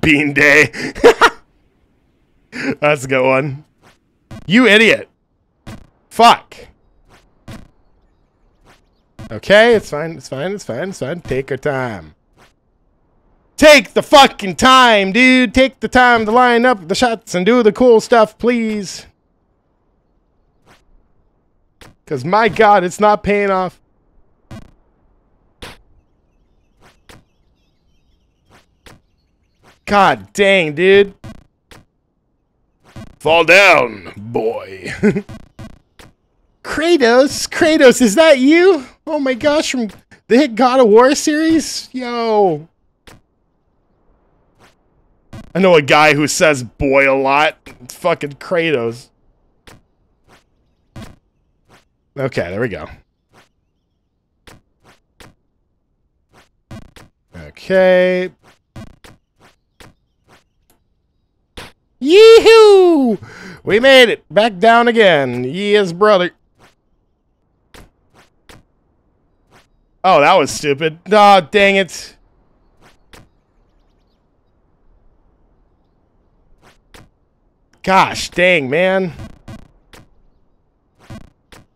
Bean Day. That's a good one. You idiot. Fuck. Okay, it's fine, it's fine, it's fine, it's fine. Take your time. Take the fucking time, dude. Take the time to line up the shots and do the cool stuff, please. Because my god, it's not paying off. God dang, dude. Fall down, boy. Kratos? Kratos, is that you? Oh my gosh, from the hit God of War series? Yo. I know a guy who says boy a lot. It's fucking Kratos. Okay, there we go. Okay. Yee-hoo! We made it! Back down again. Yes, brother. Oh, that was stupid. Oh, dang it. Gosh, dang, man.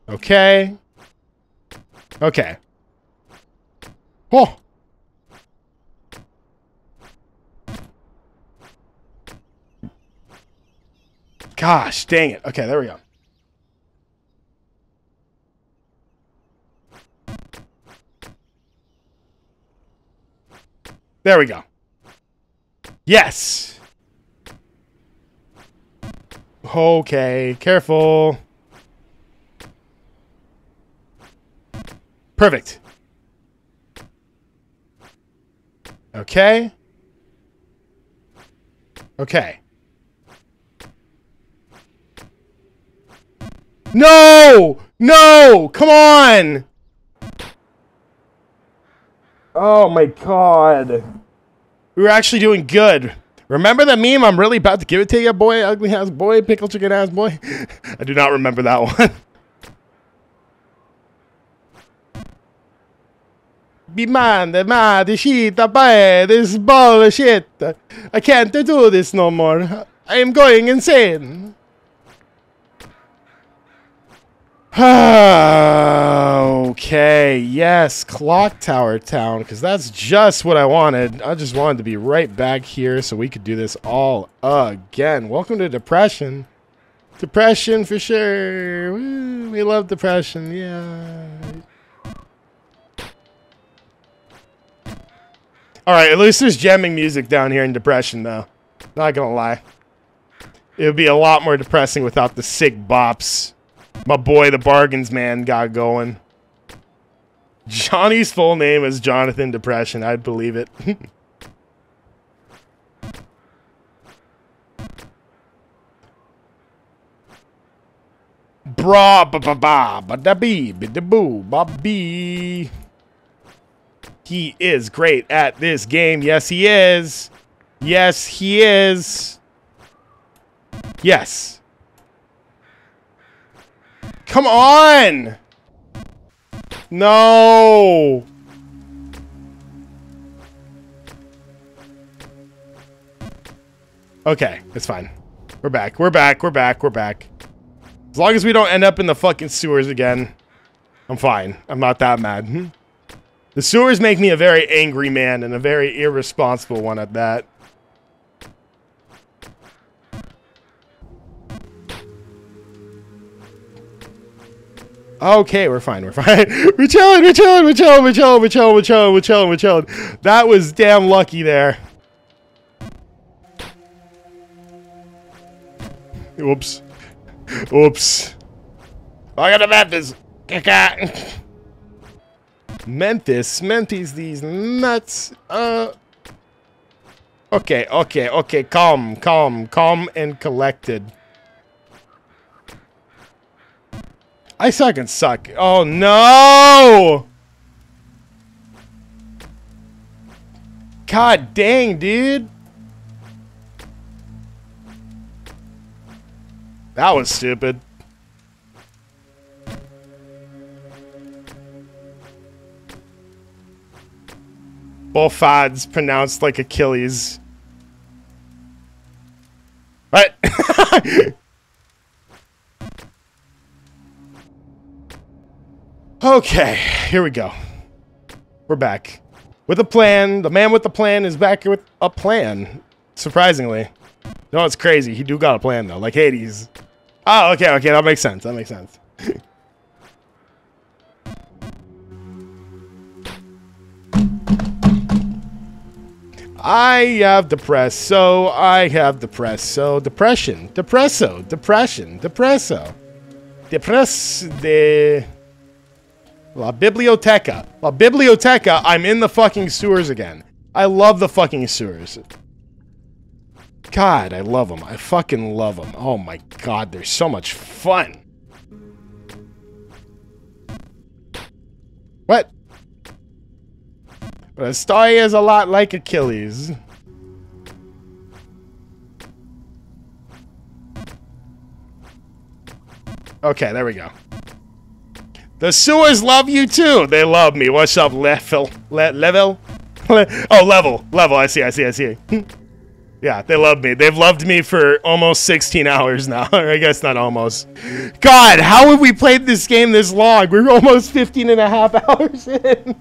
Okay. Okay. Oh. Gosh, dang it. Okay, there we go. There we go. Yes. Okay, careful. Perfect. Okay. Okay. No! No! Come on! Oh my god. We were actually doing good. Remember the meme? I'm really about to give it to you, boy, ugly ass boy, pickle chicken ass boy. I do not remember that one. Be man, the man, the shit, the bad, this bullshit. I can't do this no more. I am going insane. Okay, yes, Clock Tower Town, because that's just what I wanted. I just wanted to be right back here so we could do this all again. Welcome to Depression. Depression for sure. Woo, we love depression, yeah. Alright, at least there's jamming music down here in Depression, though. Not gonna lie. It would be a lot more depressing without the sick bops. My boy, the bargains man, got going. Johnny's full name is Jonathan Depression. I'd believe it. Bra ba ba ba ba da bee ba da boo ba bee. He is great at this game. Yes, he is. Yes, he is. Yes. Come on! No! Okay, it's fine. We're back. We're back. We're back. We're back. As long as we don't end up in the fucking sewers again, I'm fine. I'm not that mad. The sewers make me a very angry man and a very irresponsible one at that. Okay, we're fine. We're fine. we're chilling. We're chilling. We're chilling. We're chilling. We're chilling. We're chilling. We're chilling. We're chilling. That was damn lucky there. Oops. Oops. I got a Memphis. Memphis. Memphis. These nuts. Uh. Okay. Okay. Okay. Calm. Calm. Calm and collected. I suck and suck. Oh no! God dang, dude. That was stupid. Both pronounced like Achilles. What? Okay, here we go. We're back. With a plan. The man with the plan is back with a plan. Surprisingly. No, it's crazy. He do got a plan, though. Like Hades. Oh, okay, okay. That makes sense. That makes sense. I have depressed, so I have depressed, so Depression. Depresso. Depression. Depresso. Depress de... La Biblioteca. La Biblioteca, I'm in the fucking sewers again. I love the fucking sewers. God, I love them. I fucking love them. Oh my god, they're so much fun. What? But a story is a lot like Achilles. Okay, there we go. The sewers love you too. They love me. What's up, level? Le level? oh, level. Level. I see. I see. I see. yeah, they love me. They've loved me for almost 16 hours now. I guess not almost. God, how have we played this game this long? We're almost 15 and a half hours in.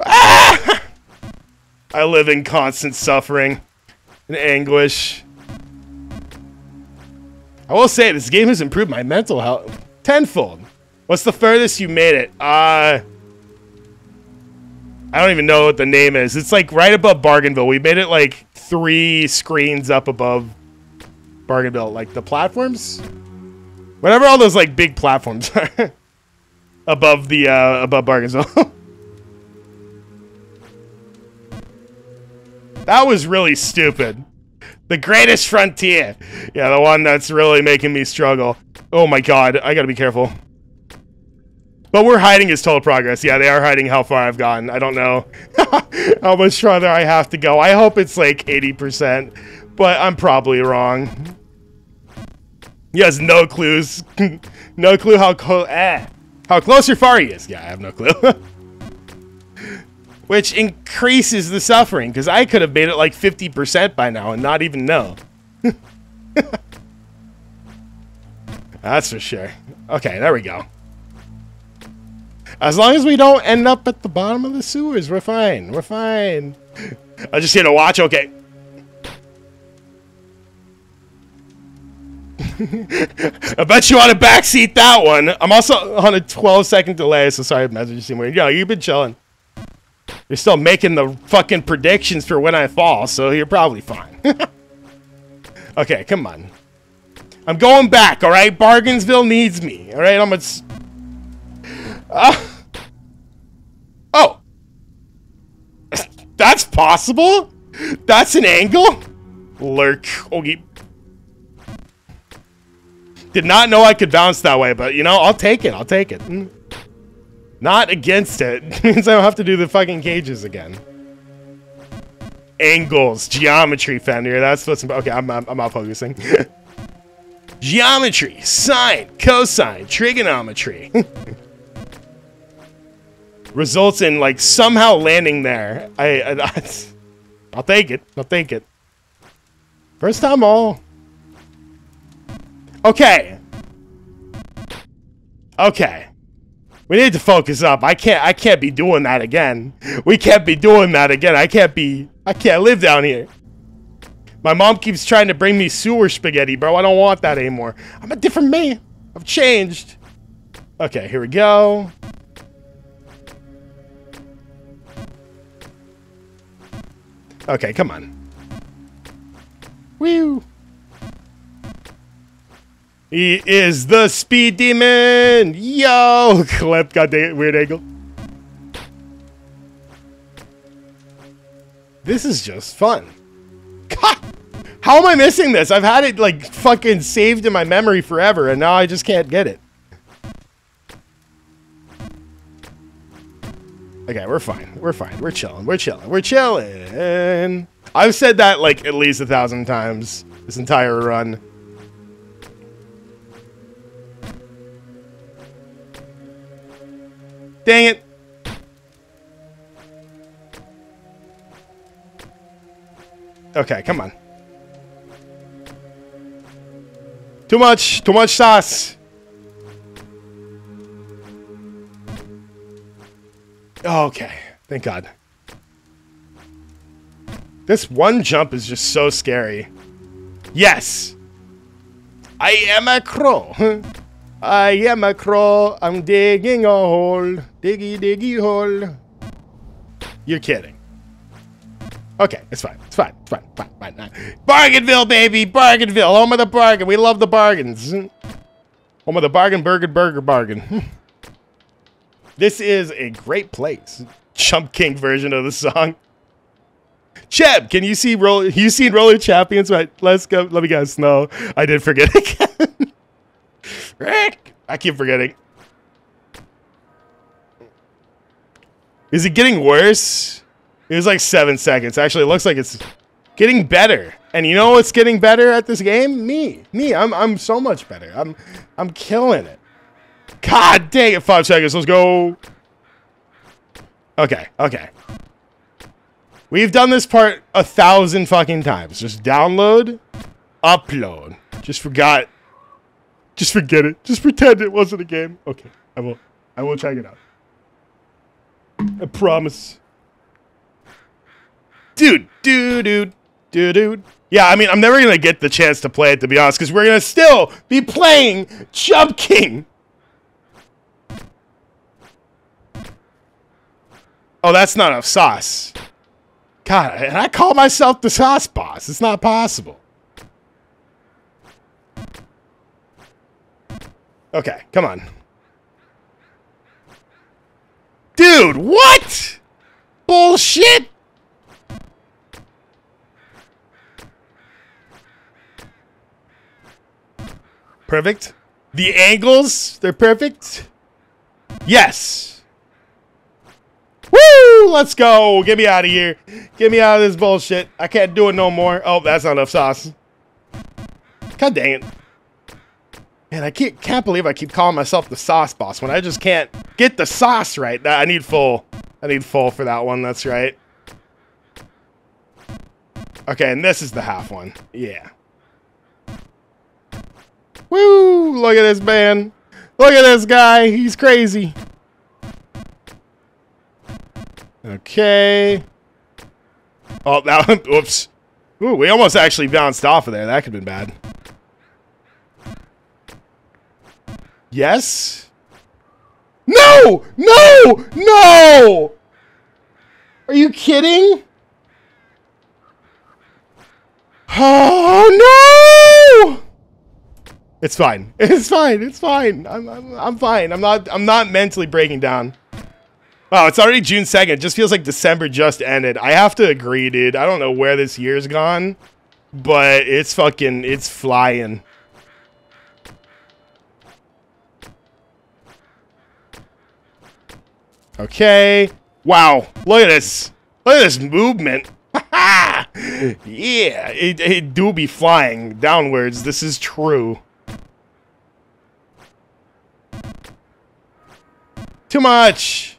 ah! I live in constant suffering and anguish. I will say, this game has improved my mental health tenfold. What's the furthest you made it? Uh... I don't even know what the name is. It's like right above Bargainville. We made it like three screens up above Bargainville. Like the platforms? Whatever all those like big platforms are. above the, uh, above Bargainville. that was really stupid. The greatest frontier. Yeah, the one that's really making me struggle. Oh my god, I gotta be careful. But we're hiding his total progress. Yeah, they are hiding how far I've gotten. I don't know how much farther I have to go. I hope it's like 80%, but I'm probably wrong. He has no clues. no clue how close eh, how close or far he is. Yeah, I have no clue. Which increases the suffering, because I could have made it like 50% by now and not even know. That's for sure. Okay, there we go. As long as we don't end up at the bottom of the sewers, we're fine. We're fine. I just hit a watch. Okay. I bet you want to backseat that one. I'm also on a 12 second delay, so sorry if messages seem weird. Yeah, you've been chilling. You're still making the fucking predictions for when I fall, so you're probably fine. okay, come on. I'm going back, alright? Bargainsville needs me, alright? I'm gonna... Uh, oh! That's possible? That's an angle? Lurk. Okay. Did not know I could bounce that way, but you know, I'll take it. I'll take it. Mm. Not against it. means I don't have to do the fucking cages again. Angles, geometry, Fenrir. That's what's okay. I'm I'm, I'm not focusing. geometry, sine, cosine, trigonometry. Results in like somehow landing there. I, I I'll take it. I'll take it. First time all. Okay. Okay. We need to focus up. I can't I can't be doing that again. We can't be doing that again. I can't be I can't live down here. My mom keeps trying to bring me sewer spaghetti, bro. I don't want that anymore. I'm a different man. I've changed. Okay, here we go. Okay, come on. Woo! He is the speed demon! Yo! Clip got the weird angle. This is just fun. God, how am I missing this? I've had it like fucking saved in my memory forever and now I just can't get it. Okay, we're fine. We're fine. We're chilling. We're chilling. We're chilling. I've said that like at least a thousand times this entire run. Dang it. Okay, come on. Too much. Too much sauce. Okay. Thank God. This one jump is just so scary. Yes. I am a crow. I am a crow. I'm digging a hole. Diggy, diggy hole. You're kidding. Okay, it's fine. It's fine. It's fine. Fine. Fine. fine. Bargainville, baby. Bargainville. Home of the bargain. We love the bargains. Home of the bargain, burger, burger, bargain. this is a great place. Chump King version of the song. Cheb, can you see roll? You seen Roller Champions? Right. Let's go. Let me guys know. I did forget again. Rick, I keep forgetting. Is it getting worse? It was like seven seconds. Actually, it looks like it's getting better. And you know what's getting better at this game? Me. Me. I'm I'm so much better. I'm I'm killing it. God dang it, five seconds. Let's go. Okay, okay. We've done this part a thousand fucking times. Just download, upload. Just forgot. Just forget it. Just pretend it wasn't a game. Okay, I will. I will check it out. I promise. Dude, dude, dude, dude, dude. Yeah, I mean, I'm never gonna get the chance to play it to be honest, because we're gonna still be playing Jump King. Oh, that's not enough sauce. God, and I call myself the sauce boss. It's not possible. Okay, come on. Dude, what? Bullshit! Perfect. The angles, they're perfect. Yes. Woo! Let's go. Get me out of here. Get me out of this bullshit. I can't do it no more. Oh, that's not enough sauce. God dang it. Man, I can't, can't believe I keep calling myself the sauce boss when I just can't get the sauce right. I need full. I need full for that one. That's right. Okay, and this is the half one. Yeah. Woo! Look at this man. Look at this guy. He's crazy. Okay. Oh, that one. Oops. Ooh, we almost actually bounced off of there. That could have been bad. Yes? No! No! No! Are you kidding? Oh no! It's fine. It's fine. It's fine. I'm, I'm, I'm fine. I'm not I'm not mentally breaking down. Wow, it's already June 2nd. It just feels like December just ended. I have to agree, dude. I don't know where this year's gone, but it's fucking it's flying. Okay. Wow. Look at this. Look at this movement. yeah, it, it do be flying downwards. This is true. Too much.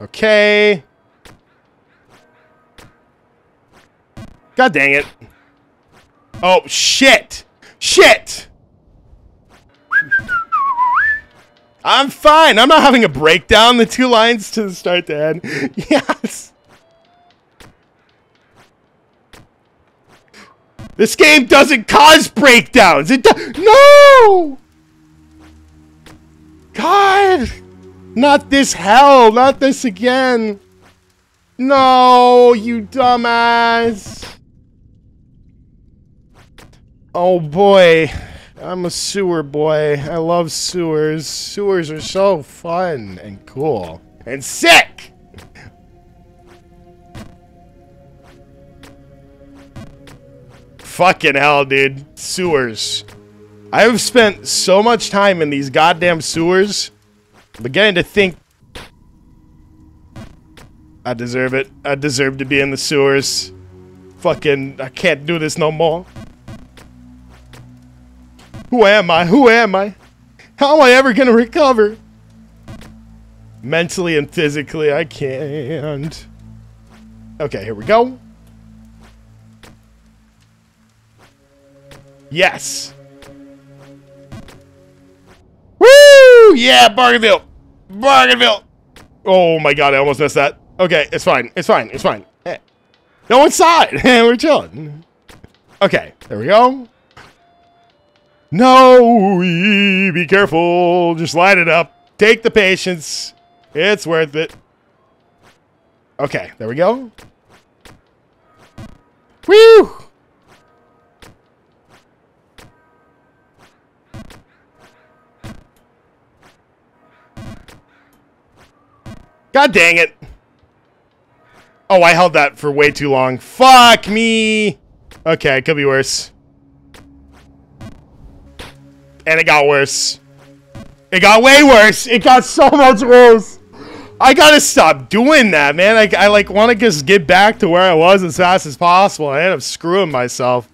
Okay. God dang it. Oh, shit. Shit. I'm fine. I'm not having a breakdown. The two lines to start to end. Yes. This game doesn't cause breakdowns. It does. No! God! Not this hell. Not this again. No, you dumbass. Oh boy. I'm a sewer boy. I love sewers. Sewers are so fun and cool. And sick! Fucking hell, dude. Sewers. I have spent so much time in these goddamn sewers. Beginning to think I deserve it. I deserve to be in the sewers. Fucking, I can't do this no more. Who am I? Who am I? How am I ever gonna recover? Mentally and physically, I can't. Okay, here we go. Yes. Woo! Yeah, Bargainville. Bargainville. Oh my god, I almost missed that. Okay, it's fine. It's fine. It's fine. Eh. No one saw it. We're chilling. Okay, there we go. No, be careful. Just light it up. Take the patience. It's worth it. Okay, there we go. Woo! God dang it. Oh, I held that for way too long. Fuck me. Okay, it could be worse. And it got worse. It got way worse. It got so much worse. I gotta stop doing that, man. I, I like want to just get back to where I was as fast as possible. I end up screwing myself.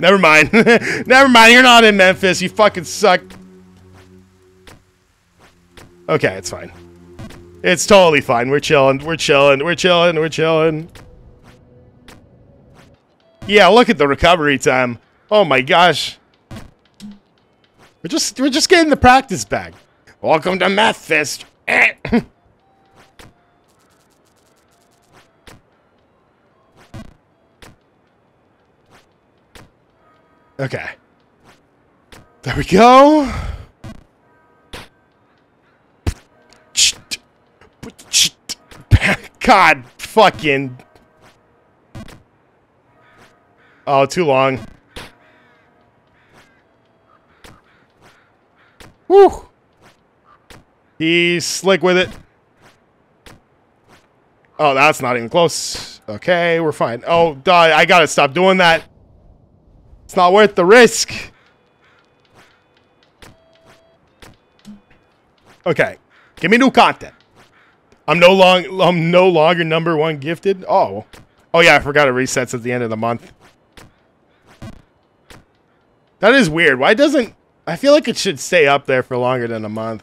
Never mind. Never mind. You're not in Memphis. You fucking suck. Okay, it's fine. It's totally fine. We're chilling. We're chilling. We're chilling. We're chilling. Yeah, look at the recovery time. Oh my gosh. We're just we're just getting the practice back. Welcome to Math Fest. okay. There we go. God fucking. Oh, too long. Woo! He's slick with it. Oh, that's not even close. Okay, we're fine. Oh, duh, I gotta stop doing that. It's not worth the risk. Okay. Give me new content. I'm no long I'm no longer number one gifted. Oh. Oh yeah, I forgot it resets at the end of the month. That is weird. Why doesn't I feel like it should stay up there for longer than a month.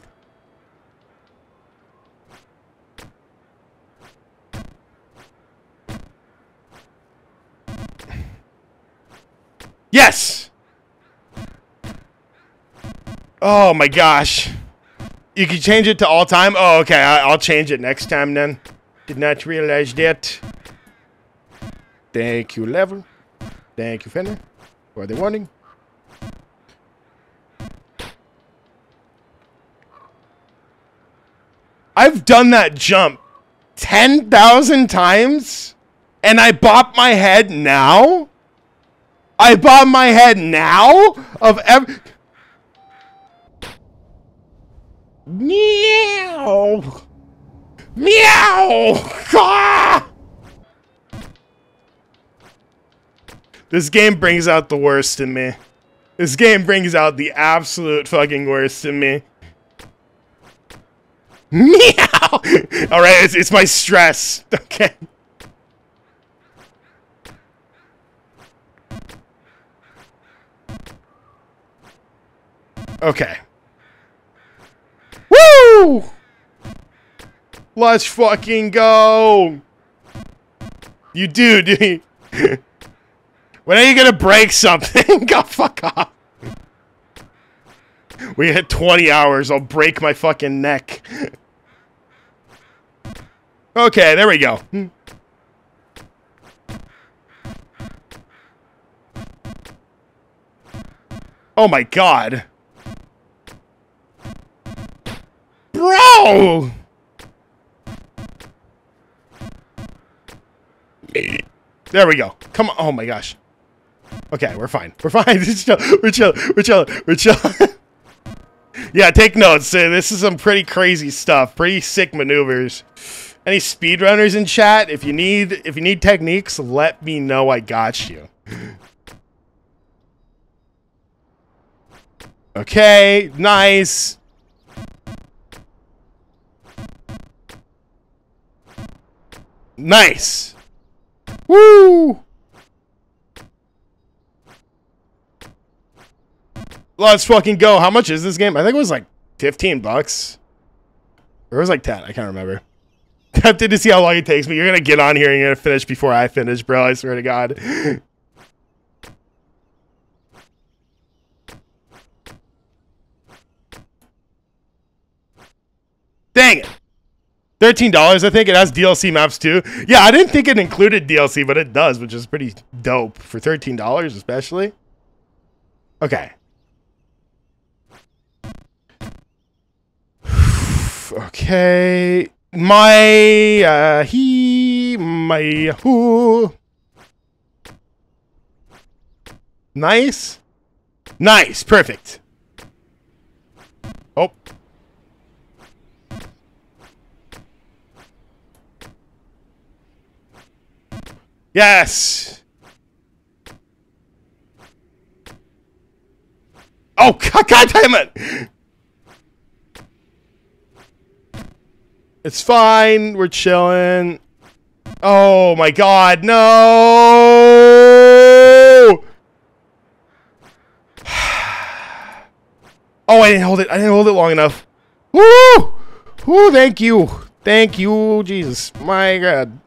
Yes! Oh my gosh. You can change it to all time? Oh, okay. I will change it next time then. Did not realize that. Thank you, Level. Thank you, Fender, for the warning. I've done that jump 10,000 times and I bop my head now? I bob my head now of ev- Meow! Meow! Ah! This game brings out the worst in me. This game brings out the absolute fucking worst in me. Meow! Alright, it's, it's my stress. Okay. Okay. Woo! Let's fucking go! You do, dude. when are you gonna break something? go fuck off. We hit 20 hours, I'll break my fucking neck. okay, there we go. Hmm. Oh my god. Bro! There we go. Come on. Oh my gosh. Okay, we're fine. We're fine. chill. We're chill. We're chill. We're chill. yeah, take notes. Uh, this is some pretty crazy stuff. Pretty sick maneuvers. Any speedrunners in chat? If you need if you need techniques, let me know. I got you. Okay, nice. Nice. Woo! Let's fucking go. How much is this game? I think it was like 15 bucks. Or it was like 10. I can't remember. Tempted to see how long it takes me. You're going to get on here and you're going to finish before I finish, bro. I swear to God. Dang it. $13, I think. It has DLC maps too. Yeah, I didn't think it included DLC, but it does, which is pretty dope for $13 especially. Okay. okay. My, uh, he, my, who. Nice. Nice. Perfect. Oh. Yes! Oh, God, God damn it! It's fine. We're chilling. Oh, my God. No! Oh, I didn't hold it. I didn't hold it long enough. Woo! Woo, thank you. Thank you, Jesus. My God.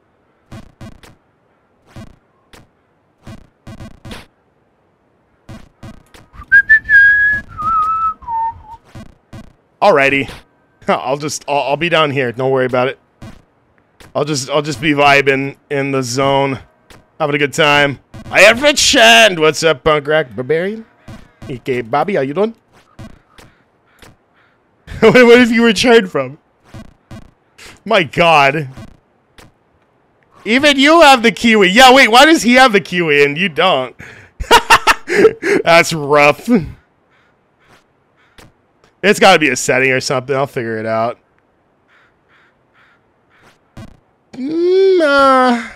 Alrighty. I'll just I'll, I'll, be down here. Don't worry about it. I'll just I'll just be vibing in the zone, having a good time. I have Rich and what's up, punk rock barbarian? Okay, Bobby, how you doing? what, if you returned from? My God. Even you have the kiwi. Yeah, wait, why does he have the kiwi and you don't? That's rough. It's got to be a setting or something. I'll figure it out. Nah.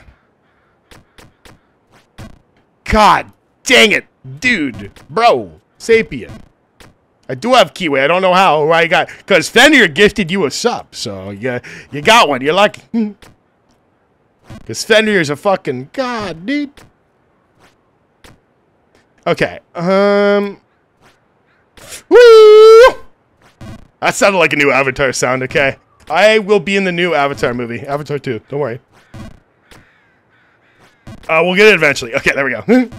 God dang it. Dude. Bro. Sapien. I do have Kiwi. I don't know how. I got because Fenrir gifted you a sub, so you you got one. You're lucky. Hmm. Because Fenrir's a fucking god, dude. Okay. Um. Woo! That sounded like a new Avatar sound. Okay. I will be in the new Avatar movie, Avatar 2. Don't worry. Uh, we'll get it eventually. Okay, there we go.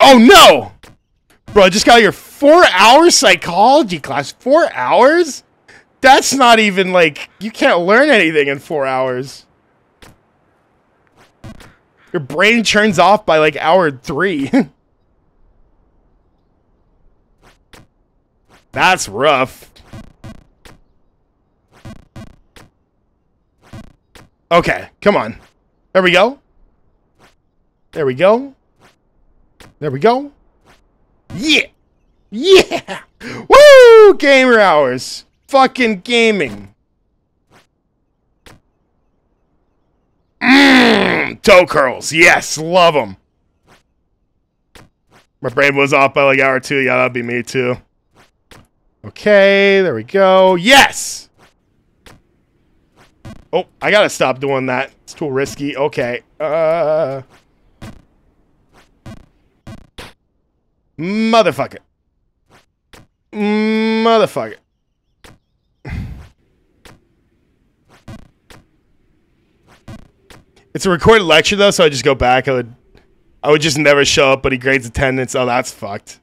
oh no! Bro, I just got your four hour psychology class. Four hours? That's not even like, you can't learn anything in four hours. Your brain turns off by like hour three. That's rough. Okay, come on. There we go. There we go. There we go. Yeah! Yeah! Woo! Gamer hours. Fucking gaming. Mmm! Toe curls. Yes, love them. My brain was off by like hour two. Yeah, that'd be me too. Okay, there we go. Yes! Oh, I gotta stop doing that. It's too risky. Okay. Uh... Motherfucker. Motherfucker. It's a recorded lecture though, so I just go back. I would I would just never show up, but he grades attendance. Oh, that's fucked.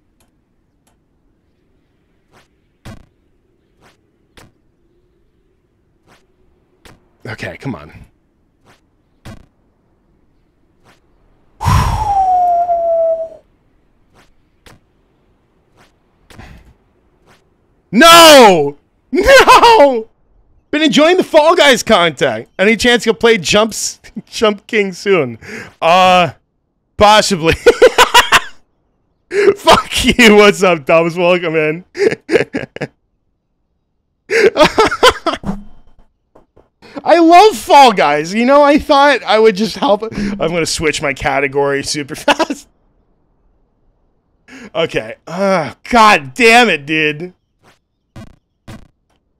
Okay, come on. No! No! Been enjoying the Fall Guys content. Any chance you'll play Jumps Jump King soon? Uh possibly. Fuck you. What's up, Thomas? Welcome in. I love Fall Guys. You know, I thought I would just help. I'm going to switch my category super fast. Okay. Uh, God damn it, dude.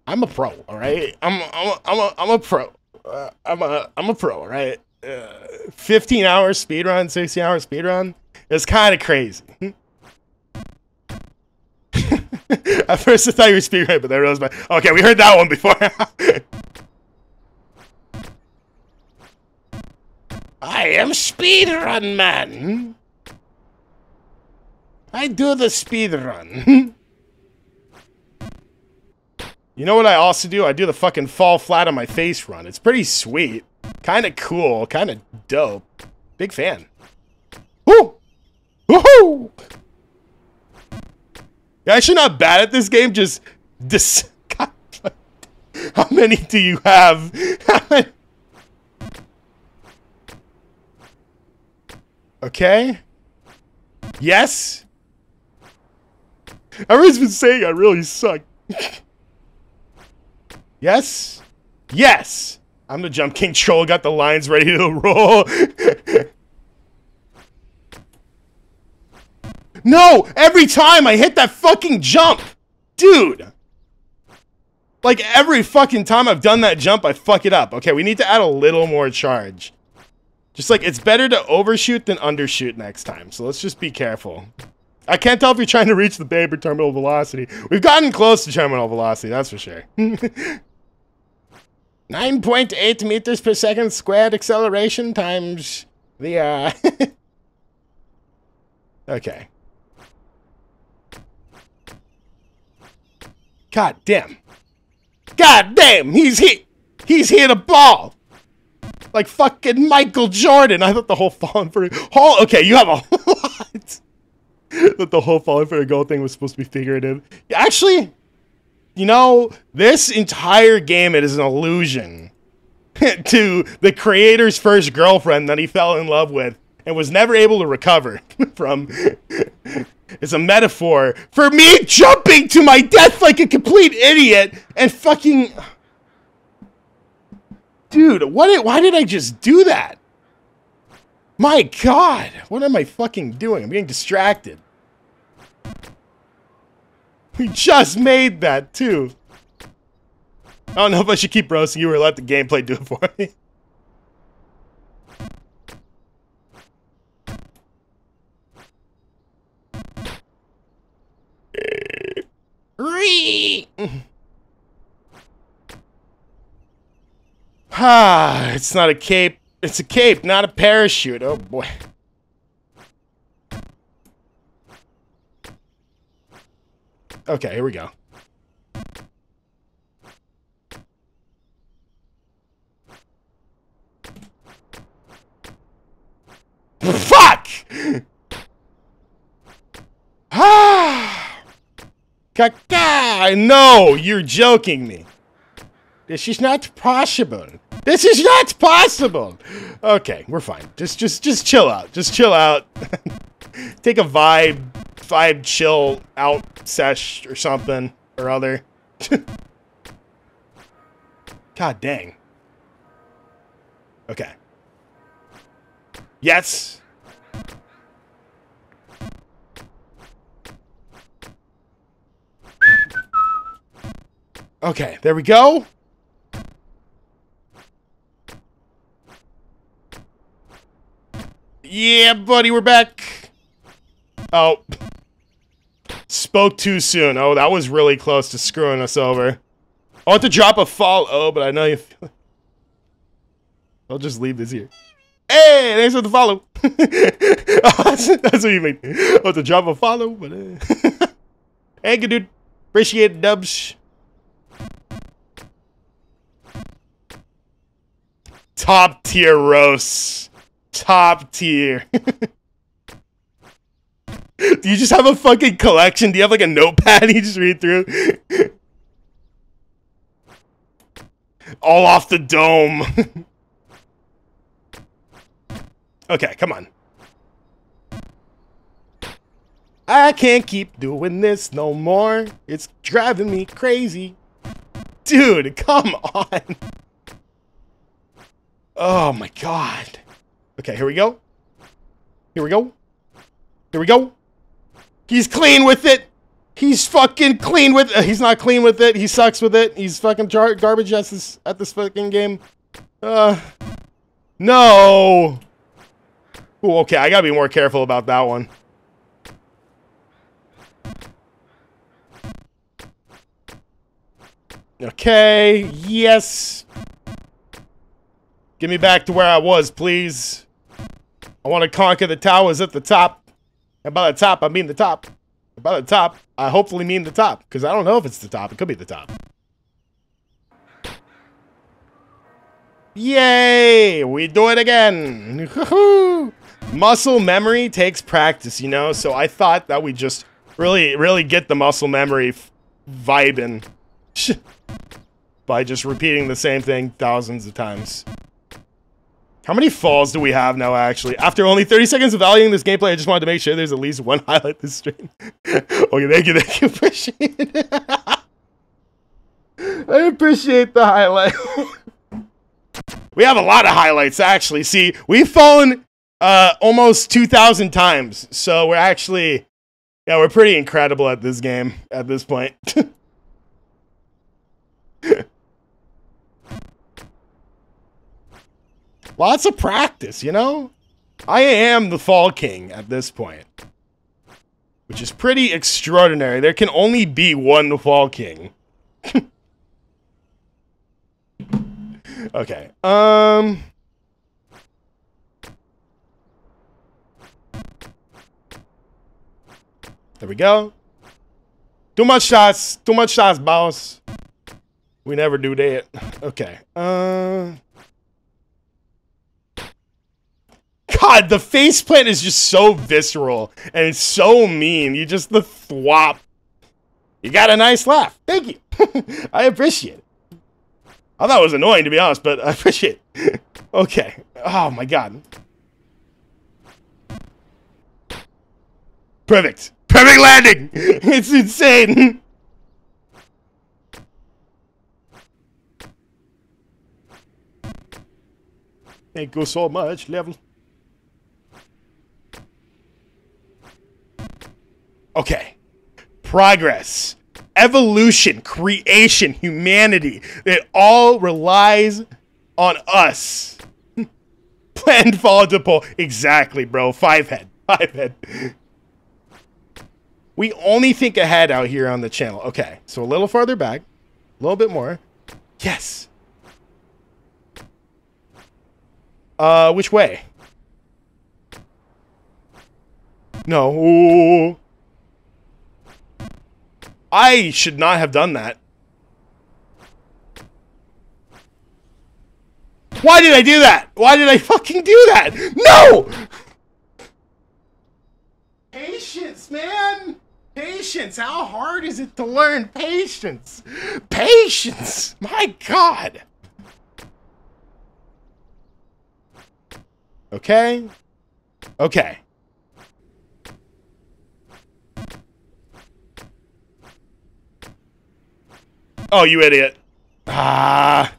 I'm a pro, all right? I'm I'm a, I'm a, I'm a pro. Uh, I'm a I'm a pro, right? Uh, 15 hours speed run, 60 hours speed run. It's kind of crazy. At first I thought you were speed run, but then I realized, my, okay, we heard that one before. I am speed run man. I do the speedrun. you know what I also do? I do the fucking fall flat on my face run. It's pretty sweet. Kind of cool. Kind of dope. Big fan. Woo! Woohoo! You're actually not bad at this game, just... Dis how many do you have? Okay. Yes. Everyone's been saying I really suck. yes. Yes. I'm the Jump King troll. Got the lines ready to roll. no! Every time I hit that fucking jump! Dude! Like, every fucking time I've done that jump, I fuck it up. Okay, we need to add a little more charge. Just like, it's better to overshoot than undershoot next time. So let's just be careful. I can't tell if you're trying to reach the Baber terminal velocity. We've gotten close to terminal velocity, that's for sure. 9.8 meters per second squared acceleration times the, uh... okay. God damn. God damn, he's hit. He's hit a ball like fucking Michael Jordan. I thought the whole falling for whole okay, you have a lot. that the whole falling for a goal thing was supposed to be figurative. Actually, you know, this entire game it is an illusion to the creator's first girlfriend that he fell in love with and was never able to recover from. It's a metaphor for me jumping to my death like a complete idiot and fucking Dude, what? Did, why did I just do that? My god! What am I fucking doing? I'm getting distracted. We just made that, too. I don't know if I should keep roasting you or let the gameplay do it for me. Ah, it's not a cape. It's a cape, not a parachute. Oh boy. Okay, here we go. Fuck! Ah! Kaka! No, you're joking me. This is not possible. This is not possible. Okay, we're fine. Just, just, just chill out. Just chill out. Take a vibe, vibe, chill out sesh or something or other. God dang. Okay. Yes. Okay, there we go. Yeah, buddy, we're back. Oh. Spoke too soon. Oh, that was really close to screwing us over. I want to drop a fall. Oh, but I know you feel I'll just leave this here. Hey, thanks for the follow. oh, that's, that's, what you mean. I want to drop a follow, but uh. hey, good dude. Appreciate it, dubs. Top tier roasts top tier. Do you just have a fucking collection? Do you have like a notepad you just read through? All off the dome. okay, come on. I can't keep doing this no more. It's driving me crazy. Dude, come on. Oh my god. Okay, here we go. Here we go. Here we go. He's clean with it. He's fucking clean with it. He's not clean with it. He sucks with it. He's fucking garbage at this, at this fucking game. Uh, no. Ooh, okay, I gotta be more careful about that one. Okay, yes. Get me back to where I was, please. I want to conquer the towers at the top. And by the top, I mean the top. By the top, I hopefully mean the top. Because I don't know if it's the top. It could be the top. Yay! We do it again! muscle memory takes practice, you know? So I thought that we just really, really get the muscle memory vibing by just repeating the same thing thousands of times. How many falls do we have now, actually? After only 30 seconds of valuing this gameplay, I just wanted to make sure there's at least one highlight this stream. okay, thank you, thank you. Appreciate it. I appreciate the highlight. we have a lot of highlights, actually. See, we've fallen uh, almost 2,000 times. So we're actually, yeah, we're pretty incredible at this game at this point. Lots of practice, you know? I am the Fall King at this point. Which is pretty extraordinary. There can only be one Fall King. okay. Um... There we go. Too much shots. Too much shots, boss. We never do that. Okay. Uh... God, the faceplant is just so visceral and it's so mean. You just the thwop. You got a nice laugh. Thank you. I appreciate it. I thought it was annoying to be honest, but I appreciate it. okay. Oh my god. Perfect. Perfect landing. It's insane. Thank you so much, level. Okay. Progress, evolution, creation, humanity. It all relies on us. Planned fall to pole. Exactly, bro. Five head. Five head. We only think ahead out here on the channel. Okay, so a little farther back. A little bit more. Yes. Uh, which way? No. I should not have done that. Why did I do that? Why did I fucking do that? No! Patience, man! Patience! How hard is it to learn patience? Patience! My god! Okay. Okay. Oh, you idiot. Ah.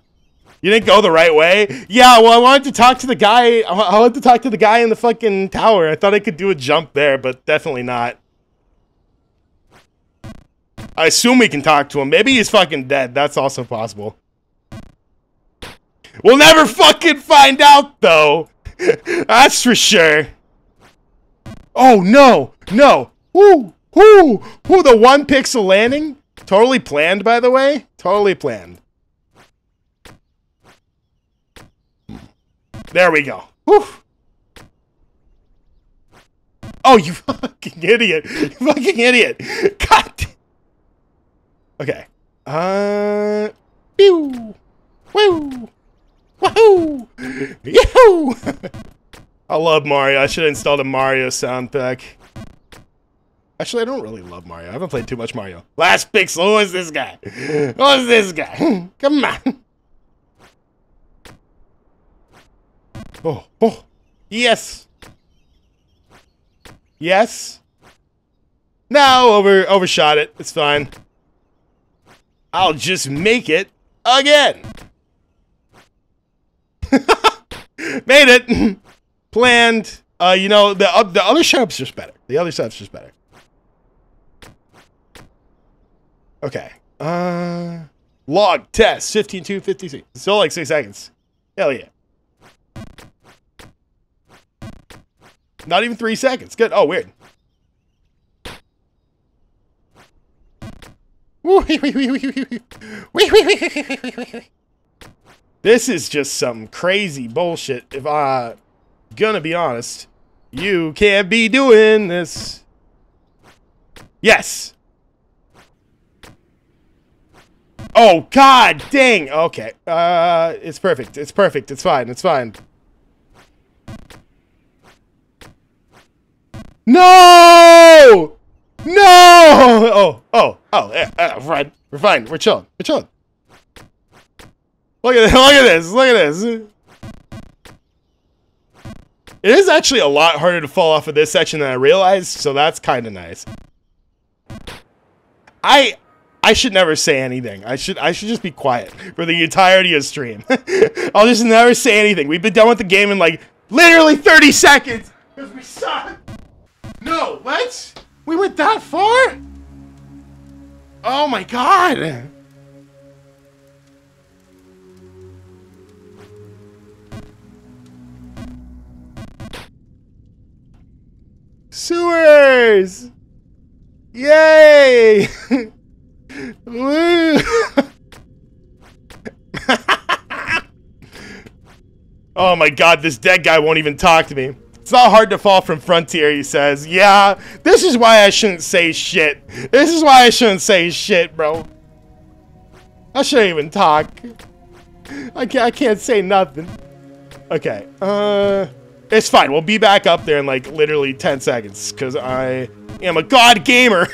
You didn't go the right way? Yeah, well, I wanted to talk to the guy. I wanted to talk to the guy in the fucking tower. I thought I could do a jump there, but definitely not. I assume we can talk to him. Maybe he's fucking dead. That's also possible. We'll never fucking find out, though. That's for sure. Oh, no. No. Woo. Woo. Woo. The one pixel landing? Totally planned, by the way. Totally planned. There we go. Whew. Oh, you fucking idiot. You fucking idiot. God. Okay. Uh. Pew. Woo. Woohoo. Yahoo. I love Mario. I should have installed a Mario sound pack. Actually, I don't really love Mario. I haven't played too much Mario. Last pixel. Who is this guy? Who is this guy? Come on. Oh, oh, yes, yes. No, over overshot it. It's fine. I'll just make it again. Made it. Planned. Uh, you know the uh, the other setup's just better. The other setup's just better. Okay. Uh, log test 15 2 56. Still like six seconds. Hell yeah. Not even three seconds. Good. Oh, weird. This is just some crazy bullshit. If I gonna be honest, you can't be doing this. Yes. Oh god dang. Okay. Uh it's perfect. It's perfect. It's fine. It's fine. No! No! Oh, oh, oh, yeah, uh, we're fine. We're fine. We're chilling. We're chilling. Look at look at this. Look at this. It is actually a lot harder to fall off of this section than I realized, so that's kind of nice. I I should never say anything. I should I should just be quiet for the entirety of stream. I'll just never say anything. We've been done with the game in like literally 30 seconds because we suck. No, what? We went that far? Oh my god. Sewers! Yay! Oh my god, this dead guy won't even talk to me. It's not hard to fall from Frontier, he says. Yeah, this is why I shouldn't say shit. This is why I shouldn't say shit, bro. I shouldn't even talk. I can't, I can't say nothing. Okay, uh... It's fine, we'll be back up there in like literally 10 seconds, because I am a god gamer!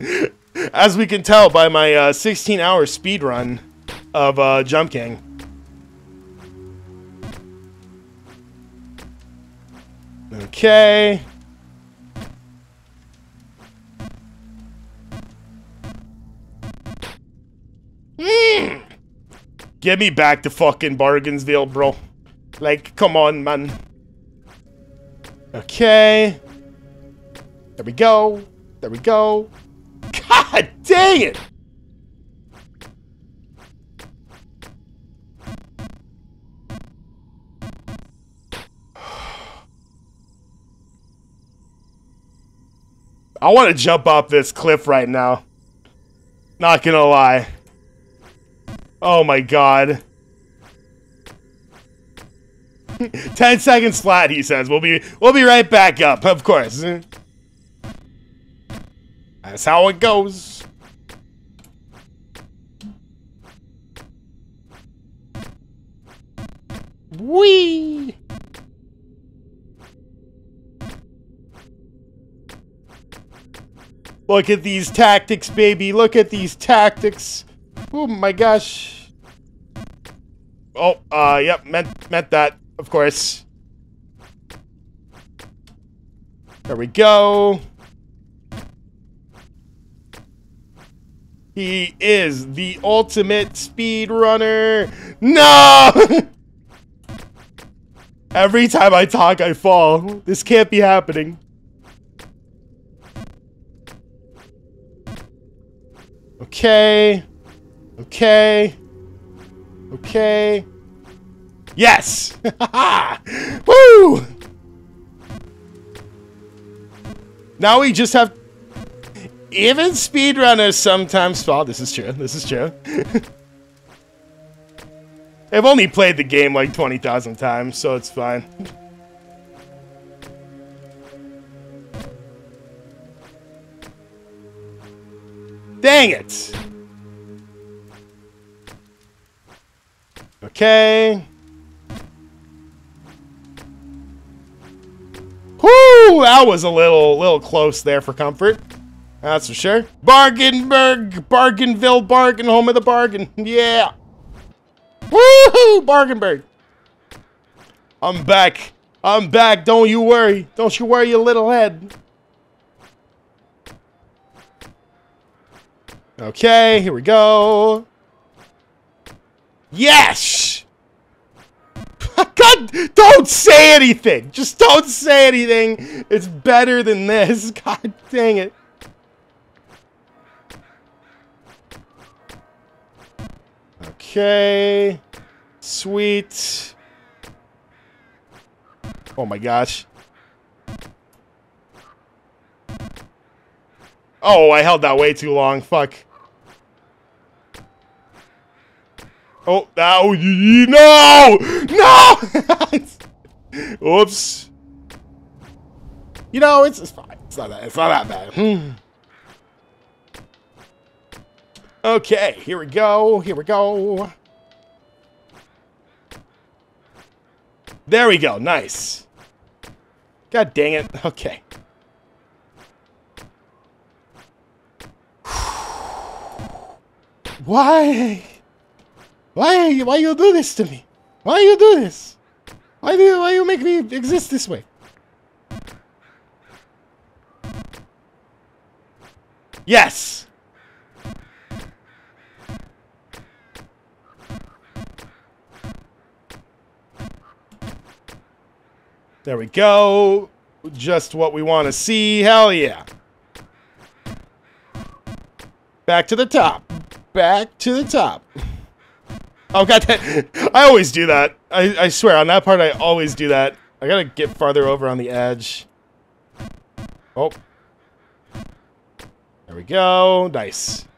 As we can tell by my uh, 16 hour speed run of uh, Jump King. Okay. Mm. Get me back to fucking Bargainsville, bro. Like, come on, man. Okay. There we go. There we go. God dang it! I want to jump off this cliff right now. Not gonna lie. Oh my god. 10 seconds flat, he says. We'll be we'll be right back up, of course. That's how it goes. Wee. Look at these tactics, baby. Look at these tactics. Oh my gosh. Oh, uh, yep, meant meant that, of course. There we go. He is the ultimate speed runner. No! Every time I talk, I fall. This can't be happening. Okay. Okay. Okay. Yes! Woo! Now we just have... Even speedrunners sometimes fall. This is true. This is true. I've only played the game like 20,000 times, so it's fine. Dang it! Okay. Whoo! That was a little, little close there for comfort. That's for sure. Bargainburg, Bargainville, Bargain, home of the bargain. Yeah. Woohoo! Bargainburg. I'm back. I'm back. Don't you worry. Don't you worry, your little head. Okay, here we go. Yes! God, don't say anything. Just don't say anything. It's better than this. God dang it. Okay. Sweet. Oh my gosh. Oh, I held that way too long. Fuck. Oh, oh no, no, no! Oops. You know, it's, it's fine. It's not that. It's not that bad. Hmm. Okay, here we go. Here we go. There we go. Nice. God dang it. Okay. Why? Why? Why you do this to me? Why you do this? Why do you, why you make me exist this way? Yes. There we go. Just what we want to see. Hell yeah. Back to the top. Back to the top. Oh god, I always do that. I, I swear, on that part I always do that. I gotta get farther over on the edge. Oh. There we go. Nice.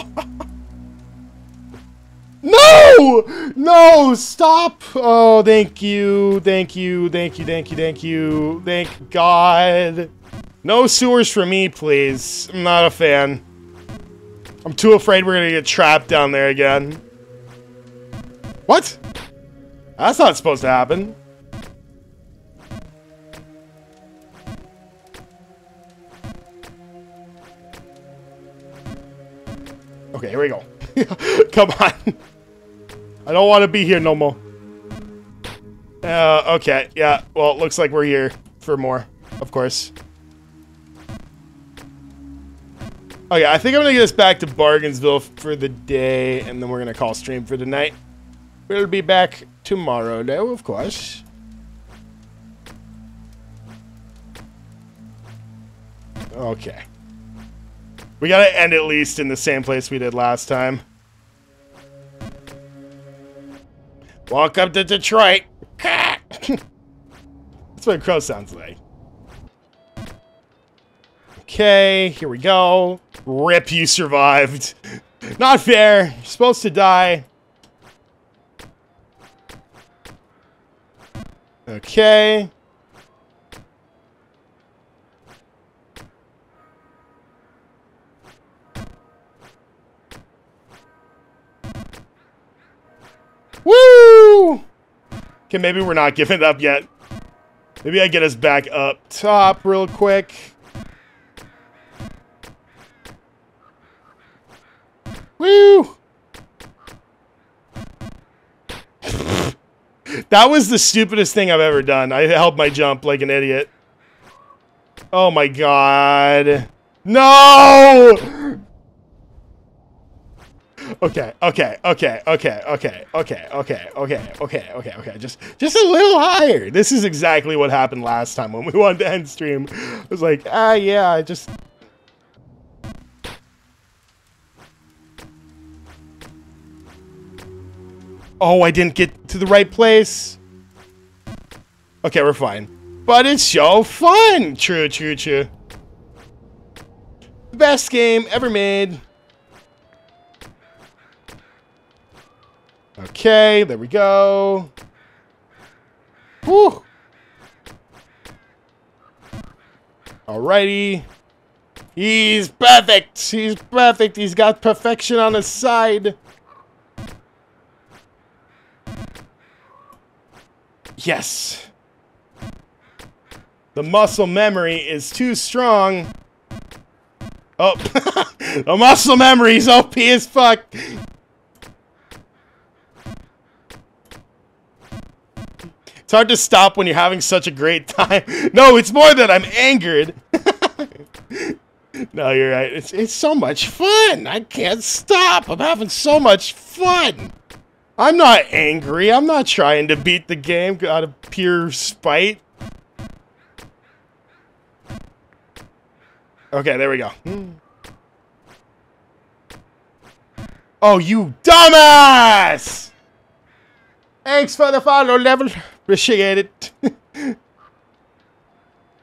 No! No! Stop! Oh, thank you. Thank you. Thank you. Thank you. Thank you. Thank God. No sewers for me, please. I'm not a fan. I'm too afraid we're gonna get trapped down there again. What? That's not supposed to happen. Okay, here we go. Come on. I don't want to be here no more. Uh, okay, yeah. Well, it looks like we're here for more, of course. Okay, I think I'm going to get us back to Bargainsville for the day, and then we're going to call stream for the night. We'll be back tomorrow, though, of course. Okay. We gotta end at least in the same place we did last time. Welcome to Detroit. That's what a crow sounds like. Okay, here we go. Rip, you survived. Not fair. You're supposed to die. Okay. Woo! Okay, maybe we're not giving up yet. Maybe I get us back up top real quick. Woo! that was the stupidest thing I've ever done. I held my jump like an idiot. Oh my god. No! Okay, okay, okay, okay, okay, okay, okay, okay, okay, okay, okay. Just just a little higher. This is exactly what happened last time when we wanted to end stream. I was like, ah yeah, I just Oh, I didn't get to the right place. Okay, we're fine. But it's so fun! True, true, true. Best game ever made. Okay, there we go. Whew. Alrighty. He's perfect. He's perfect. He's got perfection on his side. Yes. The muscle memory is too strong. Oh, the muscle memory is OP as fuck. It's hard to stop when you're having such a great time. No, it's more that I'm angered. no, you're right. It's, it's so much fun. I can't stop. I'm having so much fun. I'm not angry. I'm not trying to beat the game out of pure spite. Okay, there we go. Oh, you dumbass! Thanks for the follow, Level. Appreciate it.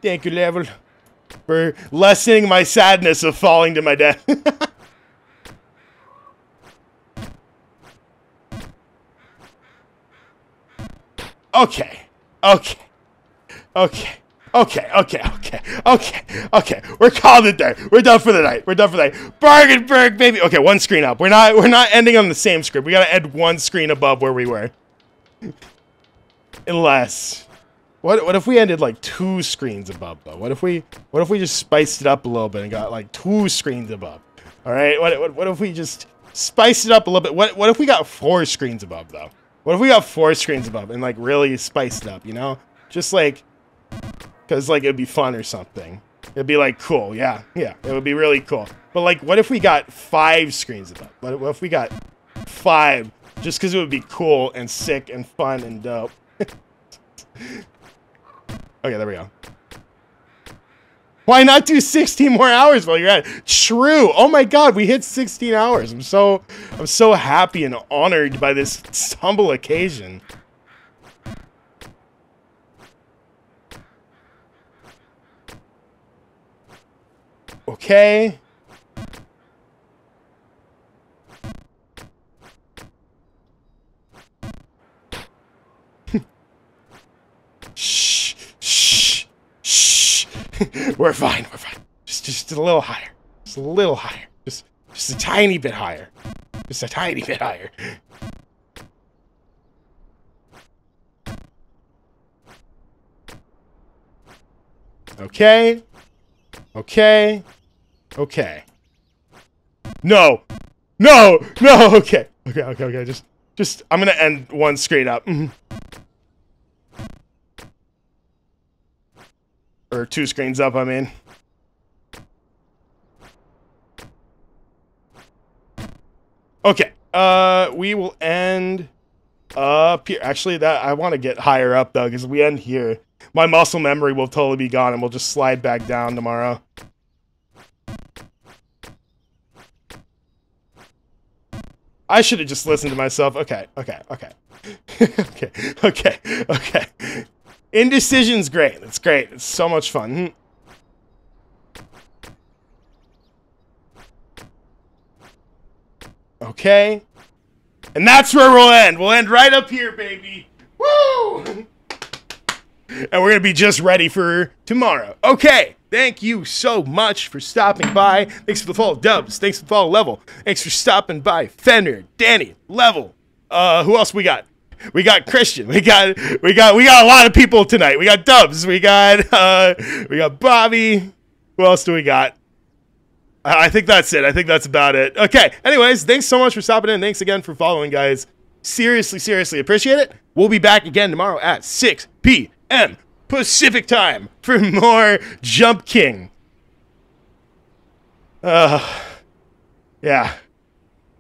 Thank you, Level, for lessening my sadness of falling to my death. Okay. Okay. Okay. Okay, okay, okay, okay, okay. We're calling it there. We're done for the night. We're done for the night. Bargainburg, baby. Okay, one screen up. We're not we're not ending on the same script. We gotta end one screen above where we were. Unless what what if we ended like two screens above though? What if we what if we just spiced it up a little bit and got like two screens above? Alright, what, what what if we just spiced it up a little bit? What what if we got four screens above though? What if we got four screens above and like really spiced it up, you know? Just like, cause like it'd be fun or something. It'd be like cool, yeah, yeah. It would be really cool. But like, what if we got five screens above? What, what if we got five? Just cause it would be cool and sick and fun and dope. okay, there we go. Why not do 16 more hours while you're at it? True. Oh my god, we hit 16 hours. I'm so I'm so happy and honored by this humble occasion. Okay. shh, shh, shh. we're fine, we're fine. Just, just a little higher. Just a little higher. Just, just a tiny bit higher. Just a tiny bit higher. Okay. Okay. Okay. No. No. No. Okay. Okay. Okay. Okay. Just, just. I'm gonna end one straight up. Mhm. Or two screens up. I mean. Okay. Uh, we will end up here. Actually, that I want to get higher up though, because we end here. My muscle memory will totally be gone, and we'll just slide back down tomorrow. I should have just listened to myself. Okay, okay, okay. okay, okay, okay. Indecision's great. It's great. It's so much fun. Okay. And that's where we'll end. We'll end right up here, baby. Woo! and we're going to be just ready for tomorrow. Okay. Thank you so much for stopping by. Thanks for the follow, Dubs. Thanks for the follow, Level. Thanks for stopping by, Fender, Danny, Level. Uh, who else we got? We got Christian. We got we got we got a lot of people tonight. We got Dubs. We got uh, we got Bobby. Who else do we got? I think that's it. I think that's about it. Okay. Anyways, thanks so much for stopping in. Thanks again for following, guys. Seriously, seriously appreciate it. We'll be back again tomorrow at 6 p.m. Pacific time for more Jump King. Uh, yeah.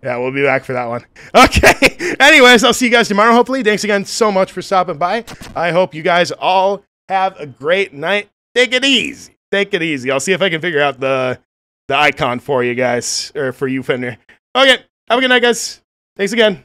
Yeah, we'll be back for that one. Okay. Anyways, I'll see you guys tomorrow, hopefully. Thanks again so much for stopping by. I hope you guys all have a great night. Take it easy. Take it easy. I'll see if I can figure out the the icon for you guys, or for you, Fender. Okay. Have a good night, guys. Thanks again.